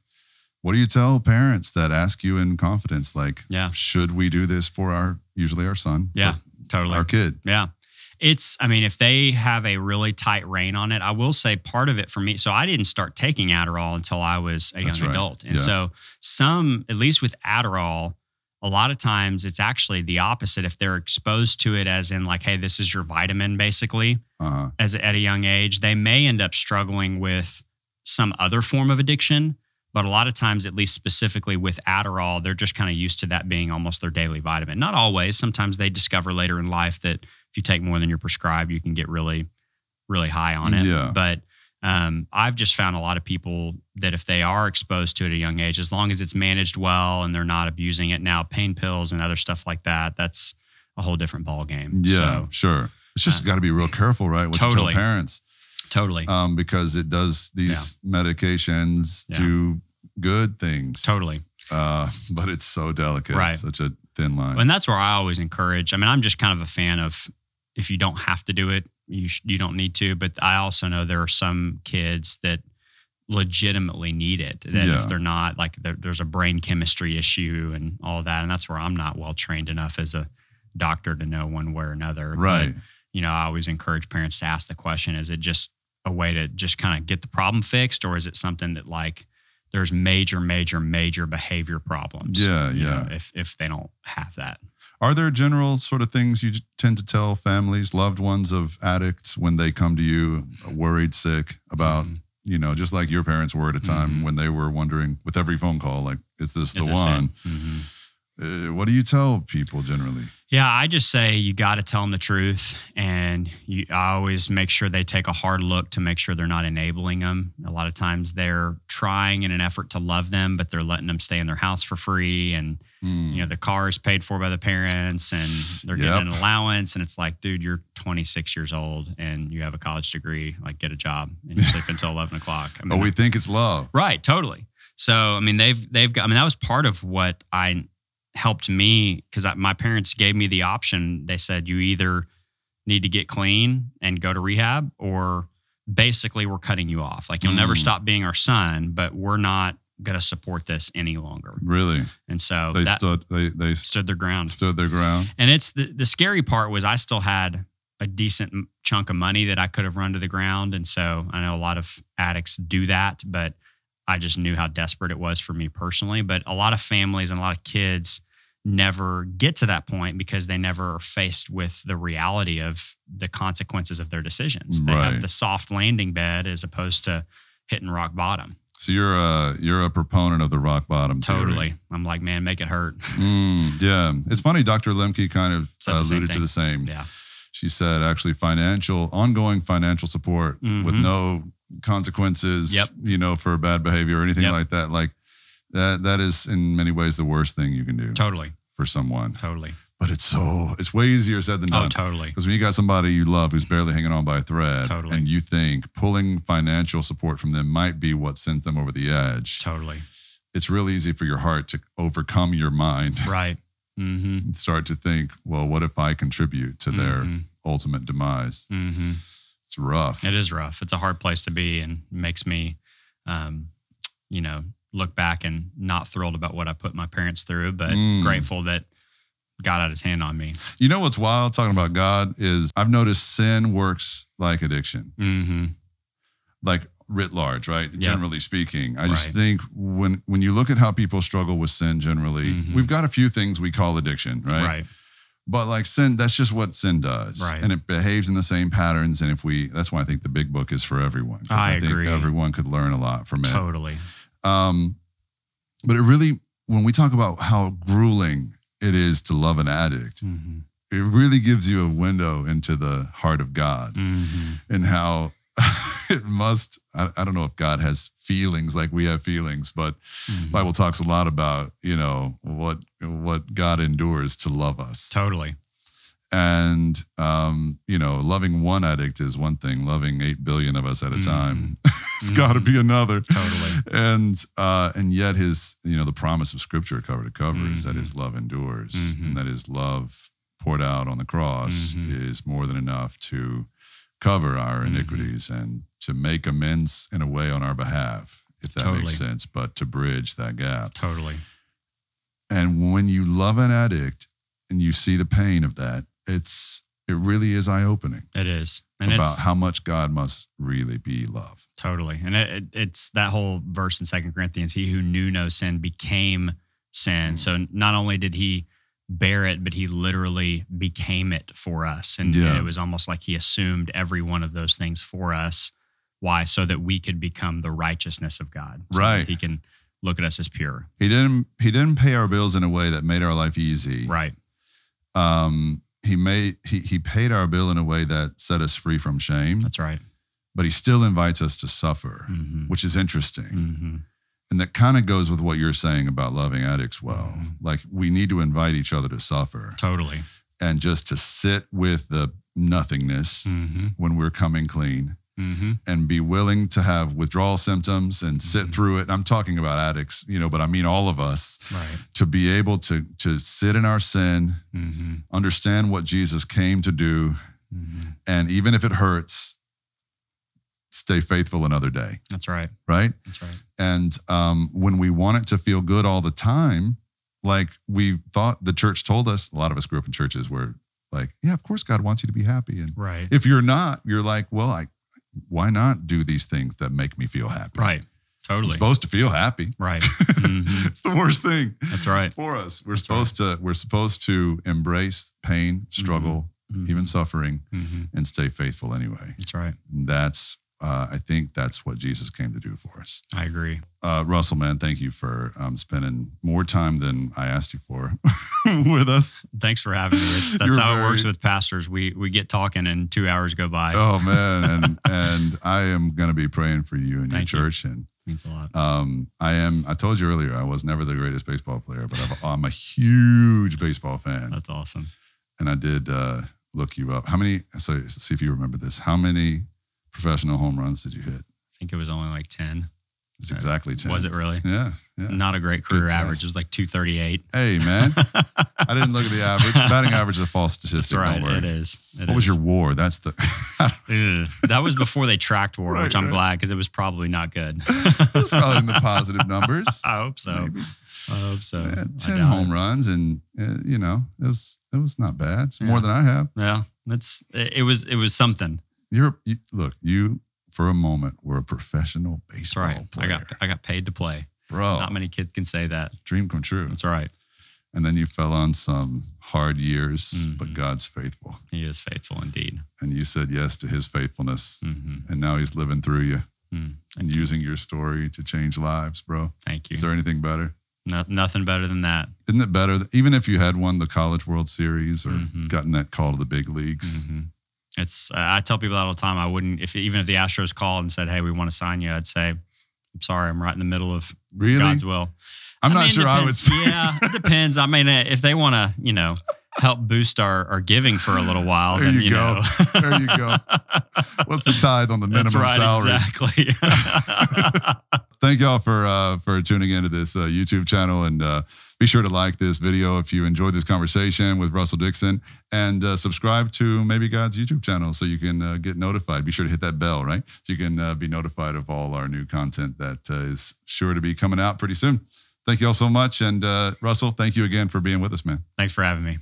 Speaker 9: What do you tell parents that ask you in confidence, like,
Speaker 10: Yeah.
Speaker 9: should we do this for our usually our son,
Speaker 10: Yeah, totally.
Speaker 9: our kid?
Speaker 10: Yeah. It's, I mean, if they have a really tight rein on it, I will say part of it for me. So I didn't start taking Adderall until I was a
Speaker 9: That's
Speaker 10: young
Speaker 9: right.
Speaker 10: adult. And
Speaker 9: Yeah.
Speaker 10: so some, at least with Adderall, a lot of times it's actually the opposite. If they're exposed to it as in like, hey, this is your vitamin basically
Speaker 9: Uh-huh.
Speaker 10: as at a young age, they may end up struggling with some other form of addiction. But a lot of times, at least specifically with Adderall, they're just kind of used to that being almost their daily vitamin. Not always. Sometimes they discover later in life that if you take more than you're prescribed, you can get really, really high on it.
Speaker 9: Yeah.
Speaker 10: But um, I've just found a lot of people that if they are exposed to it at a young age, as long as it's managed well and they're not abusing it now, pain pills and other stuff like that, that's a whole different ball game.
Speaker 9: Yeah,
Speaker 10: So,
Speaker 9: sure. It's just
Speaker 10: uh,
Speaker 9: got to be real careful, right? What
Speaker 10: totally.
Speaker 9: you tell parents,
Speaker 10: totally,
Speaker 9: um, because it does these medications
Speaker 10: Yeah.
Speaker 9: do good things,
Speaker 10: totally.
Speaker 9: uh, but it's so delicate,
Speaker 10: Right.
Speaker 9: such a thin line.
Speaker 10: And that's where I always encourage. I mean, I'm just kind of a fan of if you don't have to do it, you sh- you don't need to. But I also know there are some kids that legitimately need it. That
Speaker 9: Yeah.
Speaker 10: if they're not like there, there's a brain chemistry issue and all that, and that's where I'm not well trained enough as a doctor to know one way or another. But,
Speaker 9: right.
Speaker 10: you know, I always encourage parents to ask the question: Is it just a way to just kind of get the problem fixed, or is it something that like there's major, major, major behavior problems?
Speaker 9: Yeah,
Speaker 10: you know,
Speaker 9: yeah.
Speaker 10: if if they don't have that.
Speaker 9: Are there general sort of things you tend to tell families, loved ones of addicts when they come to you worried, sick about,
Speaker 10: Mhm.
Speaker 9: you know, just like your parents were at a time
Speaker 10: Mhm.
Speaker 9: when they were wondering with every phone call, like, is this the
Speaker 10: Is this
Speaker 9: one?
Speaker 10: Mhm.
Speaker 9: Uh, what do you tell people generally?
Speaker 10: Yeah, I just say you got to tell them the truth, and you, I always make sure they take a hard look to make sure they're not enabling them. A lot of times they're trying in an effort to love them, but they're letting them stay in their house for free, and You know the car is paid for by the parents, and they're
Speaker 9: Yep.
Speaker 10: getting an allowance, and it's like, dude, you're 26 years old and you have a college degree, like get a job and you sleep until 11 o'clock. I
Speaker 9: But we think it's love.
Speaker 10: Right, totally. So, I mean, they've they've got. I mean, that was part of what I helped me because my parents gave me the option. They said you either need to get clean and go to rehab, or basically we're cutting you off. Like you'll never
Speaker 9: Mm.
Speaker 10: stop being our son, but we're not going to support this any longer.
Speaker 9: Really.
Speaker 10: And so
Speaker 9: They stood they they
Speaker 10: stood their ground.
Speaker 9: stood their ground.
Speaker 10: And it's the the scary part was I still had a decent chunk of money that I could have run to the ground, and so I know a lot of addicts do that, but I just knew how desperate it was for me personally. But a lot of families and a lot of kids never get to that point because they never are faced with the reality of the consequences of their decisions. They
Speaker 9: Right.
Speaker 10: have the soft landing bed as opposed to hitting rock bottom.
Speaker 9: So you're a you're a proponent of the rock bottom theory.
Speaker 10: Totally. I'm like, man, make it hurt.
Speaker 9: Mm, yeah, it's funny. Dr. Lembke kind of uh, alluded to the same.
Speaker 10: Yeah.
Speaker 9: She said actually financial, ongoing financial support with
Speaker 10: Mhm.
Speaker 9: no consequences.
Speaker 10: Yep.
Speaker 9: You know, for bad behavior or anything
Speaker 10: Yep.
Speaker 9: like that. Like that. That is in many ways the worst thing you can do
Speaker 10: Totally.
Speaker 9: for someone.
Speaker 10: Totally.
Speaker 9: But it's so it's way easier said than done.
Speaker 10: Oh,
Speaker 9: done.
Speaker 10: totally.
Speaker 9: Because when you got somebody you love who's barely hanging on by a thread,
Speaker 10: Totally.
Speaker 9: and you think pulling financial support from them might be what sent them over the edge,
Speaker 10: Totally.
Speaker 9: it's real easy for your heart to overcome your mind
Speaker 10: Right. Mm-hmm.
Speaker 9: start to think, well, what if I contribute to their
Speaker 10: Mhm.
Speaker 9: ultimate demise?
Speaker 10: Mm-hmm.
Speaker 9: It's rough.
Speaker 10: It is rough. It's a hard place to be and makes me, um, you know, look back and not thrilled about what I put my parents through, but
Speaker 9: Mm.
Speaker 10: grateful that God had his hand on me.
Speaker 9: You know what's wild talking about God is I've noticed sin works like addiction,
Speaker 10: Mm-hmm.
Speaker 9: like writ large, right? Generally speaking. I just think when when you look at how people struggle with sin generally,
Speaker 10: Mhm.
Speaker 9: we've got a few things we call addiction, right?
Speaker 10: Right.
Speaker 9: But like sin, that's just what sin does.
Speaker 10: Right.
Speaker 9: And it behaves in the same patterns. And if we, that's why I think the big book is for everyone.
Speaker 10: I
Speaker 9: think
Speaker 10: agree.
Speaker 9: everyone could learn a lot from it.
Speaker 10: Totally.
Speaker 9: Um, but it really, when we talk about how grueling it is to love an addict,
Speaker 10: Mm-hmm.
Speaker 9: it really gives you a window into the heart of God
Speaker 10: Mm-hmm.
Speaker 9: and how it must. I, I don't know if God has feelings like we have feelings, but
Speaker 10: Mm-hmm.
Speaker 9: Bible talks a lot about you know what what God endures to love us.
Speaker 10: Totally.
Speaker 9: And um, you know, loving one addict is one thing. Loving eight billion of us at a time, it's got to be another.
Speaker 10: Totally.
Speaker 9: And uh, and yet his, you know, the promise of Scripture cover to cover is that his love endures,
Speaker 10: Mhm.
Speaker 9: and that his love poured out on the cross is more than enough to cover our iniquities and to make amends in a way on our behalf, if that
Speaker 10: Totally.
Speaker 9: makes sense. But to bridge that gap.
Speaker 10: Totally.
Speaker 9: And when you love an addict and you see the pain of that, it's it really is eye opening
Speaker 10: It is. And
Speaker 9: about
Speaker 10: it's
Speaker 9: how much God must really be love.
Speaker 10: totally. And it, it, it's that whole verse in Second Corinthians, he who knew no sin became sin.
Speaker 9: Mm.
Speaker 10: So not only did he bear it, but he literally became it for us. And, and it was almost like he assumed every one of those things for us. Why? So that we could become the righteousness of God. So
Speaker 9: Right.
Speaker 10: He can look at us as pure.
Speaker 9: He didn't he didn't pay our bills in a way that made our life easy.
Speaker 10: Right.
Speaker 9: Um he made he he paid our bill in a way that set us free from shame,
Speaker 10: That's right.
Speaker 9: but he still invites us to suffer,
Speaker 10: Mhm.
Speaker 9: which is interesting.
Speaker 10: Mhm.
Speaker 9: And that kind of goes with what you're saying about loving addicts well.
Speaker 10: Mhm.
Speaker 9: Like we need to invite each other to suffer
Speaker 10: Totally.
Speaker 9: and just to sit with the nothingness
Speaker 10: Mm-hmm.
Speaker 9: when we're coming clean
Speaker 10: Mm-hmm.
Speaker 9: and be willing to have withdrawal symptoms and sit
Speaker 10: Mhm.
Speaker 9: through it. I'm talking about addicts, you know, but I mean all of us
Speaker 10: Right.
Speaker 9: to be able to to sit in our sin,
Speaker 10: Mm-hmm.
Speaker 9: understand what Jesus came to do,
Speaker 10: Mm-hmm.
Speaker 9: and even if it hurts, stay faithful another day,
Speaker 10: That's right.
Speaker 9: right?
Speaker 10: That's right.
Speaker 9: And um, when we want it to feel good all the time, like we thought the church told us, a lot of us grew up in churches where, like, yeah, of course God wants you to be happy, and
Speaker 10: Right.
Speaker 9: if you're not, you're like, well, I, why not do these things that make me feel happy?
Speaker 10: Right. Totally.
Speaker 9: supposed to feel happy.
Speaker 10: Right. Mhm.
Speaker 9: it's the worst thing
Speaker 10: That's right.
Speaker 9: for us. We're
Speaker 10: That's
Speaker 9: supposed to we're supposed to embrace pain, struggle,
Speaker 10: Mhm.
Speaker 9: even suffering,
Speaker 10: hmm
Speaker 9: and stay faithful anyway.
Speaker 10: That's right.
Speaker 9: And that's uh, I think that's what Jesus came to do for us.
Speaker 10: I agree.
Speaker 9: Uh, Russell, man, thank you for um, spending more time than I asked you for with us.
Speaker 10: Thanks for having me. It's, that's
Speaker 9: You're
Speaker 10: how it works with pastors. We we get talking and two hours go by.
Speaker 9: Oh man, and and I am going to be praying for you and
Speaker 10: Thank
Speaker 9: your church and.
Speaker 10: means a lot.
Speaker 9: Um, I am. I told you earlier, I was never the greatest baseball player, but I've, I'm a huge baseball fan,
Speaker 10: That's awesome.
Speaker 9: and I did uh, look you up. How many? So see if you remember this. How many professional home runs did you hit?
Speaker 10: I think it was only like ten.
Speaker 9: It's exactly ten.
Speaker 10: Was it really?
Speaker 9: Yeah, yeah.
Speaker 10: Not a great career average. It was like two thirty eight.
Speaker 9: Hey, man, I didn't look at the average. Batting average is a false statistic. That's right.
Speaker 10: It is. It
Speaker 9: what was your WAR? That's the.
Speaker 10: That was before they tracked war,
Speaker 9: Right,
Speaker 10: which I'm
Speaker 9: right.
Speaker 10: glad because it was probably not good.
Speaker 9: it was probably in the positive numbers.
Speaker 10: I hope so.
Speaker 9: Maybe.
Speaker 10: I hope so.
Speaker 9: Yeah, ten home
Speaker 10: it.
Speaker 9: runs, and uh, you know it was it was not bad. It's
Speaker 10: Yeah.
Speaker 9: more than I have.
Speaker 10: Yeah, that's it Was it was something?
Speaker 9: You're you, look you for a moment were a professional baseball
Speaker 10: right.
Speaker 9: player,
Speaker 10: I got I got paid to play.
Speaker 9: bro.
Speaker 10: Not many kids can say that.
Speaker 9: dream come true.
Speaker 10: That's right.
Speaker 9: And then you fell on some hard years, but
Speaker 10: Mhm.
Speaker 9: God's faithful,
Speaker 10: He is faithful indeed.
Speaker 9: and you said yes to His faithfulness,
Speaker 10: hmm
Speaker 9: and now He's living through you
Speaker 10: Mm.
Speaker 9: and using your story to change lives, bro.
Speaker 10: Thank you.
Speaker 9: Is there anything better?
Speaker 10: No, nothing better than that.
Speaker 9: Isn't it better, even if you had won the College World Series or
Speaker 10: Mhm.
Speaker 9: gotten that call to the big leagues?
Speaker 10: It's uh, I tell people that all the time. I wouldn't if even if the Astros called and said, "Hey, we want to sign you," I'd say, "I'm sorry, I'm right in the middle of
Speaker 9: Really?
Speaker 10: God's will."
Speaker 9: I'm
Speaker 10: I
Speaker 9: not
Speaker 10: mean,
Speaker 9: sure I would say.
Speaker 10: yeah, it depends. I mean, if they want to, you know, help boost our, our giving for a little while,
Speaker 9: There
Speaker 10: then
Speaker 9: you
Speaker 10: you,
Speaker 9: go.
Speaker 10: know.
Speaker 9: There you go. What's the tithe on the minimum
Speaker 10: That's right,
Speaker 9: salary?
Speaker 10: exactly.
Speaker 9: Thank y'all for uh, for tuning into this uh, YouTube channel, and uh, be sure to like this video if you enjoyed this conversation with Russell Dixon, and uh, subscribe to Maybe God's YouTube channel so you can uh, get notified. Be sure to hit that bell, right? So you can uh, be notified of all our new content that uh, is sure to be coming out pretty soon. Thank you all so much, and uh, Russell, thank you again for being with us, man.
Speaker 10: Thanks for having me.